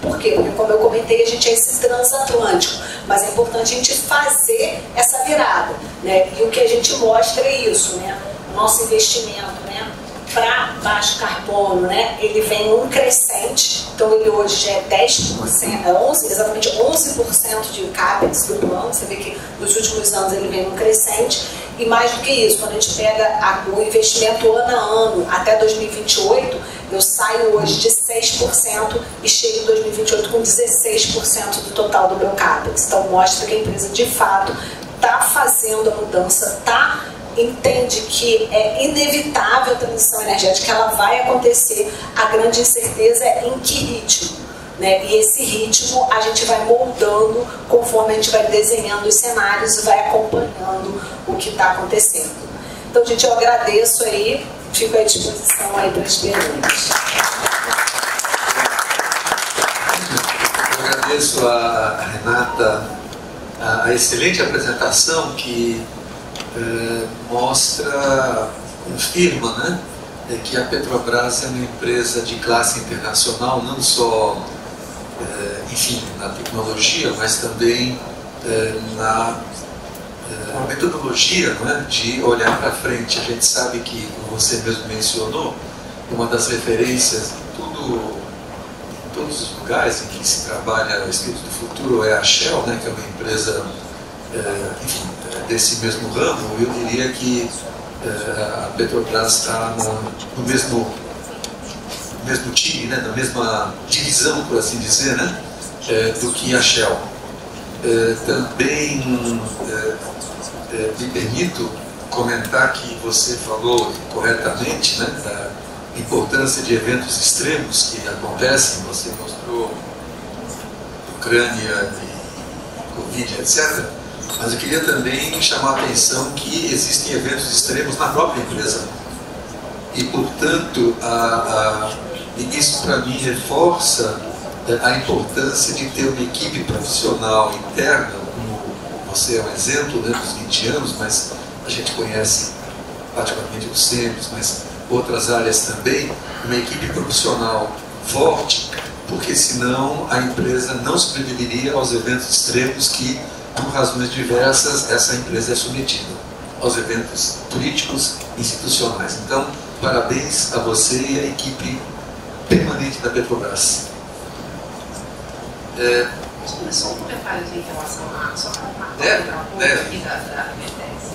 Por quê? Porque, como eu comentei, a gente é esse transatlântico, mas é importante a gente fazer essa virada. Né? E o que a gente mostra é isso, né? nosso investimento né? Para baixo carbono, né, ele vem um crescente, então ele hoje já é 10%, é 11, exatamente 11% de CAPEX do plano, você vê que nos últimos anos ele vem um crescente, e mais do que isso, quando a gente pega a, o investimento ano a ano até 2028, eu saio hoje de 6% e chego em 2028 com 16% do total do meu CAPEX. Então mostra que a empresa de fato está fazendo a mudança, está entende que é inevitável a transição energética, ela vai acontecer, a grande incerteza é em que ritmo. Né? E esse ritmo a gente vai moldando conforme a gente vai desenhando os cenários e vai acompanhando o que está acontecendo. Então, gente, eu agradeço aí, fico à disposição aí para as perguntas. Eu agradeço a Renata a excelente apresentação que é, mostra, confirma né, é que a Petrobras é uma empresa de classe internacional, não só, é, enfim, na tecnologia, mas também é, na é, metodologia não é, de olhar para frente. A gente sabe que, como você mesmo mencionou, uma das referências em tudo todos os lugares em que se trabalha o espírito do futuro é a Shell, né, que é uma empresa é, enfim, desse mesmo ramo, eu diria que é, a Petrobras está no, mesmo, no mesmo time, né, na mesma divisão, por assim dizer, né, é, do que a Shell. também me permito comentar que você falou corretamente né, da importância de eventos extremos que acontecem, você mostrou Ucrânia e Covid, etc. Mas eu queria também chamar a atenção que existem eventos extremos na própria empresa. E, portanto, a, a, isso para mim reforça é, a importância de ter uma equipe profissional interna, como você é um exemplo né, dos 20 anos, mas a gente conhece praticamente os centros, mas outras áreas também, uma equipe profissional forte, porque senão a empresa não sobreviveria aos eventos extremos que por razões diversas, essa empresa é submetida aos eventos políticos institucionais. Então, parabéns a você e a equipe permanente da Petrobras. É, só um comentário em relação a. Só para uma deve, deve. aqui da, da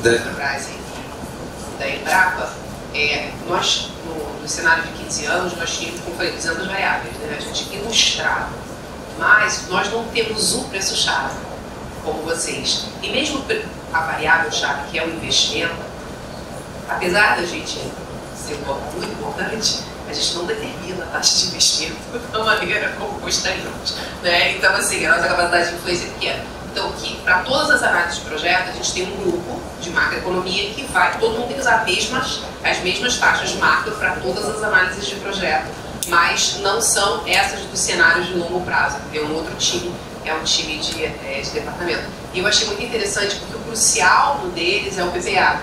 Petrobras e da Embrapa. É, nós, no, no, cenário de 15 anos, nós tínhamos, como falei, 200 variáveis, né? a gente ilustrava. Mas nós não temos um preço-chave como vocês. E mesmo a variável chave, que é o investimento, apesar da gente ser um ponto muito importante, a gente não determina a taxa de investimento da maneira como gostaríamos. Né? Então, assim, a nossa capacidade de influência é pequena. Então, para todas as análises de projeto, a gente tem um grupo de macroeconomia que vai, todo mundo tem usar mesmas, as mesmas taxas macro para todas as análises de projeto, mas não são essas dos cenários de longo prazo. Tem um outro time é um time de, é, de departamento. E eu achei muito interessante porque o crucial no deles é o PPA.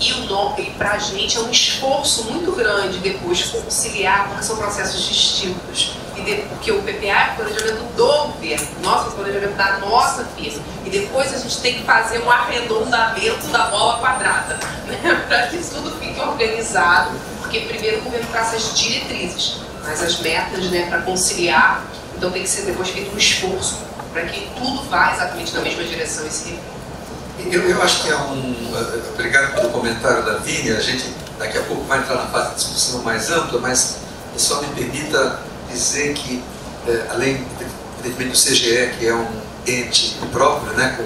E, o e para a gente é um esforço muito grande depois conciliar, porque são processos distintos. E de, porque o PPA é o planejamento do governo, nosso planejamento da nossa firma. E depois a gente tem que fazer um arredondamento da bola quadrada, né? para que tudo fique organizado. Porque primeiro o governo traça as diretrizes, mas as metas né, para conciliar então tem que ser depois feito um esforço para que tudo vá exatamente na mesma direção e se eu, eu acho que é um. Eh, obrigado pelo comentário da Vini. A gente daqui a pouco vai entrar na fase de discussão mais ampla, mas só me permita dizer que, é, além evidentemente do CGE, que é um ente próprio, né, com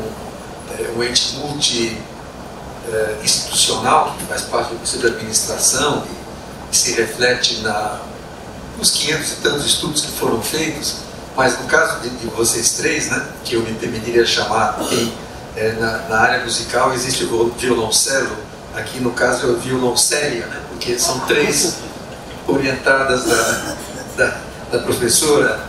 é, um ente multi-institucional, que faz parte do Conselho de Administração e se reflete na, os 500 e tantos estudos que foram feitos, mas no caso de, de vocês três, né, que eu me permitiria chamar em, é, na, na, área musical, existe o violoncelo, aqui no caso é o violoncelia, né, porque são três orientadas da, da, da professora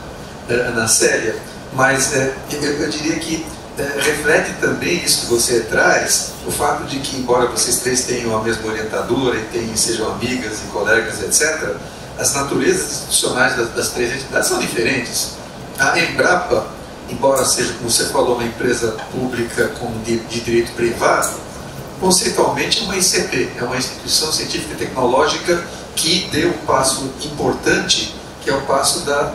Ana Célia, mas é, eu, eu, diria que é, reflete também isso que você traz, o fato de que, embora vocês três tenham a mesma orientadora e tenham, sejam amigas e colegas, etc., as naturezas institucionais das, das três entidades são diferentes. A Embrapa, embora seja, como você falou, uma empresa pública com de, de direito privado, conceitualmente é uma ICP, é uma instituição científica e tecnológica que deu um passo importante, que é o passo da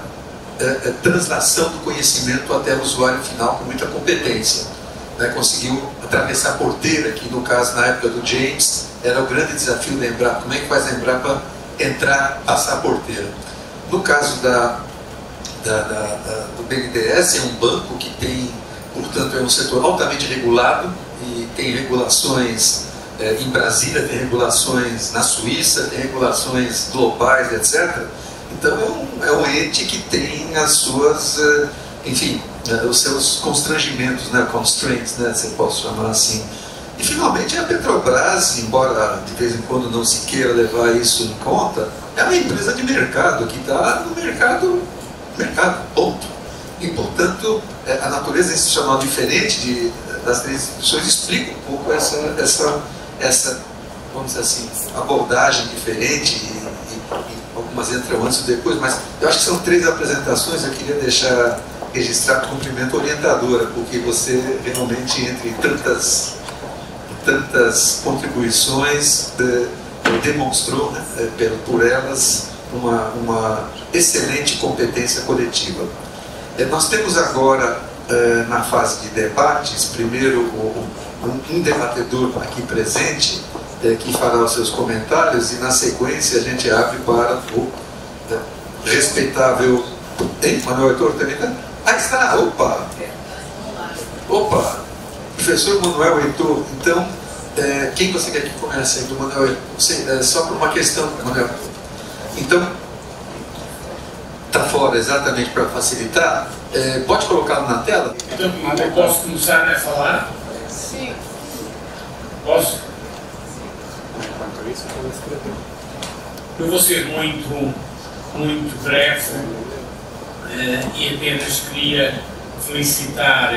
é, translação do conhecimento até o usuário final com muita competência. Né? Conseguiu atravessar a porteira, que no caso, na época do James, era o grande desafio da Embrapa. Como é que faz a Embrapa entrar, passar a porteira? No caso da, da, da, do BNDES, é um banco que tem, portanto, é um setor altamente regulado e tem regulações é, em Brasília, tem regulações na Suíça, tem regulações globais, etc então é um, é um ente que tem as suas, eh, enfim, eh, os seus constrangimentos, né, constraints, né, se posso chamar assim. E finalmente a Petrobras, embora de vez em quando não se queira levar isso em conta, é uma empresa de mercado que está no mercado, mercado, ponto. E portanto eh, a natureza institucional diferente de, das três instituições explica um pouco essa, essa, essa vamos dizer assim, abordagem diferente e, e, e algumas entram antes e depois, mas eu acho que são três apresentações, eu queria deixar registrar o cumprimento orientadora, porque você realmente, entre tantas, tantas contribuições, de, demonstrou né, é, por elas uma, uma excelente competência coletiva. É, nós temos agora, é, na fase de debates, primeiro um debatedor aqui presente, é, que fará os seus comentários e na sequência a gente abre para o é, respeitável. Hein, Manuel Heitor também está? Ah, está! Opa! Opa! Professor Manuel Heitor, então, é, quem você quer que comece aí do Manuel Heitor? É, só por uma questão, Manuel. Então, está fora exatamente para facilitar. É, pode colocá-lo na tela? Então, eu posso começar a falar? Sim. Posso? Eu vou ser muito, muito breve uh, e apenas queria felicitar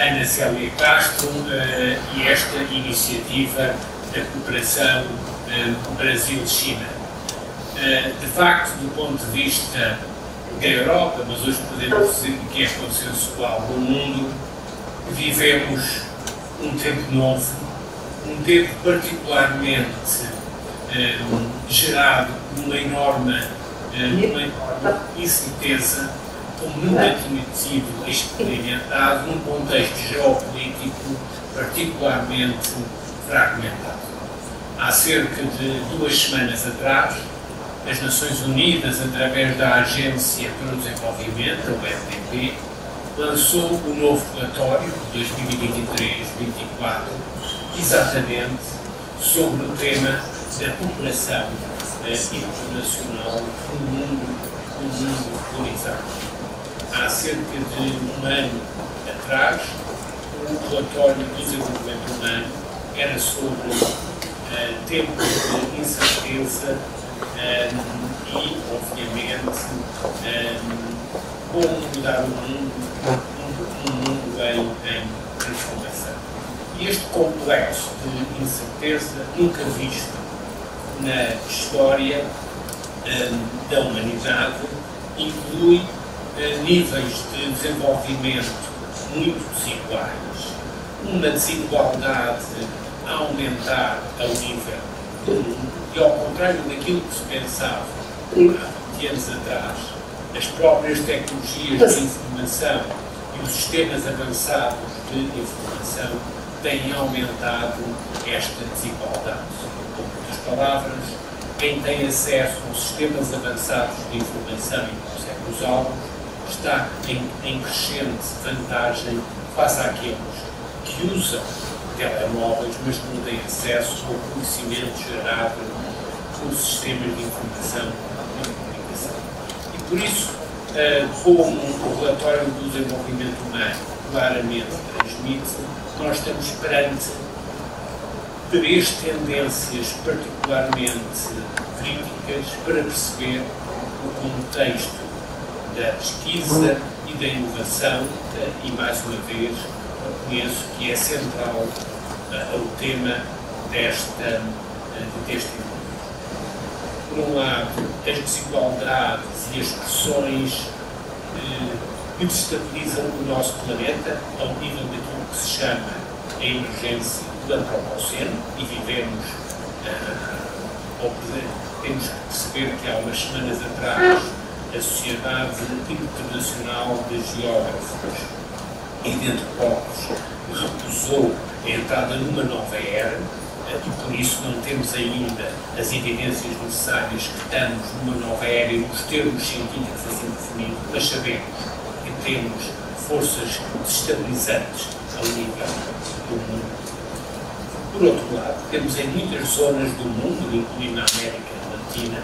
Ana Célia Castro uh, e esta iniciativa da cooperação Brasil-China. de facto, do ponto de vista da Europa, mas hoje podemos dizer que é consensual do mundo, vivemos um tempo novo um tempo particularmente eh, gerado por uma enorme, eh, uma enorme incerteza, como nunca tinha sido experimentado num contexto geopolítico particularmente fragmentado. Há cerca de duas semanas atrás, as Nações Unidas, através da Agência para o Desenvolvimento, o FDP, lançou o novo relatório 2023-24 exatamente sobre o tema da cooperação internacional no mundo, no mundo polarizado. Há cerca de um ano atrás, o relatório do desenvolvimento humano era sobre uh, tempos de incerteza um, e, obviamente, um, como mudar o mundo, um, um mundo em, em transformação. E este complexo de incerteza, nunca visto na história um, da humanidade, inclui níveis de desenvolvimento muito desiguais, uma desigualdade a aumentar ao nível do mundo, e ao contrário daquilo que se pensava há 20 anos atrás, as próprias tecnologias de informação e os sistemas avançados de informação têm aumentado esta desigualdade. Em outras palavras, quem tem acesso aos sistemas avançados de informação e consegue usá-los está em, em crescente vantagem face àqueles que usam telemóveis, mas não têm acesso ao conhecimento gerado por sistemas de informação e comunicação. E por isso, eh, como o relatório do desenvolvimento humano claramente transmite, nós estamos perante três tendências particularmente críticas para perceber o contexto da pesquisa, e da inovação, e mais uma vez reconheço que é central o tema desta, deste encontro. Por um lado, as desigualdades e as pressões que destabilizam o nosso planeta ao nível daquilo que se chama a emergência do antropoceno e vivemos, ou temos que perceber que há umas semanas atrás a Sociedade Internacional de Geógrafos e de Antropólogos recusou a entrada numa nova era e por isso não temos ainda as evidências necessárias que estamos numa nova era e nos termos científicos assim definidos, mas sabemos que temos forças desestabilizantes ao nível do mundo. Por outro lado, temos em muitas zonas do mundo, incluindo a América Latina,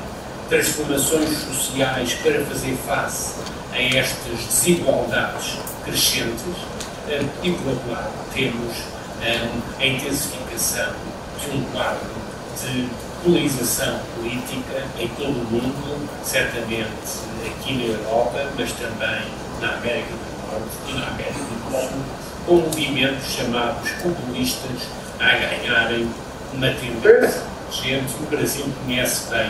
transformações sociais para fazer face a estas desigualdades crescentes eh, e, por outro lado, temos eh, a intensificação de um quadro de polarização política em todo o mundo, certamente aqui na Europa, mas também na América do Norte e na América do Sul, com movimentos chamados populistas a ganharem uma tendência. Gente, o Brasil conhece bem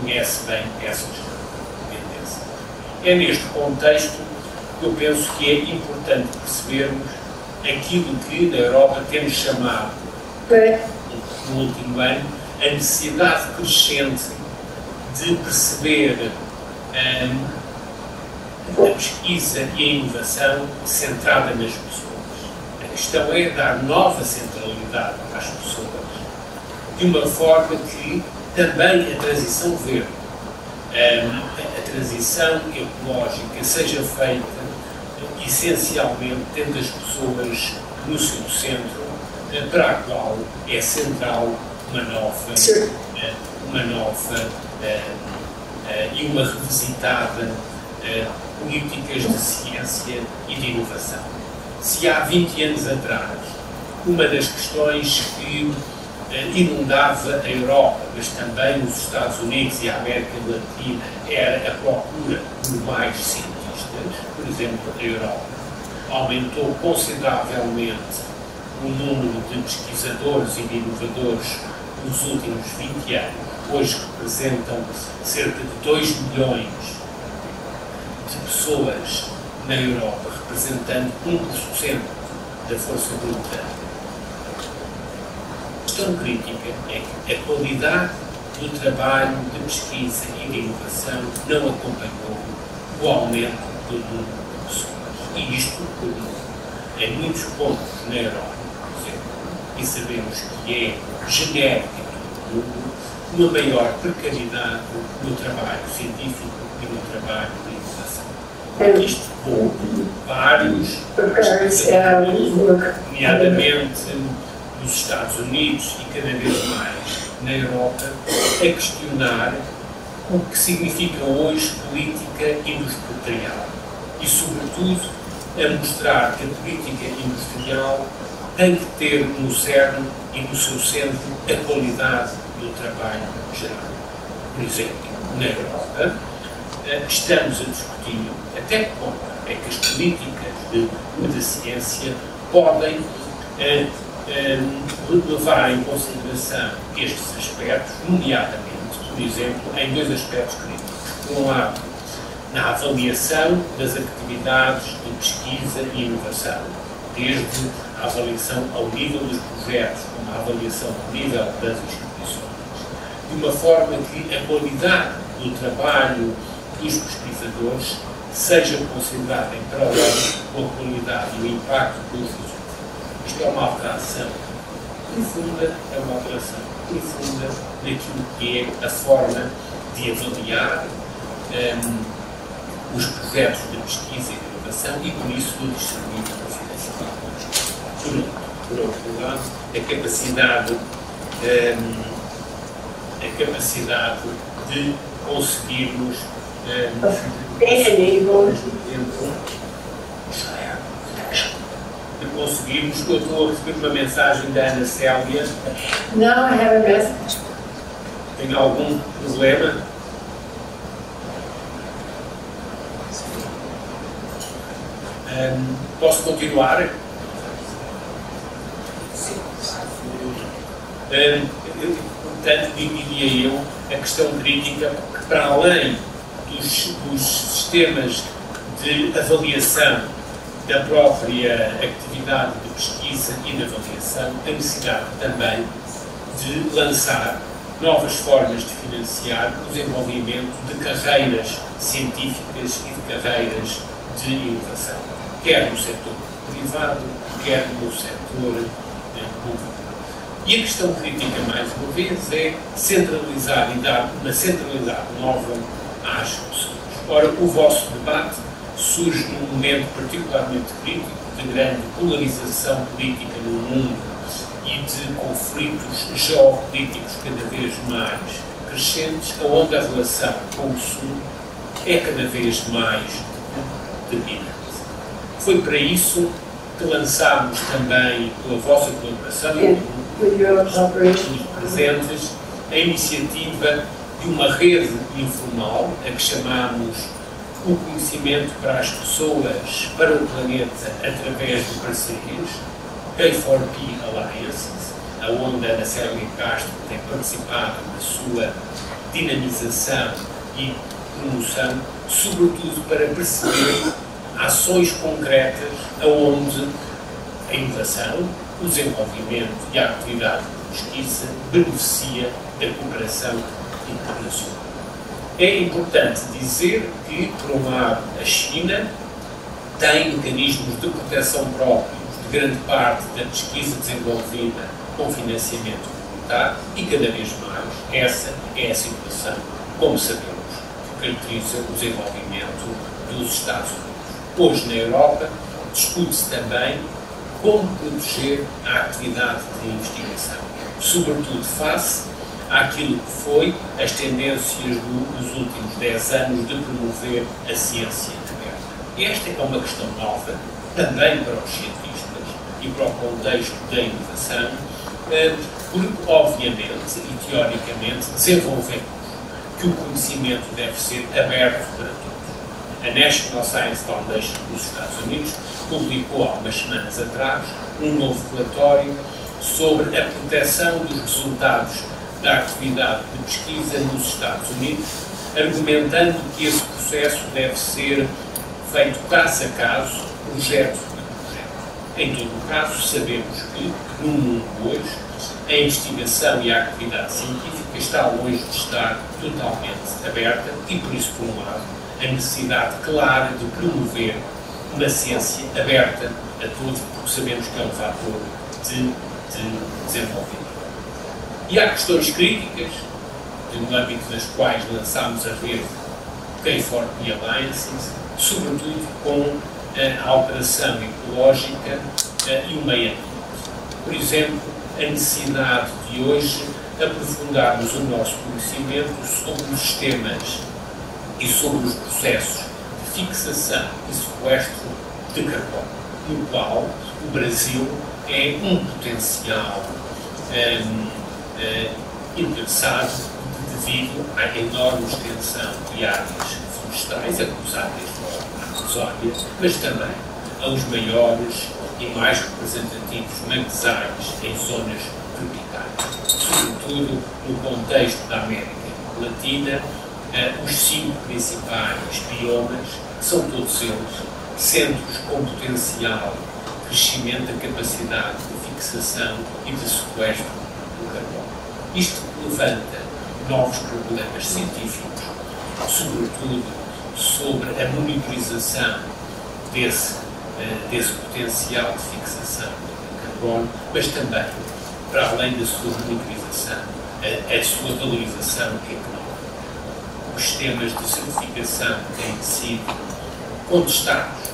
conhece bem essas tendências. É neste contexto que eu penso que é importante percebermos aquilo que na Europa temos chamado, no último ano, a necessidade crescente de perceber um, a pesquisa e a inovação centrada nas pessoas. A questão é dar nova centralidade às pessoas, de uma forma que também a transição verde, a transição ecológica seja feita essencialmente tendo as pessoas no seu centro, eh, para a qual é central uma nova, eh, uma nova eh, e uma revisitada políticas de ciência e de inovação. Se há 20 anos atrás, uma das questões que inundava a Europa, mas também os Estados Unidos e a América Latina, era a procura por mais cientistas, por exemplo, a Europa aumentou consideravelmente o número de pesquisadores e de inovadores nos últimos 20 anos. Hoje representam cerca de 2 milhões de pessoas na Europa, representando 1% da força bruta questão crítica é que a qualidade do trabalho de pesquisa e de inovação não acompanhou o aumento do número de pessoas. E isto, em muitos pontos na Europa, por exemplo, e sabemos que é genérico em todo o mundo, uma maior precariedade no trabalho científico e no trabalho de inovação. Isto houve vários, nomeadamente nos Estados Unidos e cada vez mais na Europa a questionar o que significa hoje política industrial e, sobretudo, a mostrar que a política industrial tem que ter no cerne e no seu centro a qualidade do trabalho geral. Por exemplo, na Europa, eh, estamos a discutir até que ponto é que as políticas de, de ciência podem eh, levar em consideração estes aspectos, nomeadamente, por exemplo, em dois aspectos críticos. Por um lado, na avaliação das atividades de pesquisa e inovação, desde a avaliação ao nível dos projetos, como a avaliação ao nível das instituições, de uma forma que a qualidade do trabalho dos pesquisadores seja considerada em paralelo com a qualidade e o impacto dos isto é uma alteração. Profunda, é uma alteração. Profunda naquilo que é a forma de avaliar um, os projetos de pesquisa e de inovação e, por isso, do discernimento do financiamento. Por, por outro lado, a capacidade, um, a capacidade de conseguirmos um, de conseguirmos. Eu estou a receber uma mensagem da Ana Célia. Não, I have a message. Tem algum problema? Um, posso continuar? Um, portanto, diria eu a questão crítica que, para além dos, dos sistemas de avaliação da própria atividade de pesquisa e de avaliação, a necessidade também de lançar novas formas de financiar o desenvolvimento de carreiras científicas e de carreiras de inovação, quer no setor privado, quer no setor eh, público. E a questão crítica, mais uma vez, é centralizar e dar uma centralidade nova às pessoas. Ora, o vosso debate surge num momento particularmente crítico, de grande polarização política no mundo e de conflitos geopolíticos cada vez mais crescentes, onde a relação com o Sul é cada vez mais debilitante. Foi para isso que lançámos também, pela vossa colaboração, presentes, a iniciativa de uma rede informal, a que chamamos o conhecimento para as pessoas, para o planeta, através de parcerias, K4P Alliances, onde a Ana Célia Castro tem participado na sua dinamização e promoção, sobretudo para perceber ações concretas aonde a inovação, o desenvolvimento e a atividade de pesquisa beneficia da cooperação internacional. É importante dizer que, por um lado, a China tem mecanismos de proteção próprios de grande parte da pesquisa desenvolvida com financiamento comunitário e, cada vez mais, essa é a situação, como sabemos, que caracteriza o desenvolvimento dos Estados Unidos. Hoje, na Europa, discute-se também como proteger a atividade de investigação, sobretudo face àquilo que foi as tendências dos últimos 10 anos de promover a ciência aberta. Esta é uma questão nova, também para os cientistas e para o contexto da inovação, eh, porque, obviamente e teoricamente, desenvolvemos que o conhecimento deve ser aberto para todos a National Science Foundation dos Estados Unidos publicou há umas semanas atrás um novo relatório sobre a proteção dos resultados da atividade de pesquisa nos Estados Unidos, argumentando que esse processo deve ser feito caso a caso, projeto a projeto. Em todo o caso, sabemos que, no mundo hoje, a investigação e a atividade científica está longe de estar totalmente aberta e, por isso, por um lado, a necessidade clara de promover uma ciência aberta a todos, porque sabemos que é um fator de, de desenvolvimento. E há questões críticas, no âmbito das quais lançámos a rede K4P Alliances, sobretudo com a alteração ecológica e o meio ambiente. Por exemplo, a necessidade de hoje aprofundarmos o nosso conhecimento sobre os sistemas e sobre os processos de fixação e sequestro de carbono, no qual o Brasil é um potencial um, interessado devido à enorme extensão de áreas florestais, a cruzar desde a Amazónia, mas também aos maiores e mais representativos manguezais em zonas tropicais, sobretudo no contexto da América Latina uh, os cinco principais biomas são todos eles centros com potencial crescimento da capacidade de fixação e de sequestro. Isto levanta novos problemas científicos, sobretudo sobre a monitorização desse, uh, desse potencial de fixação do carbono, mas também, para além da sua monitorização, a, a sua valorização económica. Os sistemas de certificação têm sido contestados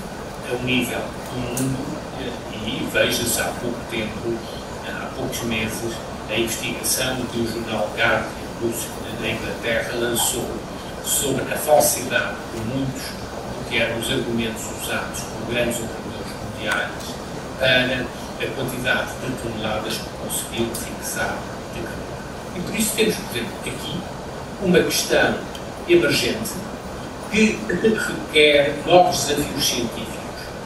a um nível do mundo e veja-se há pouco tempo, há poucos meses, a investigação que o jornal Guardian da Inglaterra lançou sobre a falsidade de muitos do que eram os argumentos usados por grandes operadores mundiais para a quantidade de toneladas que conseguiram fixar de carbono. E por isso temos, por exemplo, aqui uma questão emergente que requer novos desafios científicos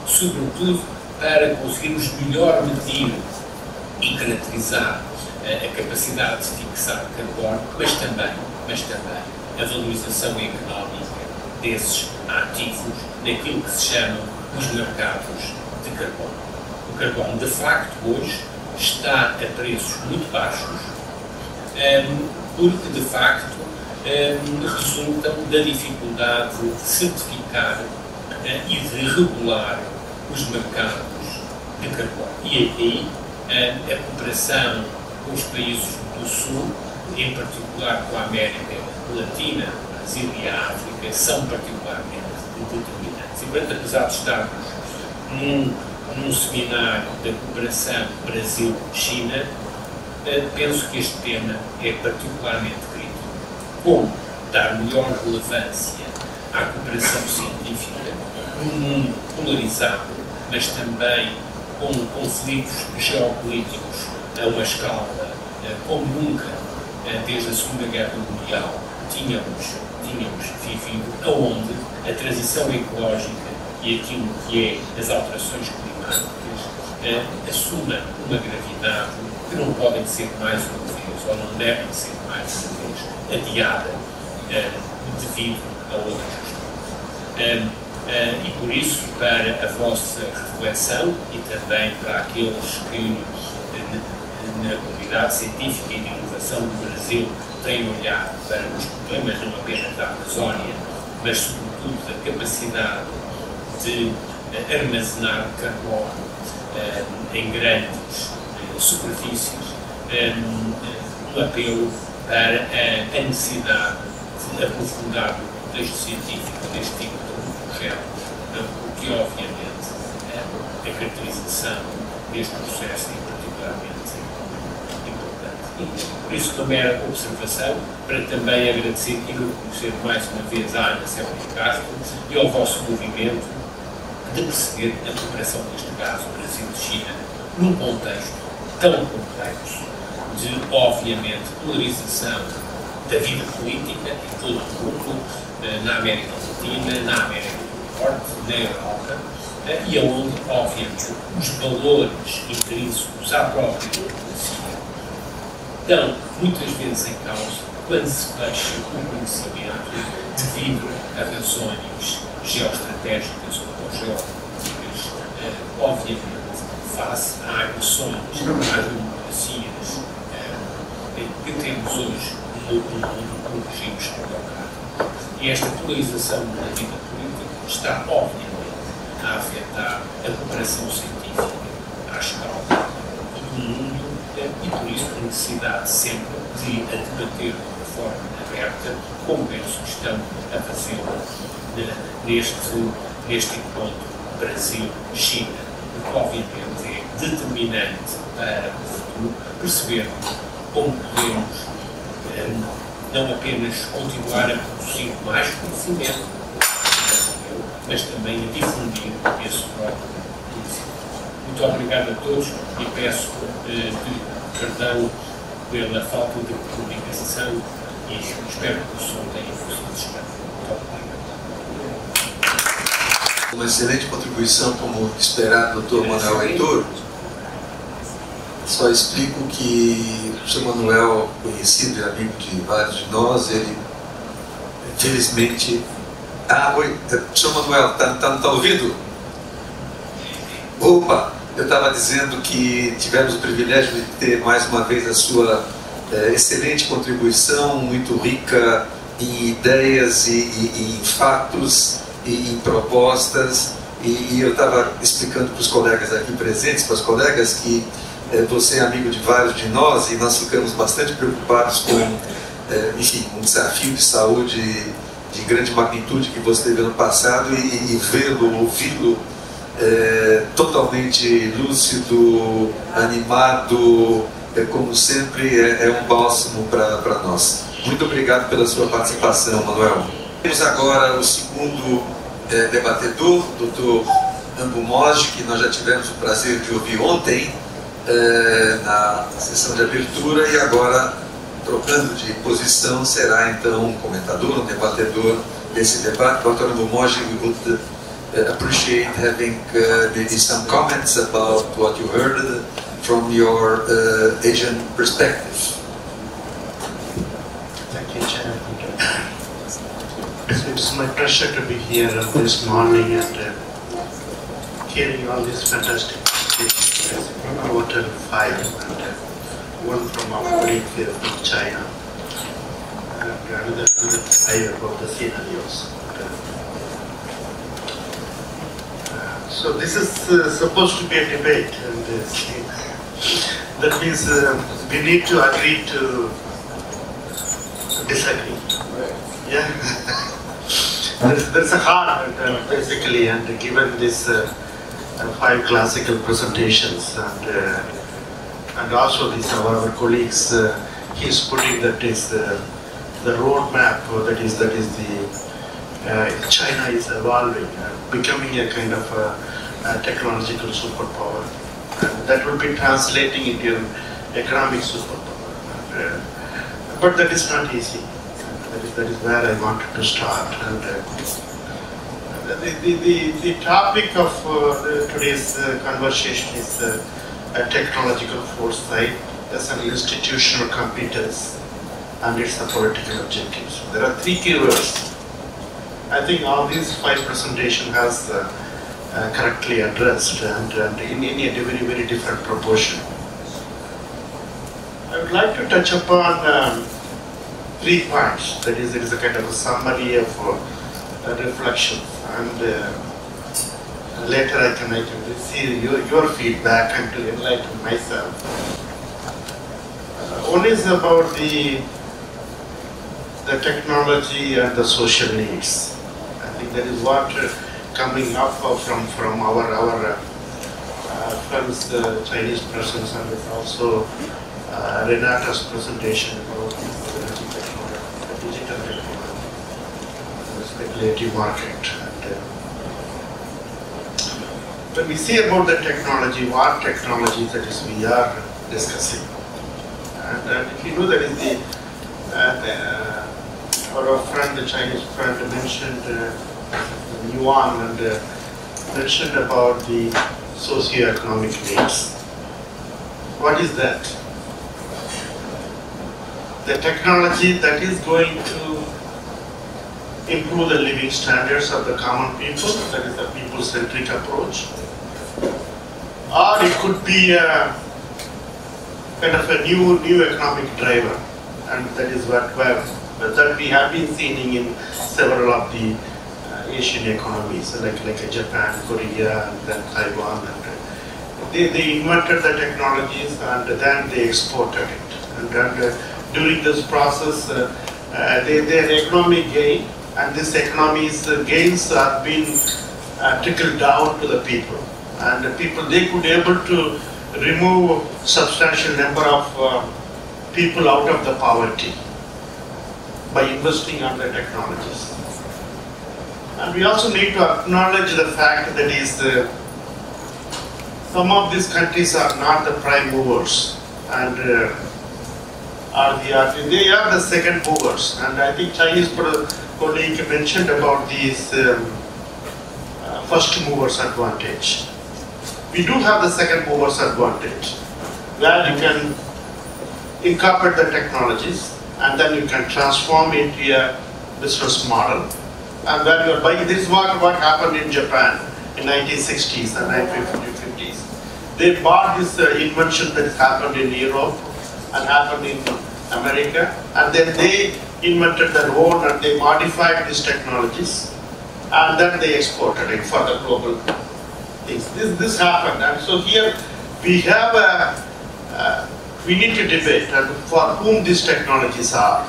sobretudo para conseguirmos melhor medir e caracterizar a, capacidade de fixar carbono, mas também, mas também a valorização económica desses ativos naquilo que se chamam os mercados de carbono. O carbono, de facto, hoje está a preços muito baixos, um, porque, de facto, um, resultam da dificuldade de certificar uh, e de regular os mercados de carbono. E aí uh, a cooperação com os países do Sul, em particular com a América Latina, Brasil e a África, são particularmente determinantes. E, portanto, apesar de estarmos num, num seminário da cooperação Brasil-China, eh, penso que este tema é particularmente crítico. Como dar melhor relevância à cooperação científica num mundo polarizado, mas também com conflitos geopolíticos a uma escala eh, como nunca eh, desde a Segunda Guerra Mundial tínhamos, tínhamos vivido, aonde a transição ecológica e aquilo que é as alterações climáticas assumem uma gravidade que não podem ser mais uma vez, ou não devem ser mais uma vez, adiada devido a outras questões. Uh, e por isso, para a vossa reflexão e também para aqueles que na comunidade científica e de inovação do Brasil têm olhado para os problemas não apenas da Amazónia, mas sobretudo da capacidade de uh, armazenar carbono uh, em grandes uh, superfícies, um, apelo para a, necessidade de aprofundar o contexto científico deste tipo de projetos, o que obviamente a caracterização deste processo é particularmente por isso também era observação, para também agradecer e reconhecer mais uma vez à Ana Célia Castro e ao vosso movimento de perceber a cooperação, neste caso, Brasil-China, num contexto tão complexo de, obviamente, polarização da vida política em todo o mundo, eh, na América Latina, na América do Norte, na Europa, eh, e aonde, obviamente, os valores intrínsecos à própria estão muitas vezes em causa quando se fecha o conhecimento devido a razões geoestratégicas ou geopolíticas, eh, obviamente, face a agressões às democracias eh, que temos hoje no mundo com regimes autocráticos. E esta polarização da vida política está, obviamente, a afetar a cooperação científica à escala do mundo e por isso a necessidade sempre de a debater de forma aberta, como penso que estão a fazer neste, neste encontro Brasil-China, que obviamente é determinante para o futuro, perceber como podemos eh, não apenas continuar a produzir mais conhecimento, mas também a difundir esse próprio muito obrigado a todos e peço eh, perdão pela falta de comunicação e espero que o som tenha chegar. Muito obrigado. Uma excelente contribuição, como esperado, Dr. Manuel Heitor. Só explico que o Sr. Manuel, conhecido e amigo de vários de nós, ele, felizmente. Ah, oi, Sr. Manuel, está tá, tá ouvindo? Opa! Eu estava dizendo que tivemos o privilégio de ter mais uma vez a sua é, excelente contribuição, muito rica em ideias e, e, em fatos e em propostas. E, e eu estava explicando para os colegas aqui presentes, para os colegas, que é, você é amigo de vários de nós e nós ficamos bastante preocupados com, é, enfim, um desafio de saúde de grande magnitude que você teve ano passado e, e vê-lo, ouvi-lo é, totalmente lúcido, animado, é, como sempre, é, é um bálsamo para nós. Muito obrigado pela sua participação, Manuel. Temos agora o segundo é, debatedor, doutor Ambumoge, que nós já tivemos o prazer de ouvir ontem é, na sessão de abertura e agora, trocando de posição, será então um comentador, um debatedor desse debate. Doutor would uh, appreciate having uh, maybe some comments about what you heard uh, from your uh, Asian perspective. Thank you, Chair. It's my pleasure to be here uh, this morning and uh, hearing all these fantastic speeches from Hotel 5 and uh, one from our colleague here from China and another, another five about the scenarios. Uh, So this is uh, supposed to be a debate and uh, that means uh, we need to agree to disagree. Yeah. there's, there's a hard, uh, basically, and given this uh, uh, five classical presentations, and uh, and also these our, our colleagues, uh, he's putting that is the the roadmap, that is that is the China is evolving, uh, becoming a kind of a, a technological superpower, and that will be translating into an economic superpower. Uh, but that is not easy. That is, that is where I wanted to start. And uh, the, the, the, the topic of uh, today's uh, conversation is uh, technological foresight as an institutional competence and its political objectives. There are three keywords. I think all these five presentation has uh, uh, correctly addressed and, and in, in a very, very different proportion. I would like to touch upon um, three points. That is, it is a kind of a summary of uh, reflections, and uh, later I can I can receive your, your feedback and to enlighten myself. Uh, one is about the the technology and the social needs. I think that is what uh, coming up from from our our uh, uh, friends, the Chinese persons, and also Renata's presentation about the digital technology, the speculative market. And, when we say about the technology, what technology that is we are discussing. And, if you know that is the, uh, the our friend, the Chinese friend mentioned uh, Yuan and uh, mentioned about the socio-economic needs. What is that? The technology that is going to improve the living standards of the common people, that is the people-centric approach. Or it could be a kind of a new new economic driver, and that is what where that we have been seeing in several of the uh, Asian economies, like like uh, Japan, Korea, and then Taiwan. And, uh, they, they invented the technologies and then they exported it. And, and uh, during this process, uh, uh, they, their economic gain and this economy's gains being uh, trickled down to the people. And the people, they could able to remove substantial number of people out of the poverty by investing on the technologies. And we also need to acknowledge the fact that is uh, some of these countries are not the prime movers and uh, are the are, they are the second movers. And I think Chinese colleague mentioned about these um, uh, first movers advantage. We do have the second movers advantage, where you can incorporate the technologies and then you can transform into a business model. And when you're buying, this is what, what happened in Japan in 1960s and 1950s. They bought this uh, invention that happened in Europe and happened in America, and then they invented their own and they modified these technologies, and then they exported it for the global things. This, this happened, and so here we have a, uh, we need to debate and for whom these technologies are,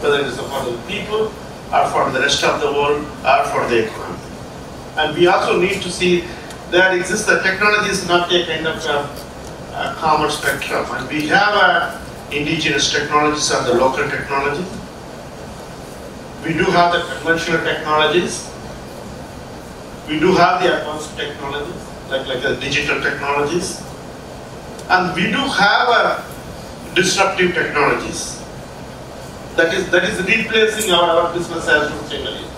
whether it is for the people or for the rest of the world or for the economy. And we also need to see that exists, the technology is not a kind of a, a common spectrum. And we have a indigenous technologies and the local technologies. We do have the conventional technologies. We do have the advanced technologies, like, like the digital technologies. And we do have a disruptive technologies. That is, that is replacing our, our business as usual.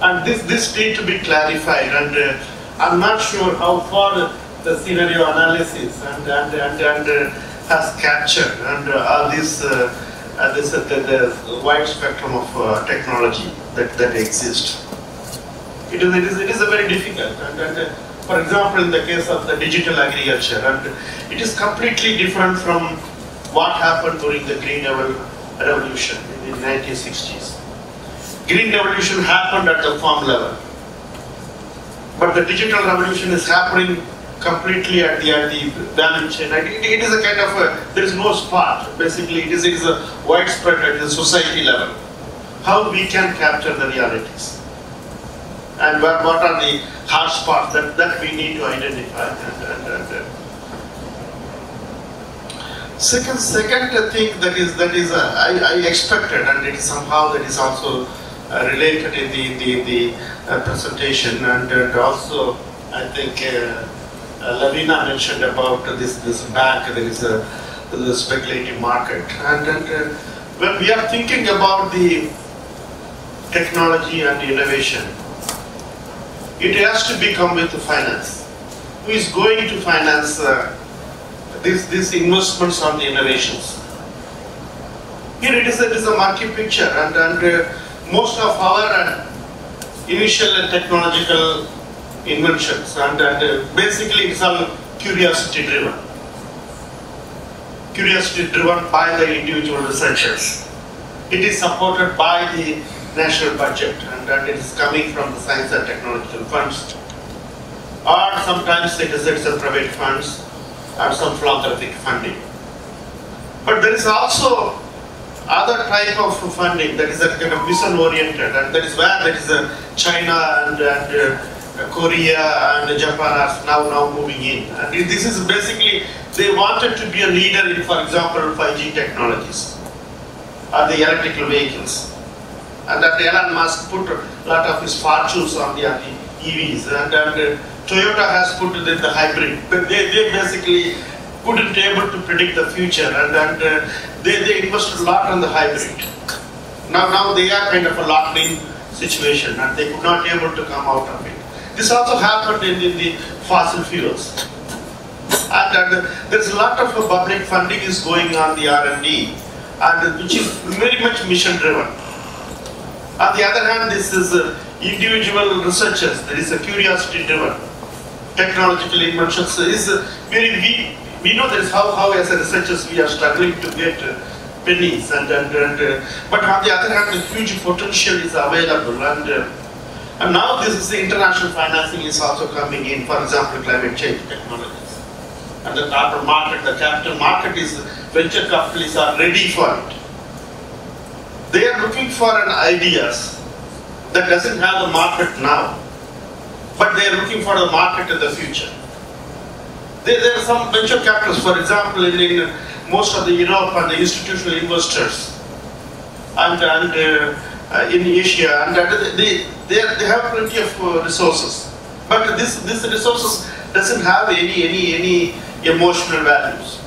And this, this need to be clarified and uh, I'm not sure how far the scenario analysis and, and, and, and uh, has captured and uh, all this, uh, uh, this uh, the, the wide spectrum of uh, technology that, that exists. It is, it, is, it is a very difficult and, and uh, for example in the case of the digital agriculture and it is completely different from what happened during the Green Revolution in the 1960s. Green revolution happened at the farm level. But the digital revolution is happening completely at the, at the value chain. It, it is a kind of a, there is no spot. Basically, it is, it is a widespread at the society level. How we can capture the realities. And what, what are the hard spots that, that we need to identify. Second, second thing that is that is uh, I, I expected, and it is somehow that is also uh, related in the, the, the uh, presentation and, and, also I think uh, Lavina mentioned about this, this bank, there is a the speculative market and, and when we are thinking about the technology and innovation, it has to become with the finance. Who is going to finance uh, these, these investments on the innovations? Here it is a, it is a market picture and, and uh, most of our uh, initial technological inventions and, and uh, basically it's all curiosity driven. Curiosity driven by the individual researchers. It is supported by the national budget and, that it is coming from the science and technological funds. Or sometimes it is, it is a private funds or some philanthropic funding. But there is also other type of funding that is kind of mission oriented and that is where that is China and, and uh, Korea and Japan are now now moving in and this is basically they wanted to be a leader in for example 5G technologies or the electrical vehicles and that Elon Musk put a lot of his fortunes on the, EVs and, and uh, Toyota has put the, the hybrid but they, they basically couldn't able to predict the future and, and uh, they, they invested a lot on the hybrid. Now, now they are kind of a locked in situation and they could not able to come out of it. This also happened in, in the fossil fuels. And, and uh, there's a lot of public funding is going on the R&D and which is very much mission driven. On the other hand, this is uh, individual researchers, there is a curiosity driven. Technological inventions is uh, very weak we know that how, how as researchers we are struggling to get uh, pennies and, and, and but on the other hand the huge potential is available and and now this is the international financing is also coming in for example climate change technologies. And the capital market the capital market is venture capitalists are ready for it they are looking for an ideas that doesn't have the market now but they are looking for the market in the future there, there are some venture capitalists, for example, in, in most of the Europe and the institutional investors, and, and uh, in Asia, and they, they, they have plenty of uh, resources. But this, this resources doesn't have any, any, any emotional values.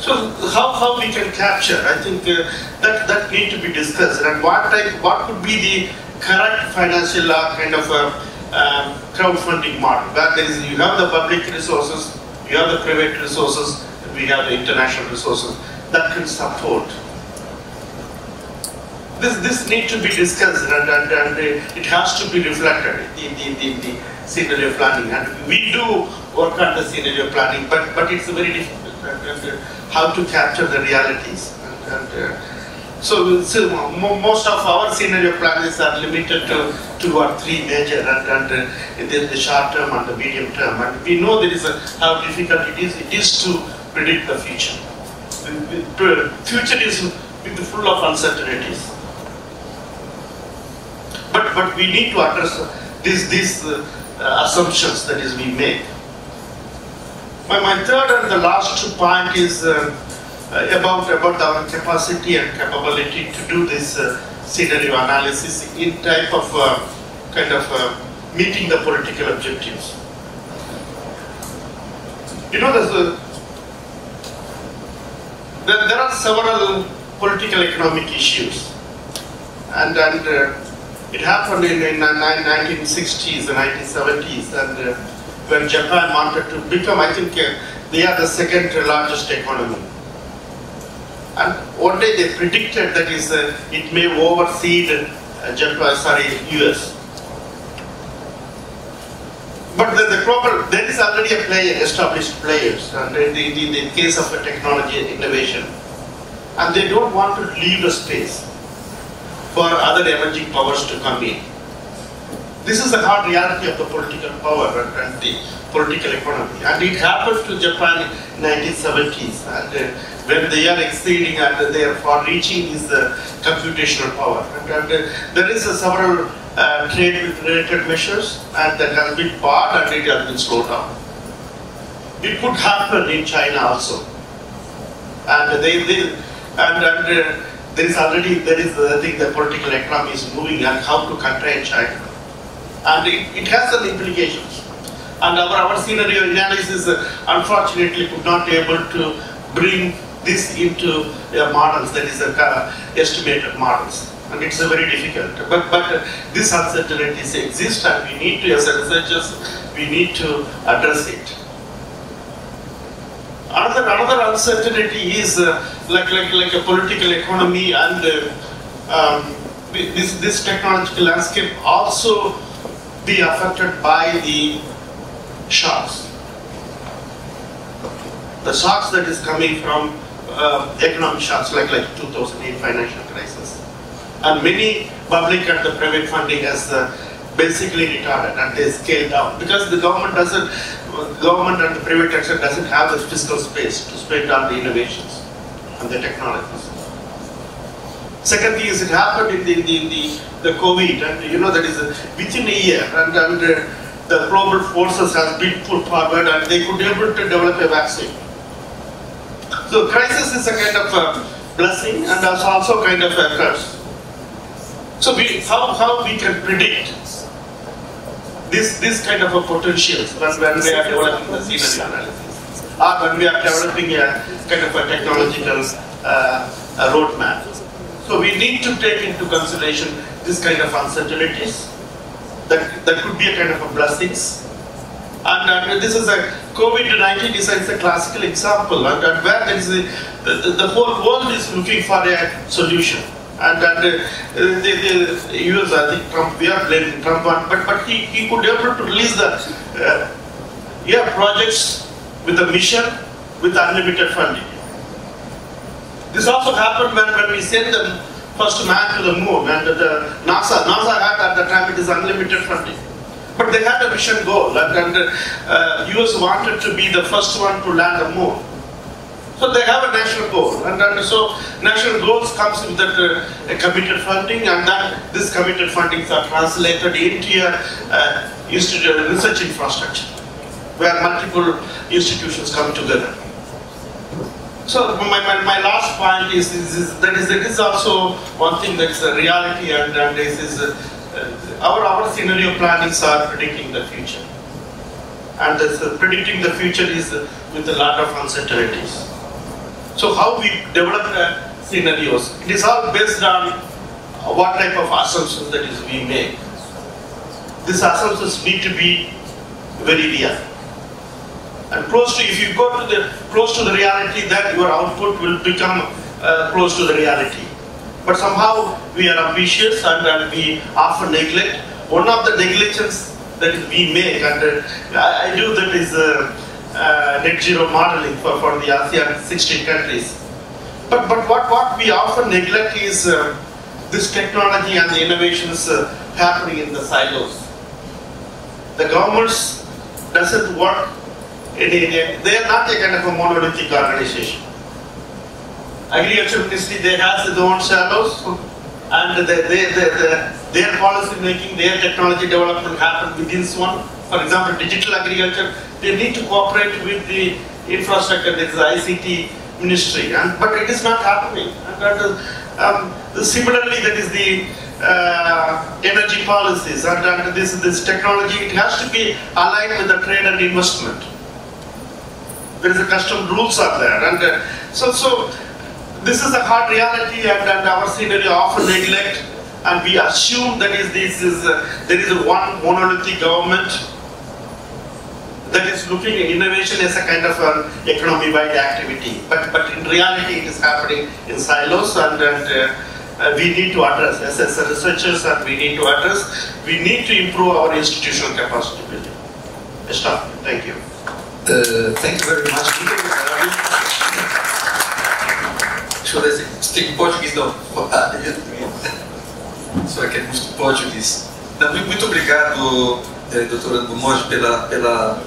So how, how we can capture, I think uh, that, that need to be discussed and what type, what could be the correct financial uh, kind of um, crowdfunding model where there is you have the public resources, you have the private resources, and we have the international resources that can support. This, this needs to be discussed and, and, and it has to be reflected in the, in the, scenario planning. And we do work on the scenario planning, but, but it's very difficult and, how to capture the realities. And, and uh, so, so most of our scenario plans are limited to two or three major and, and uh, in the short term and the medium term. And we know there is a, how difficult it is. It is to predict the future. The future is full of uncertainties. But but we need to address these these uh, assumptions that is we make. My, my third and the last point is. Uh, uh, about, about our capacity and capability to do this uh, scenario analysis in type of uh, kind of meeting the political objectives. You know, there's a, there, there are several political economic issues and, and It happened in, in the 1960s and 1970s, and when Japan wanted to become, I think uh, they are the second largest economy. And one day they predicted that is uh, it may oversee uh, Japan, sorry, US. But the, the problem, there is already a player, established players, and in the, the case of technology innovation, and they don't want to leave a space for other emerging powers to come in. This is the hard reality of the political power and, and the political economy. And it happened to Japan in 1970s, and uh, when they are exceeding and they are far reaching is the computational power. And, and uh, there is a several uh, trade-related measures, and that has been part and it has been slowed down. It could happen in China also, and they, they and, and uh, there is already there is I think the political economy is moving and how to contain China, and it, it has some implications. And our, our scenario analysis uh, unfortunately could not be able to bring this into uh, models that is uh, estimated models. And it's uh, very difficult. But but uh, these uncertainties exist and we need to as researchers we need to address it. Another another uncertainty is uh, like like like a political economy and uh, um, this this technological landscape also be affected by the shocks. The shocks that is coming from uh, economic shocks like like 2008 financial crisis. And many public and the private funding has uh, basically retarded and they scaled down. Because the government doesn't government and the private sector doesn't have the fiscal space to spend on the innovations and the technologies second thing is it happened in the, in the, in the, the covid and you know that is uh, within a year and, and uh, the global forces has been put forward and they could be able to develop a vaccine. So crisis is a kind of a blessing and also also kind of a curse. So we, how, how we can predict this, this kind of a potentials when, when we are developing the scenario analysis? Or when we are developing a kind of a technological uh, a roadmap. So we need to take into consideration this kind of uncertainties that, that could be a kind of a blessings. And, and this is a COVID-19 is a, a classical example and, and where there is the, the whole world is looking for a solution and, and uh, the, the US, I think Trump, we are blaming Trump, on, but but he, he could able to release the uh, yeah projects with a mission with unlimited funding. This also happened when, when we sent the first man to the moon, and the NASA NASA had at the time it is unlimited funding. But they had a mission goal, and, and uh, US wanted to be the first one to land the moon. So they have a national goal, and, and so national goals comes with that uh, committed funding, and then this committed fundings are translated into a uh, institute research infrastructure, where multiple institutions come together. So my, my, my last point is, is, is that is that is also one thing that's a reality, and, and is uh, uh, our our scenario plannings are predicting the future, and this, uh, predicting the future is uh, with a lot of uncertainties. So how we develop the scenarios, it is all based on what type of assumptions that is we make. These assumptions need to be very real. And close to, if you go to the, close to the reality, then your output will become uh, close to the reality. But somehow we are ambitious and, and we often neglect. One of the negligence that we make, and uh, I, I do that is uh, uh, net zero modeling for, for the ASEAN 16 countries. But, but what, what we often neglect is uh, this technology and the innovations uh, happening in the silos. The governments doesn't work they are not a kind of a monolithic organization. Agriculture Ministry, they have their own silos and they, they, they, they, their policy making, their technology development happen within one. For example, digital agriculture, they need to cooperate with the infrastructure, that is the ICT ministry, and, but it is not happening. And, and, um, similarly, that is the uh, energy policies and, and this, this technology, it has to be aligned with the trade and investment. There is a custom rules are there. And uh, so, so this is a hard reality and, and our scenario often neglect and we assume that is this is uh, there is one monolithic government that is looking at innovation as a kind of an economy-wide activity. But but in reality, it is happening in silos, and, and uh, uh, we need to address as, as researchers, and we need to address. We need to improve our institutional capacity building. Stop. Thank you. Uh, thank you very much. Muito obrigado. Deixa eu ver se speak português não. Ah, Só que é muito português. Muito, obrigado, eh, doutora Dumont, pela, pela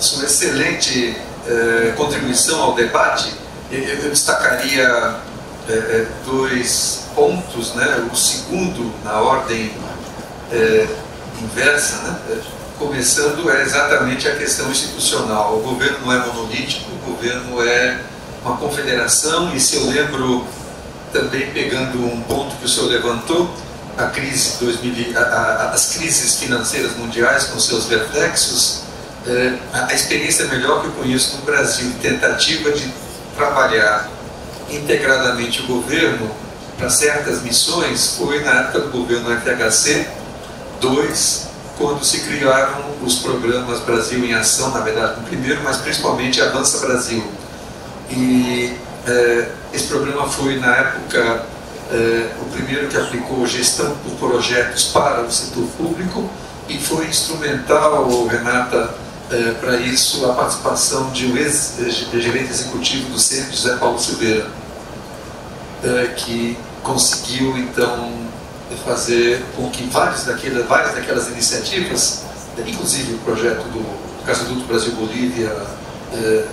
sua excelente eh, contribuição ao debate. Eu, eu destacaria eh, eh, dois pontos, né? O segundo, na ordem eh, inversa, né? Começando é exatamente a questão institucional. O governo não é monolítico, o governo é uma confederação, e se eu lembro, também pegando um ponto que o senhor levantou, a crise 2000, a, a, as crises financeiras mundiais com seus reflexos, é, a experiência melhor que eu conheço no Brasil, tentativa de trabalhar integradamente o governo para certas missões, foi na época do governo FHC 2, quando se criaram os programas Brasil em Ação, na verdade, no primeiro, mas principalmente Avança Brasil. E é, esse programa foi, na época, é, o primeiro que aplicou gestão por projetos para o setor público e foi instrumental, Renata, é, para isso a participação de um ex-gerente executivo do centro, José Paulo Silveira, que conseguiu, então, fazer com que várias daquelas, várias daquelas iniciativas, inclusive o projeto do Gasoduto Brasil-Bolívia, é,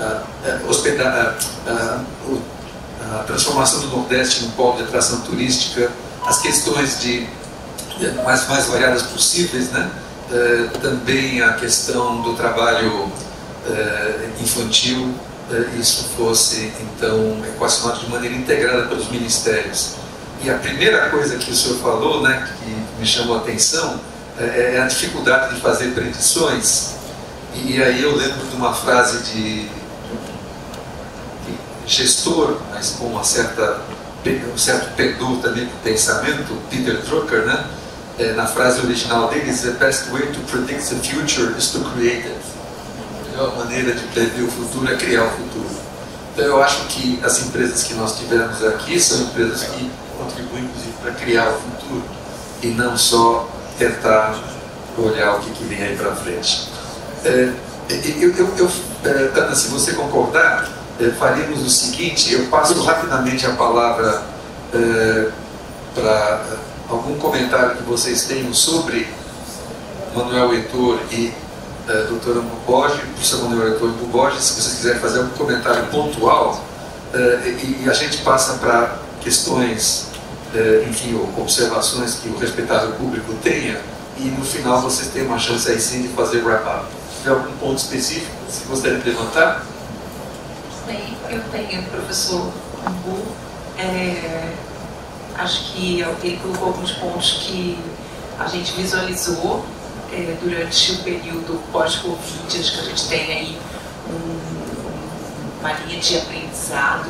a, a, a, a, transformação do Nordeste em um polo de atração turística, as questões de mais, mais variadas possíveis, né? É, também a questão do trabalho é, infantil, é, isso fosse então equacionado de maneira integrada pelos ministérios. E a primeira coisa que o senhor falou, né, que me chamou a atenção, é, é a dificuldade de fazer predições. E aí eu lembro de uma frase de gestor, mas com uma certa, um certo pendor também do pensamento, Peter Drucker, né? É, na frase original dele, the best way to predict the future is to create it. A melhor maneira de prever o futuro é criar o futuro. Então eu acho que as empresas que nós tivemos aqui são empresas que contribuem, inclusive, para criar o futuro e não só tentar olhar o que, que vem aí para frente. É, eu, eu, eu, é, Ana, se você concordar, é, faríamos o seguinte: eu passo rapidamente a palavra é, para algum comentário que vocês tenham sobre Manuel Heitor e é, doutora Buboge, professor Manuel Heitor Buboge, se vocês quiserem fazer algum comentário pontual, é, e, e, a gente passa para questões, é, enfim, observações que o respeitável público tenha, e no final vocês têm uma chance aí sim de fazer wrap-up. Tiver algum ponto específico, se gostaria de levantar? Bem, eu tenho, professor Ambu, é, acho que ele colocou alguns pontos que a gente visualizou é, durante o período pós-Covid, acho que a gente tem aí um, uma linha de aprendizado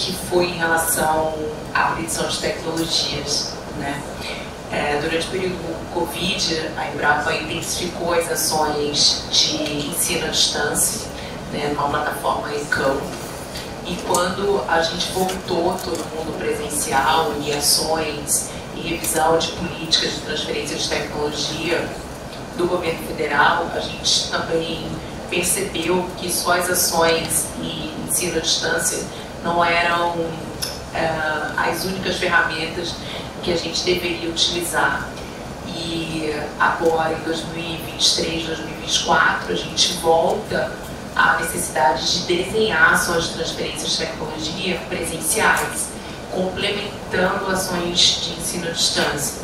que foi em relação à aquisição de tecnologias. Né? É, durante o período do Covid, a Embrapa intensificou as ações de ensino à distância né, numa plataforma ECAM. E quando a gente voltou todo mundo presencial em ações e revisão de políticas de transferência de tecnologia do governo federal, a gente também percebeu que só as ações e ensino à distância não eram uh, as únicas ferramentas que a gente deveria utilizar. E agora, em 2023, 2024, a gente volta a necessidade de desenhar ações de transferência de tecnologia presenciais, complementando ações de ensino à distância.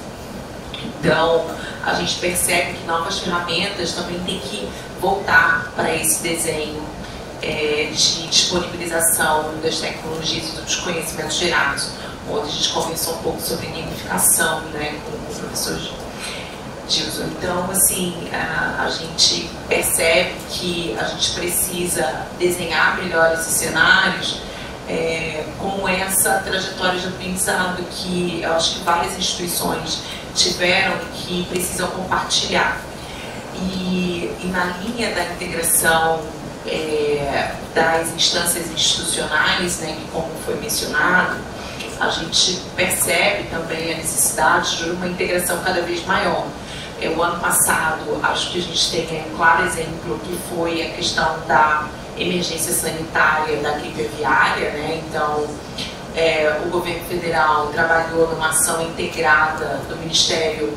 Então, a gente percebe que novas ferramentas também têm que voltar para esse desenho é, de disponibilização das tecnologias e dos conhecimentos gerados, onde a gente conversou um pouco sobre gamificação né, com o professor Gilson. Então, assim, a, a, gente percebe que a gente precisa desenhar melhor esses cenários é, com essa trajetória de aprendizado que eu acho que várias instituições tiveram e que precisam compartilhar. E, e na linha da integração é, das instâncias institucionais, né, que como foi mencionado, a gente percebe também a necessidade de uma integração cada vez maior. É, o ano passado, acho que a gente tem um claro exemplo que foi a questão da emergência sanitária da gripe aviária, né? Então, é, o governo federal trabalhou numa ação integrada do Ministério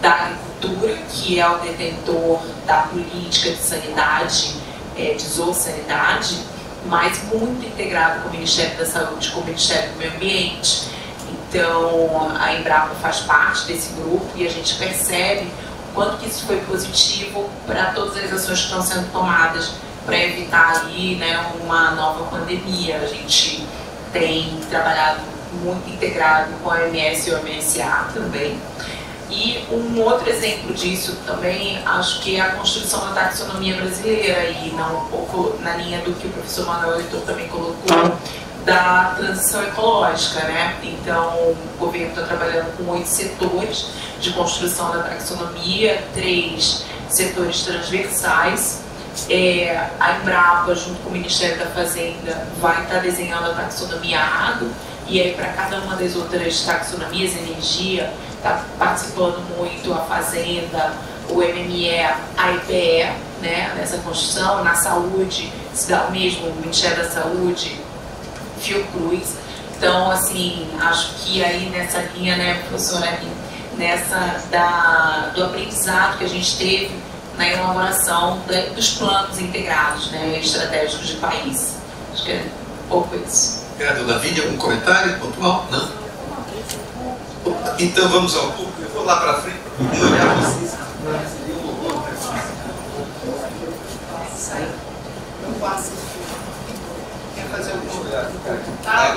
da Agricultura, que é o detentor da política de sanidade, é, de zoossanidade, mas muito integrado com o Ministério da Saúde, com o Ministério do Meio Ambiente. Então, a Embrapa faz parte desse grupo e a gente percebe o quanto que isso foi positivo para todas as ações que estão sendo tomadas para evitar aí né, uma nova pandemia. A gente tem trabalhado muito integrado com a MS e o MSA também. E um outro exemplo disso também, acho que é a construção da taxonomia brasileira, e não um pouco na linha do que o professor Manuel Heitor também colocou, da transição ecológica, né? Então, o governo está trabalhando com oito setores de construção da taxonomia, três setores transversais, é, a Embrapa, junto com o Ministério da Fazenda, vai estar desenhando a taxonomia água, e aí para cada uma das outras taxonomias, energia, está participando muito a Fazenda, o MME, a IPE, né, nessa construção, na saúde, se dá o mesmo, o Ministério da Saúde, Fiocruz. Então, assim, acho que aí nessa linha, né, professora, nessa da, do aprendizado que a gente teve na elaboração de, dos planos integrados né, estratégicos de país. Acho que é um pouco isso. Obrigado, Davi. Algum comentário pontual? Não? Então vamos ao público. Eu vou lá para frente para olhar vocês. Quer fazer algum Tá.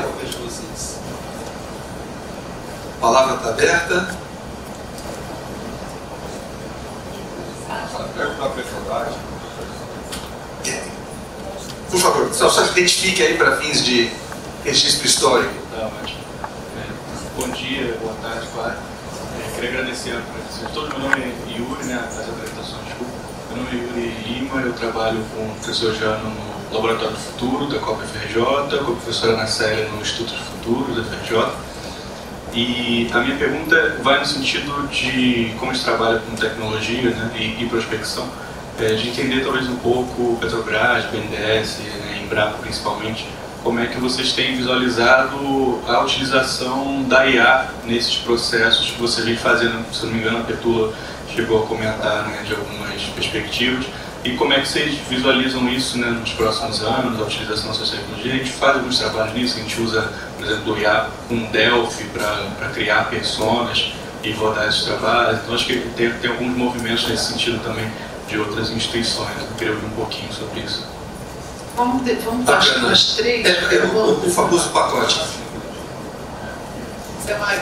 A palavra está aberta. Perguntar Petrobras. Por favor, só, só identifique aí para fins de registro histórico. Tá, ótimo. Bom dia, boa tarde, claro. É, queria agradecer a presença de todos. Meu nome é Yuri, né? As apresentações, desculpa. Meu nome é Yuri Lima, eu trabalho com o professor Jano no Laboratório do Futuro, da Copa FRJ, com a professora Ana Célia no Instituto de Futuro, da FRJ. E a minha pergunta vai no sentido de como a gente trabalha com tecnologia né, e, e prospecção, é, de entender talvez um pouco Petrobras, BNDES, né, Embrapa principalmente, como é que vocês têm visualizado a utilização da IA nesses processos que vocês vêm fazendo, se não me engano a Petula chegou a comentar né, de algumas perspectivas, e como é que vocês visualizam isso né, nos próximos anos, a utilização dessas tecnologias? A gente faz alguns trabalhos nisso, a gente usa, por exemplo, o IA com Delphi para criar personas e rodar esses trabalhos. Então, acho que tem, tem alguns movimentos nesse sentido também de outras instituições. Eu queria ouvir um pouquinho sobre isso. Vamos, de, vamos dar Bacana. umas três É, é, o, o famoso pacote. Zé Mário.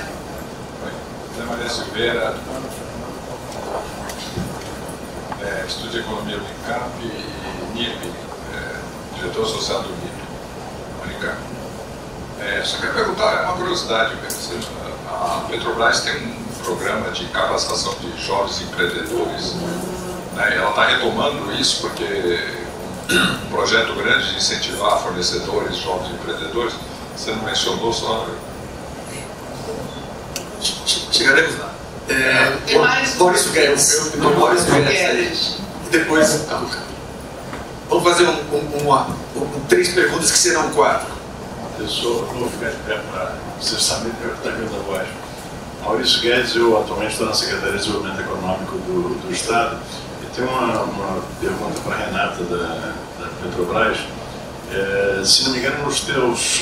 Zé Maria Silveira, é, estudo de economia do INCAP e NIP, é, diretor social do NIP, Unicamp. É, só queria perguntar, é uma curiosidade, a Petrobras tem um programa de capacitação de jovens empreendedores, né, ela está retomando isso porque um projeto grande de incentivar fornecedores, jovens empreendedores, você não mencionou só Chegaremos lá. É, Tem mais- Maurício Guedes. Então, Guedes. E depois a Luca. Vamos fazer um, um, uma- um- três perguntas que serão quatro. Eu sou, vou ficar de pé para vocês saberem que está vindo a voz. Maurício Guedes, eu atualmente estou na Secretaria de Desenvolvimento Econômico do, do Estado e tenho uma, uma pergunta para a Renata da Petrobras. É, se não me engano, nos teus,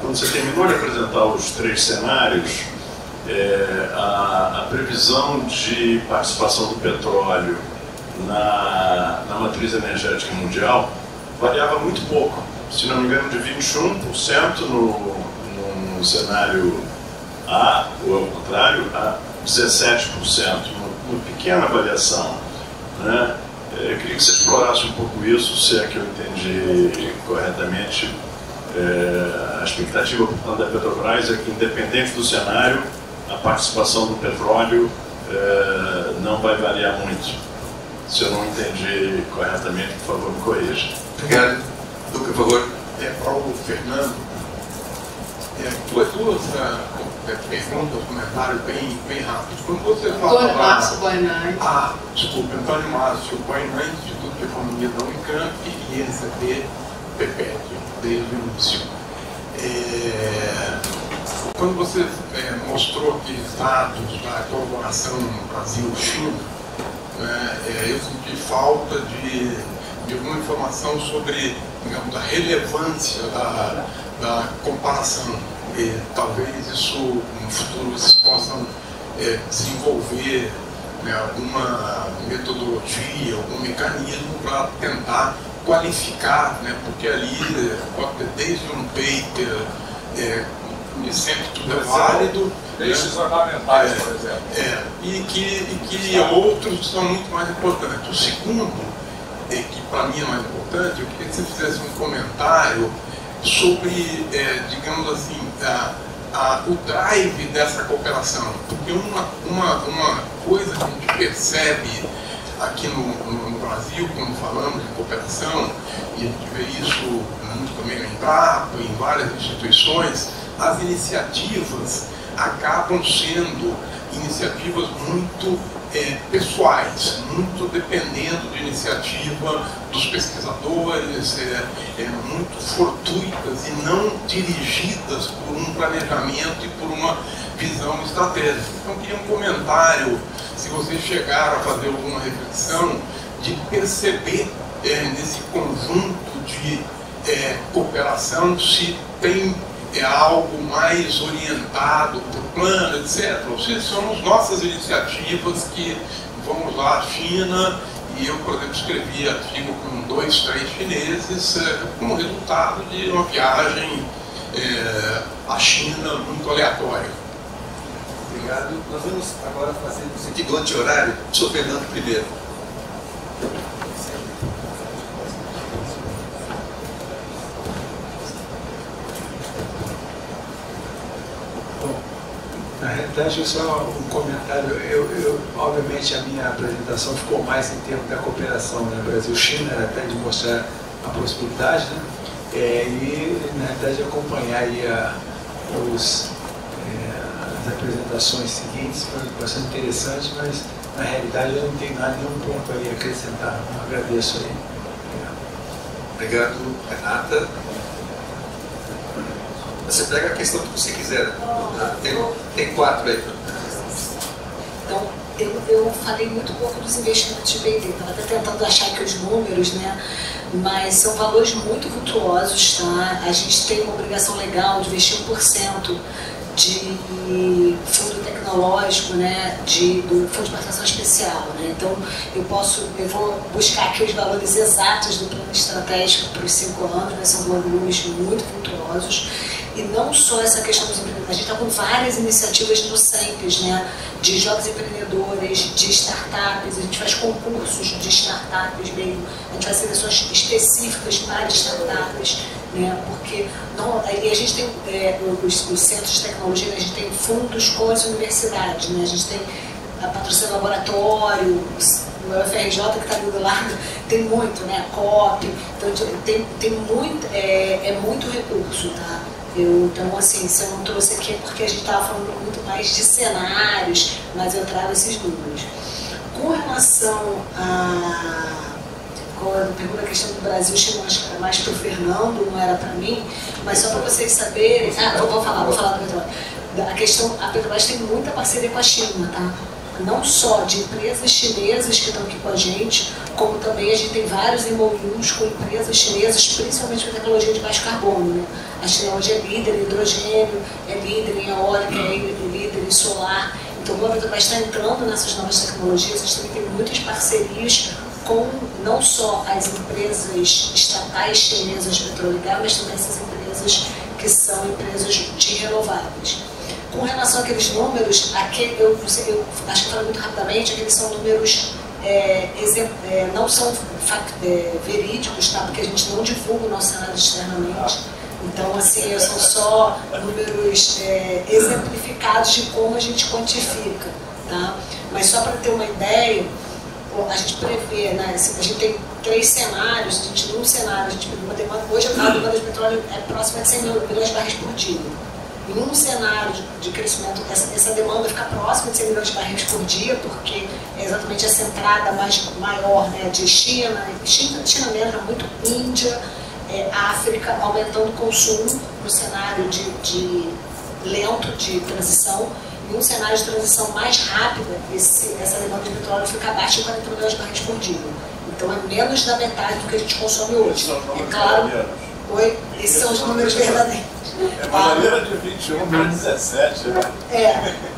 quando você terminou de apresentar os três cenários, é, a, a previsão de participação do petróleo na, na matriz energética mundial variava muito pouco. Se não me engano, de 21% no, no, cenário A, ou ao contrário, a 17%, uma, uma pequena variação. Né? Eu queria que você explorasse um pouco isso, se é que eu entendi corretamente, É, a expectativa, da Petrobras é que, independente do cenário, a participação do petróleo é, não vai variar muito. Se eu não entendi corretamente, por favor, me corrija. Obrigado. Duque, por favor. É para o Fernando. É, duas, duas uh, perguntas, comentários bem, bem rápidos. Quando você fala. Antônio Márcio Boinay. Ah, desculpa, Antônio Márcio Boinay, Instituto de Economia da Unicamp e INCP PEPET, desde o início. É, quando você é, mostrou aqueles dados da colaboração Brasil-China, né, é, eu senti falta de, de alguma informação sobre digamos, a relevância da, da comparação. E talvez isso no futuro vocês possam é, desenvolver né, alguma metodologia, algum mecanismo para tentar qualificar, né, porque ali ter desde um paper, é, sempre tudo é válido. Peixes né? ornamentais, é, por exemplo. É, e que, e que outros são muito mais importantes. O segundo, é, que para mim é mais importante, eu queria que você fizesse um comentário sobre, é, digamos assim, a, a, o drive dessa cooperação. Porque uma, uma, uma coisa que a gente percebe aqui no, no, no Brasil, quando falamos de cooperação, e a gente vê isso muito também na Embrapa, em várias instituições, as iniciativas acabam sendo iniciativas muito é, pessoais, muito dependendo de iniciativa dos pesquisadores, é, é, muito fortuitas e não dirigidas por um planejamento e por uma visão estratégica. Então, queria um comentário, se vocês chegaram a fazer alguma reflexão, de perceber é, nesse conjunto de é, cooperação se tem é algo mais orientado por plano, etc. Ou seja, são nossas iniciativas que, vamos lá, China, e eu, por exemplo, escrevi artigo com dois, três chineses, é, como resultado de uma viagem é, à China muito aleatória. Obrigado. Nós vamos agora fazer no sentido anti-horário. Sou Fernando primeiro. Na realidade, só um comentário. Eu, eu, obviamente, a minha apresentação ficou mais em termos da cooperação né? Brasil-China, até de mostrar a possibilidade, né? É, e, na realidade, acompanhar aí a, os, é, as apresentações seguintes foi bastante interessante, mas na realidade eu não tenho nada, nenhum ponto aí a acrescentar. Eu agradeço aí. Obrigado, Renata. Você pega a questão que você quiser. Tem, tem quatro aí. Então, eu, eu falei muito pouco dos investimentos de BD, estava até tentando achar aqui os números, né? Mas são valores muito vultuosos, tá? A gente tem uma obrigação legal de investir 1% de fundo tecnológico, né, de, do fundo de participação especial, né? Então eu posso, eu vou buscar aqui os valores exatos do plano estratégico para os cinco anos, né? São volumes muito vultuosos e não só essa questão dos empreendedores, a gente está com várias iniciativas no SEMPES, né, de jovens empreendedores, de startups, a gente faz concursos de startups mesmo, a gente faz seleções específicas para startups, né, porque não, a gente tem é, os, os, centros de tecnologia, né, a gente tem fundos com as universidades, né, a gente tem a patrocínio laboratório, o UFRJ que está ali do lado, tem muito, né, a COP, então tem, tem muito, é, é muito recurso, tá? Eu, então, assim, se eu não trouxe aqui é porque a gente estava falando muito mais de cenários, mas eu trago esses números. Com relação a. Quando pergunta a questão do Brasil, chegou acho que era mais para o Fernando, não era para mim, mas só para vocês saberem. Ah, vou, vou falar, vou falar do petróleo. A questão, a Petrobras tem muita parceria com a China, tá? Não só de empresas chinesas que estão aqui com a gente, como também a gente tem vários MOUs com empresas chinesas, principalmente com tecnologia de baixo carbono. Né? A China hoje é líder em hidrogênio, é líder em eólica, é líder em solar. Então, o Petrobras está entrando nessas novas tecnologias, a gente também tem muitas parcerias com não só as empresas estatais chinesas de petróleo mas também essas empresas que são empresas de renováveis. Com relação àqueles números, aquele, eu, eu acho que falei muito rapidamente, aqueles são números é, é, não são é, verídicos, tá? porque a gente não divulga o nosso cenário externamente. Então, assim, são só números é, exemplificados de como a gente quantifica. Tá? Mas só para ter uma ideia, a gente prevê, né, assim, a gente tem três cenários, a gente num cenário, a gente uma demanda, hoje a demanda de petróleo é próxima de 100 milhões de barris por dia. Em um cenário de, de crescimento, essa, essa, demanda fica próxima de 100 milhões de barris por dia, porque é exatamente essa entrada mais, maior né, de China, China, China mesmo, muito Índia, é, África, aumentando o consumo no cenário de, de lento de transição em um cenário de transição mais rápida, esse, essa demanda de petróleo fica abaixo de 40 milhões de barris por dia. Então é menos da metade do que a gente consome hoje. É claro, oi, esses são os números verdadeiros. É maneira de 21 para 17, né? É,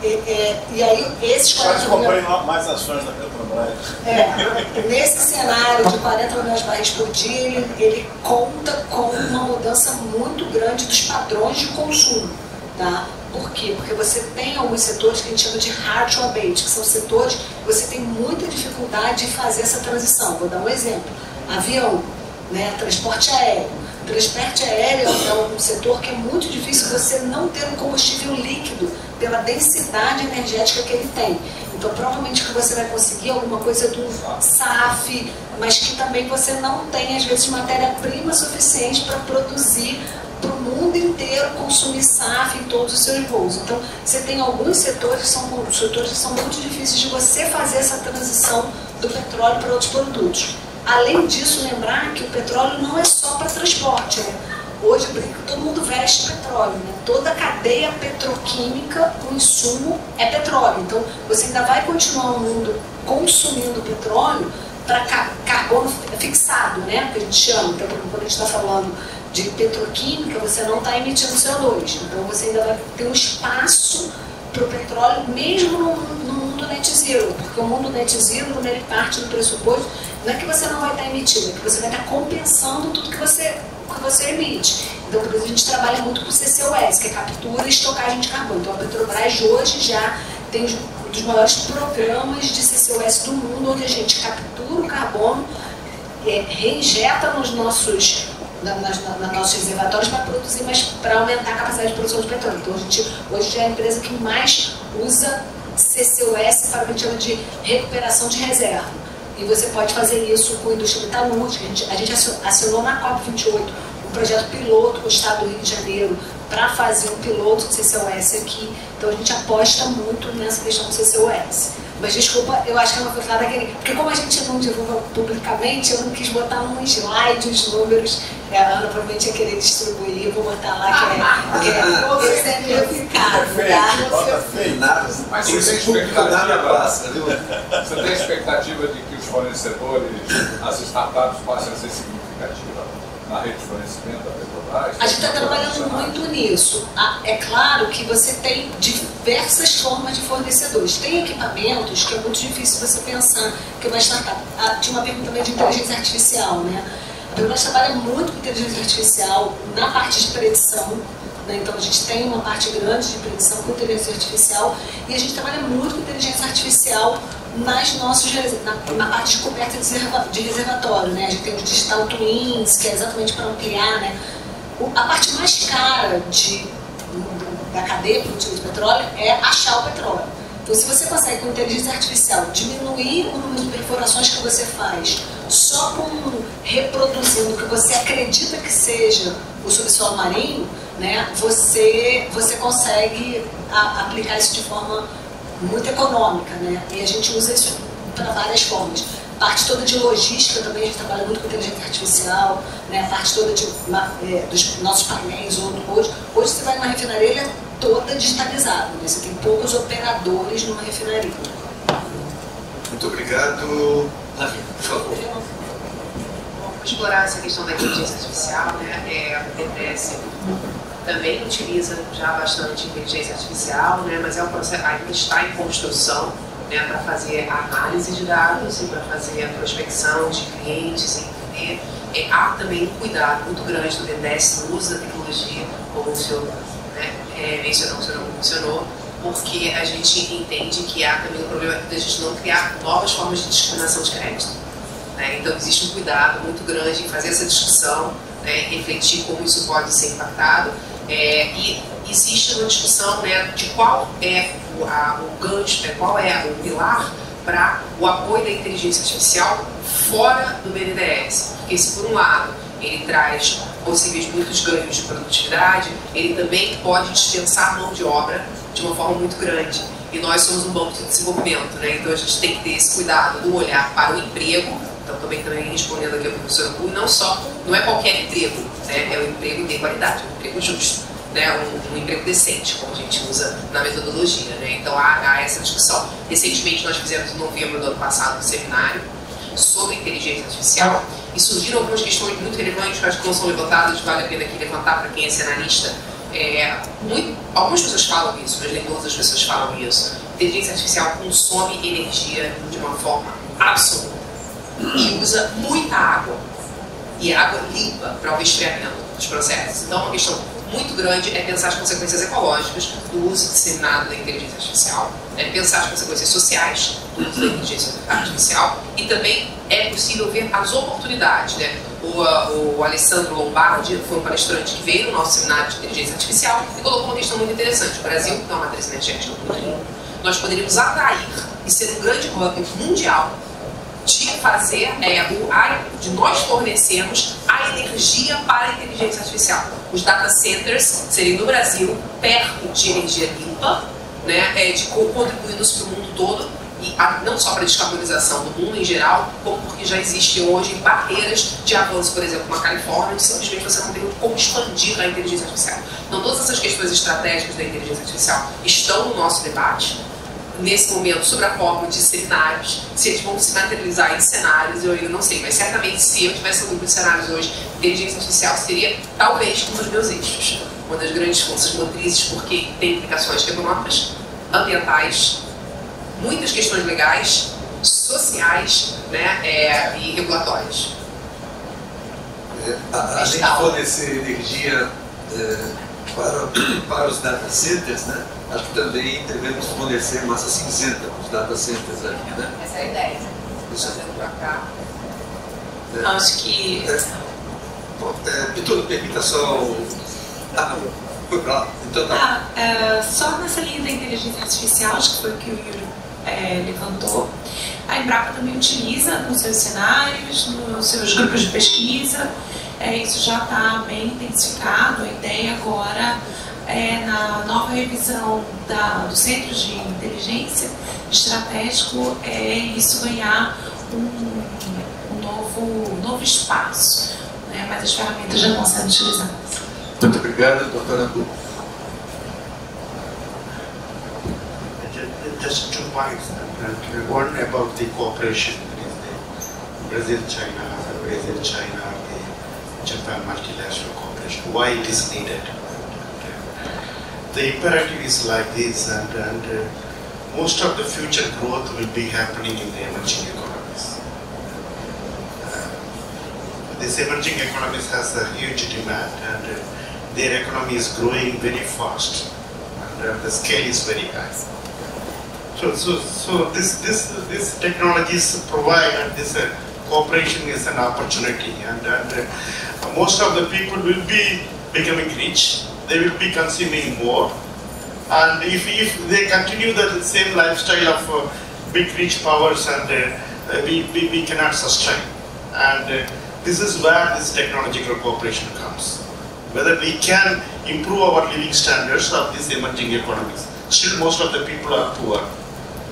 é, e aí esses 40 Quase comprei mais ações da Petrobras. É, nesse cenário de 40 milhões de barris por dia, ele, ele conta com uma mudança muito grande dos padrões de consumo. Tá? Por quê? Porque você tem alguns setores que a gente chama de hard to abate, que são setores que você tem muita dificuldade de fazer essa transição. Vou dar um exemplo. Avião, né? transporte aéreo. Transporte aéreo é um setor que é muito difícil você não ter um combustível líquido pela densidade energética que ele tem. Então, provavelmente que você vai conseguir alguma coisa do SAF, mas que também você não tem, às vezes, matéria-prima suficiente para produzir para o mundo inteiro consumir SAF em todos os seus voos. Então, você tem alguns setores que são, setores que são muito difíceis de você fazer essa transição do petróleo para outros produtos. Além disso, lembrar que o petróleo não é só para transporte. Né? Hoje, todo mundo veste petróleo. Né? Toda a cadeia petroquímica, o insumo é petróleo. Então, você ainda vai continuar o mundo consumindo petróleo para carbono fixado, né? que a gente chama. Então, quando a gente está falando de petroquímica, você não está emitindo CO2. Então você ainda vai ter um espaço para o petróleo, mesmo no, no, mundo net zero, porque o mundo net zero, quando ele parte do pressuposto, não é que você não vai estar emitindo, é que você vai estar compensando tudo que você, que você emite. Então, por isso a gente trabalha muito com CCUS, que é captura e estocagem de carbono. Então, a Petrobras hoje já tem um dos maiores programas de CCUS do mundo, onde a gente captura o carbono, é, reinjeta nos nossos na, nas, na, nossos reservatórios para produzir, mas para aumentar a capacidade de produção de petróleo. Então, a gente, hoje já é a empresa que mais usa CCUS para o que a gente chama de recuperação de reserva. E você pode fazer isso com a indústria metalúrgica. A gente, a gente assinou na COP28 um projeto piloto com o Estado do Rio de Janeiro para fazer um piloto de CCUS aqui. Então a gente aposta muito nessa questão do CCUS. Mas desculpa, eu acho que é uma coisa que. Porque como a gente não divulga publicamente, eu não quis botar num slide os números. É, a Ana provavelmente ia querer distribuir, eu vou botar lá que é, que é exemplificado. Tá? Bota feio, nada. Mas você tem expectativa, você tem expectativa de que os fornecedores, as startups passem a ser significativas na rede de fornecimento da Petrobras? A gente está trabalhando muito nisso. Ah, é claro que você tem diversas formas de fornecedores. Tem equipamentos que é muito difícil você pensar que uma startup. Ah, tinha uma pergunta também de inteligência artificial, né? A Petrobras trabalha muito com inteligência artificial na parte de predição. Né? Então a gente tem uma parte grande de predição com inteligência artificial e a gente trabalha muito com inteligência artificial nas nossos, na, na parte de coberta de, reservatório. Né? A gente tem o Digital Twins, que é exatamente para ampliar. Né? O, a parte mais cara de, da cadeia produtiva de petróleo é achar o petróleo. Então, se você consegue com inteligência artificial diminuir o número de perfurações que você faz só com reproduzindo o que você acredita que seja o subsolo marinho, né, você, você consegue a, aplicar isso de forma muito econômica, né? E a gente usa isso para várias formas. Parte toda de logística também, a gente trabalha muito com inteligência artificial, né? a parte toda de, é, dos nossos painéis. Hoje, hoje você vai numa refinaria, ele é toda digitalizada, né? você tem poucos operadores numa refinaria. Muito obrigado. Davi, por favor. Explorar essa questão da inteligência artificial, né? É, a BTS também utiliza já bastante inteligência artificial, né, mas é um processo, ainda está em construção né, para fazer análise de dados e para fazer a prospecção de clientes, entender. É, há também um cuidado muito grande do BNDES no uso da tecnologia, como o senhor né, é, mencionou, mencionou, porque a gente entende que há também o problema de a gente não criar novas formas de discriminação de crédito. Então existe um cuidado muito grande em fazer essa discussão né, refletir como isso pode ser impactado. É, e existe uma discussão né, de qual é o, a, o gancho, né, qual é o pilar para o apoio da inteligência artificial fora do BNDES. Porque se por um lado ele traz possíveis muitos ganhos de produtividade, ele também pode dispensar mão de obra de uma forma muito grande. E nós somos um banco de desenvolvimento, né? então a gente tem que ter esse cuidado do olhar para o emprego, então também também respondendo aqui ao professor Gu, não só, não é qualquer emprego, né? é um emprego de qualidade, um emprego justo, né? Um, um, emprego decente, como a gente usa na metodologia. Né? Então há, há essa discussão. Recentemente nós fizemos, em novembro do ano passado, um seminário sobre inteligência artificial e surgiram algumas questões muito relevantes que acho que não são levantadas, vale a pena aqui levantar para quem é cenarista. É, muito, algumas pessoas falam isso, mas nem todas as pessoas falam isso. Inteligência artificial consome energia de uma forma absoluta e usa muita água e água limpa para o resfriamento dos processos. Então, é uma questão muito grande é pensar as consequências ecológicas do uso disseminado da inteligência artificial, é pensar as consequências sociais do uso da inteligência artificial e também é possível ver as oportunidades. Né? O, o Alessandro Lombardi foi um palestrante que veio no nosso seminário de inteligência artificial e colocou uma questão muito interessante. O Brasil tem uma matriz energética muito. Nós poderíamos atrair e ser um grande hub mundial de fazer é, o, de nós fornecermos a energia para a inteligência artificial. Os data centers seriam no Brasil perto de energia limpa, né, é, de contribuindo para o mundo todo e a, não só para a descarbonização do mundo em geral, como porque já existem hoje barreiras de avanço, por exemplo, na Califórnia, onde simplesmente você não tem como expandir a inteligência artificial. Então, todas essas questões estratégicas da inteligência artificial estão no nosso debate nesse momento sobre a forma de cenários, se eles vão se materializar em cenários, eu ainda não sei, mas certamente se eu tivesse um grupo de cenários hoje, inteligência artificial seria talvez um dos meus eixos, uma das grandes forças motrizes, porque tem implicações econômicas, ambientais, muitas questões legais, sociais né, é, e regulatórias. É, além de fornecer energia é, para, para os data centers, né? Acho que também devemos fornecer massa cinzenta para os data centers aqui, né? Essa é a ideia. Isso. Para cá. É. Acho que. É. Bom, é, permita só. O... Ah, foi para lá. Então tá. Ah, é, só nessa linha da inteligência artificial, acho que foi o que o Yuri é, levantou. A Embrapa também utiliza nos seus cenários, nos seus grupos de pesquisa. É, isso já está bem intensificado. A ideia agora é, na nova revisão da, do Centro de Inteligência Estratégico é isso ganhar um, um novo, novo espaço. Né? Mas as ferramentas já estão sendo utilizadas. Muito obrigado, doutora Bu. Just two points. One about the cooperation Brazil-China, Brazil-China, the Japan multilateral cooperation. Why it is needed? The imperative is like this, and, and uh, most of the future growth will be happening in the emerging economies. Uh, these emerging economies has a huge demand, and uh, their economy is growing very fast, and uh, the scale is very high. So, so, so this, this, this technologies provide, and this uh, cooperation is an opportunity, and, and uh, most of the people will be becoming rich they will be consuming more. And if, if they continue the same lifestyle of uh, big rich powers and uh, we, we, we, cannot sustain. And uh, this is where this technological cooperation comes. Whether we can improve our living standards of these emerging economies. Still most of the people are poor.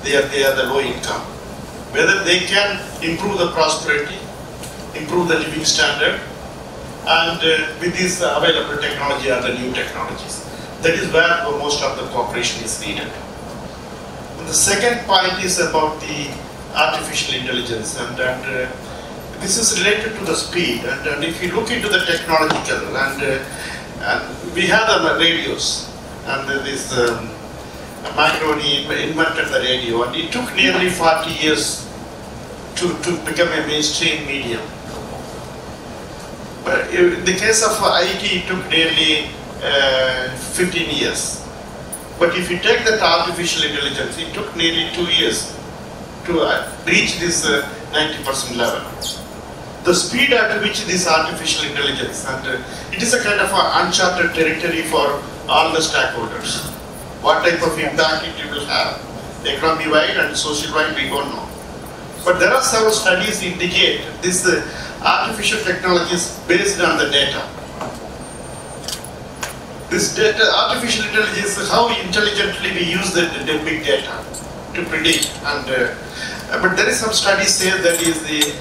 They are, they are the low income. Whether they can improve the prosperity, improve the living standard, and uh, with this uh, available technology and the new technologies. That is where most of the cooperation is needed. And the second point is about the artificial intelligence and, and uh, this is related to the speed and, and, if you look into the technological and, uh, and we have the radios and this um, Macaroni invented the radio and it took nearly 40 years to, to become a mainstream medium in the case of IT, it took nearly uh, 15 years. But if you take that artificial intelligence, it took nearly two years to uh, reach this 90% uh, level. the speed at which this artificial intelligence, and it is a kind of uncharted territory for all the stakeholders. What type of impact it will have, economy-wide and social-wide, we don't know. But there are several studies indicate this artificial technology is based on the data. This data, artificial intelligence how intelligently we use the, the big data to predict. And uh, but there is some studies say that is the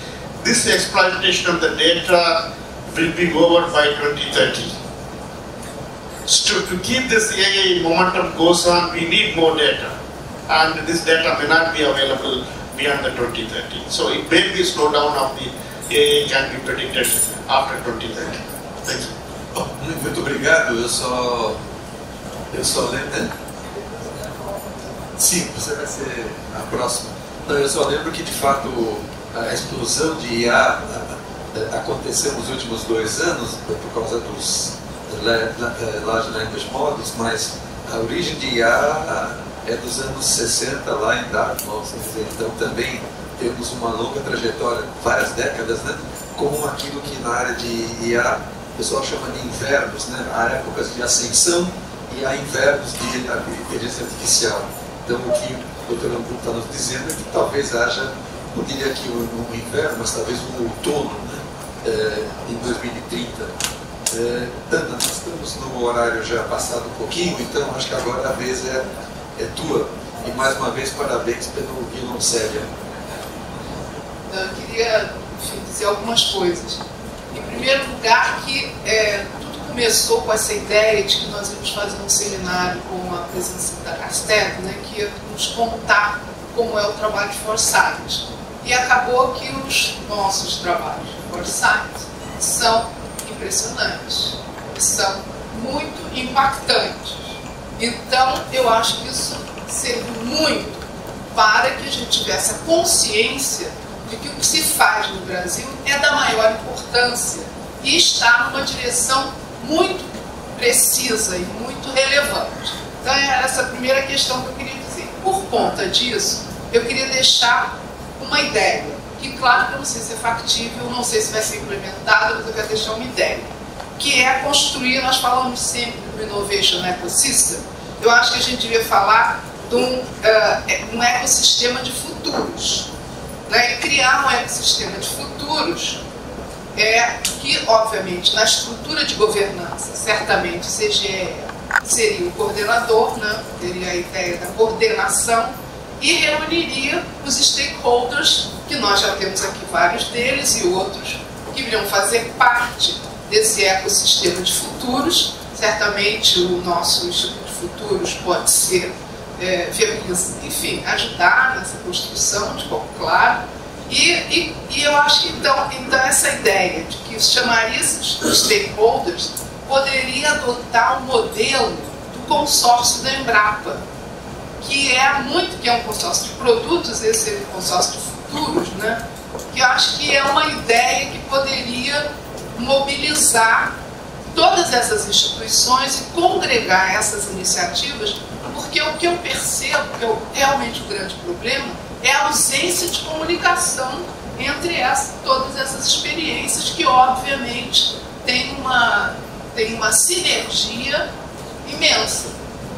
this exploitation of the data will be over by 2030. So to keep this AI momentum goes on, we need more data, and this data may not be available beyond the 2030. So it may be slowdown of the AI can be predicted after 2030. Thank you. Oh, muito obrigado. Eu só. Eu só lembro. Sim, você vai ser a próxima. Não, eu só lembro que de fato a explosão de IA aconteceu nos últimos dois anos por causa dos Large Language Models, mas a origem de IA é dos anos 60 lá em Dartmouth, então também temos uma longa trajetória, várias décadas, né? como aquilo que na área de IA o pessoal chama de invernos, né? há épocas de ascensão e há invernos de inteligência artificial. Então o que o Dr. Ambu está nos dizendo é que talvez haja, não diria que um inverno, mas talvez um outono né? É, em 2030. É, Ana, nós estamos no horário já passado um pouquinho, então acho que agora a vez é, é tua. E mais uma vez, parabéns pelo violoncelo. Eu queria enfim, dizer algumas coisas. Em primeiro lugar, que é, tudo começou com essa ideia de que nós íamos fazer um seminário com a presença da Castel, né, que ia nos contar como é o trabalho de Foresight. E acabou que os nossos trabalhos de Foresight são impressionantes, são muito impactantes. Então, eu acho que isso serviu muito para que a gente tivesse a consciência de que o que se faz no Brasil é da maior importância e está numa direção muito precisa e muito relevante. Então, é essa a primeira questão que eu queria dizer. Por conta disso, eu queria deixar uma ideia, que claro que eu não sei se é factível, não sei se vai ser implementada, mas eu quero deixar uma ideia, que é construir, nós falamos sempre do Innovation Ecosystem, eu acho que a gente devia falar de um, uh, um ecossistema de futuros né, e criar um ecossistema de futuros é, que, obviamente, na estrutura de governança, certamente o CGE seria o coordenador, né, teria a ideia da coordenação e reuniria os stakeholders, que nós já temos aqui vários deles e outros que iriam fazer parte desse ecossistema de futuros. Certamente o nosso Instituto de Futuros pode ser é, enfim, ajudar nessa construção, de bom, claro. E, e, e, eu acho que então, então essa ideia de que chamaria os stakeholders poderia adotar um modelo do consórcio da Embrapa, que é muito, que é um consórcio de produtos, esse é um consórcio de futuros, né? que eu acho que é uma ideia que poderia mobilizar todas essas instituições e congregar essas iniciativas porque o que eu percebo, que é realmente o grande problema, é a ausência de comunicação entre todas essas experiências que, obviamente, tem uma, tem uma sinergia imensa.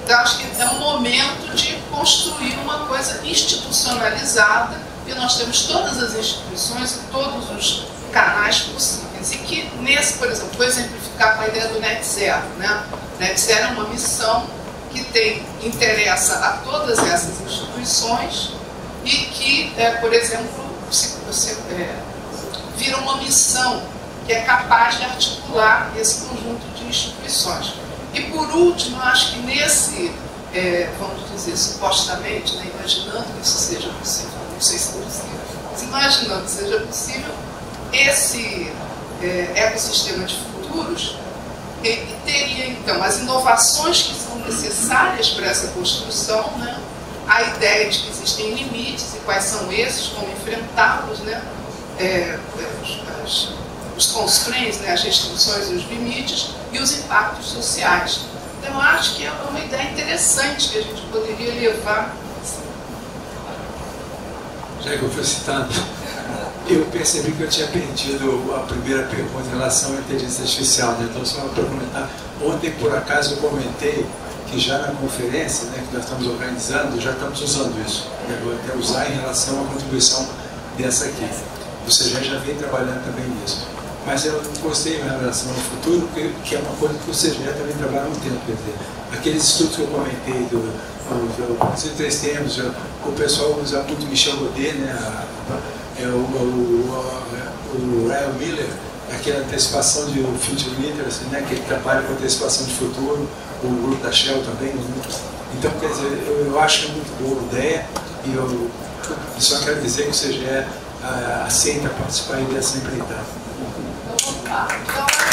Então, acho que é um momento de construir uma coisa institucionalizada e nós temos todas as instituições e todos os canais possíveis. E que, nesse, por exemplo, vou exemplificar com a ideia do Net Zero. Né? Net Zero é uma missão que tem, interessa a todas essas instituições e que, é, por exemplo, se, se, é, vira uma missão que é capaz de articular esse conjunto de instituições. E por último, acho que nesse, é, vamos dizer, supostamente, né, imaginando que isso seja possível, não sei se é possível, mas imaginando que seja possível, esse é, ecossistema de futuros teria então as inovações que são necessárias para essa construção, né? a ideia de que existem limites e quais são esses, como enfrentá-los, né? É, as, os constraints, né? as restrições e os limites, e os impactos sociais. Então, acho que é uma ideia interessante que a gente poderia levar. Já que eu fui citado. Eu percebi que eu tinha perdido a primeira pergunta em relação à inteligência artificial, né? então só para comentar, ontem por acaso eu comentei que já na conferência né, que nós estamos organizando, já estamos usando isso, né? vou até usar em relação à contribuição dessa aqui. Você já, já vem trabalhando também nisso. Mas eu gostei em relação ao futuro, que, é uma coisa que o CGE também trabalha há um tempo. Quer dizer, aqueles estudos que eu comentei do, do, do três termos, o pessoal usa muito Michel Godet, né? A, é o, o, o, o Ryan Miller, aquela antecipação de Future Literacy, né? que ele trabalha com antecipação de futuro, o grupo da Shell também. Né? Então, quer dizer, eu, eu acho que é muito boa a ideia e eu só quero dizer que o CGE aceita participar dessa empreitada. Então,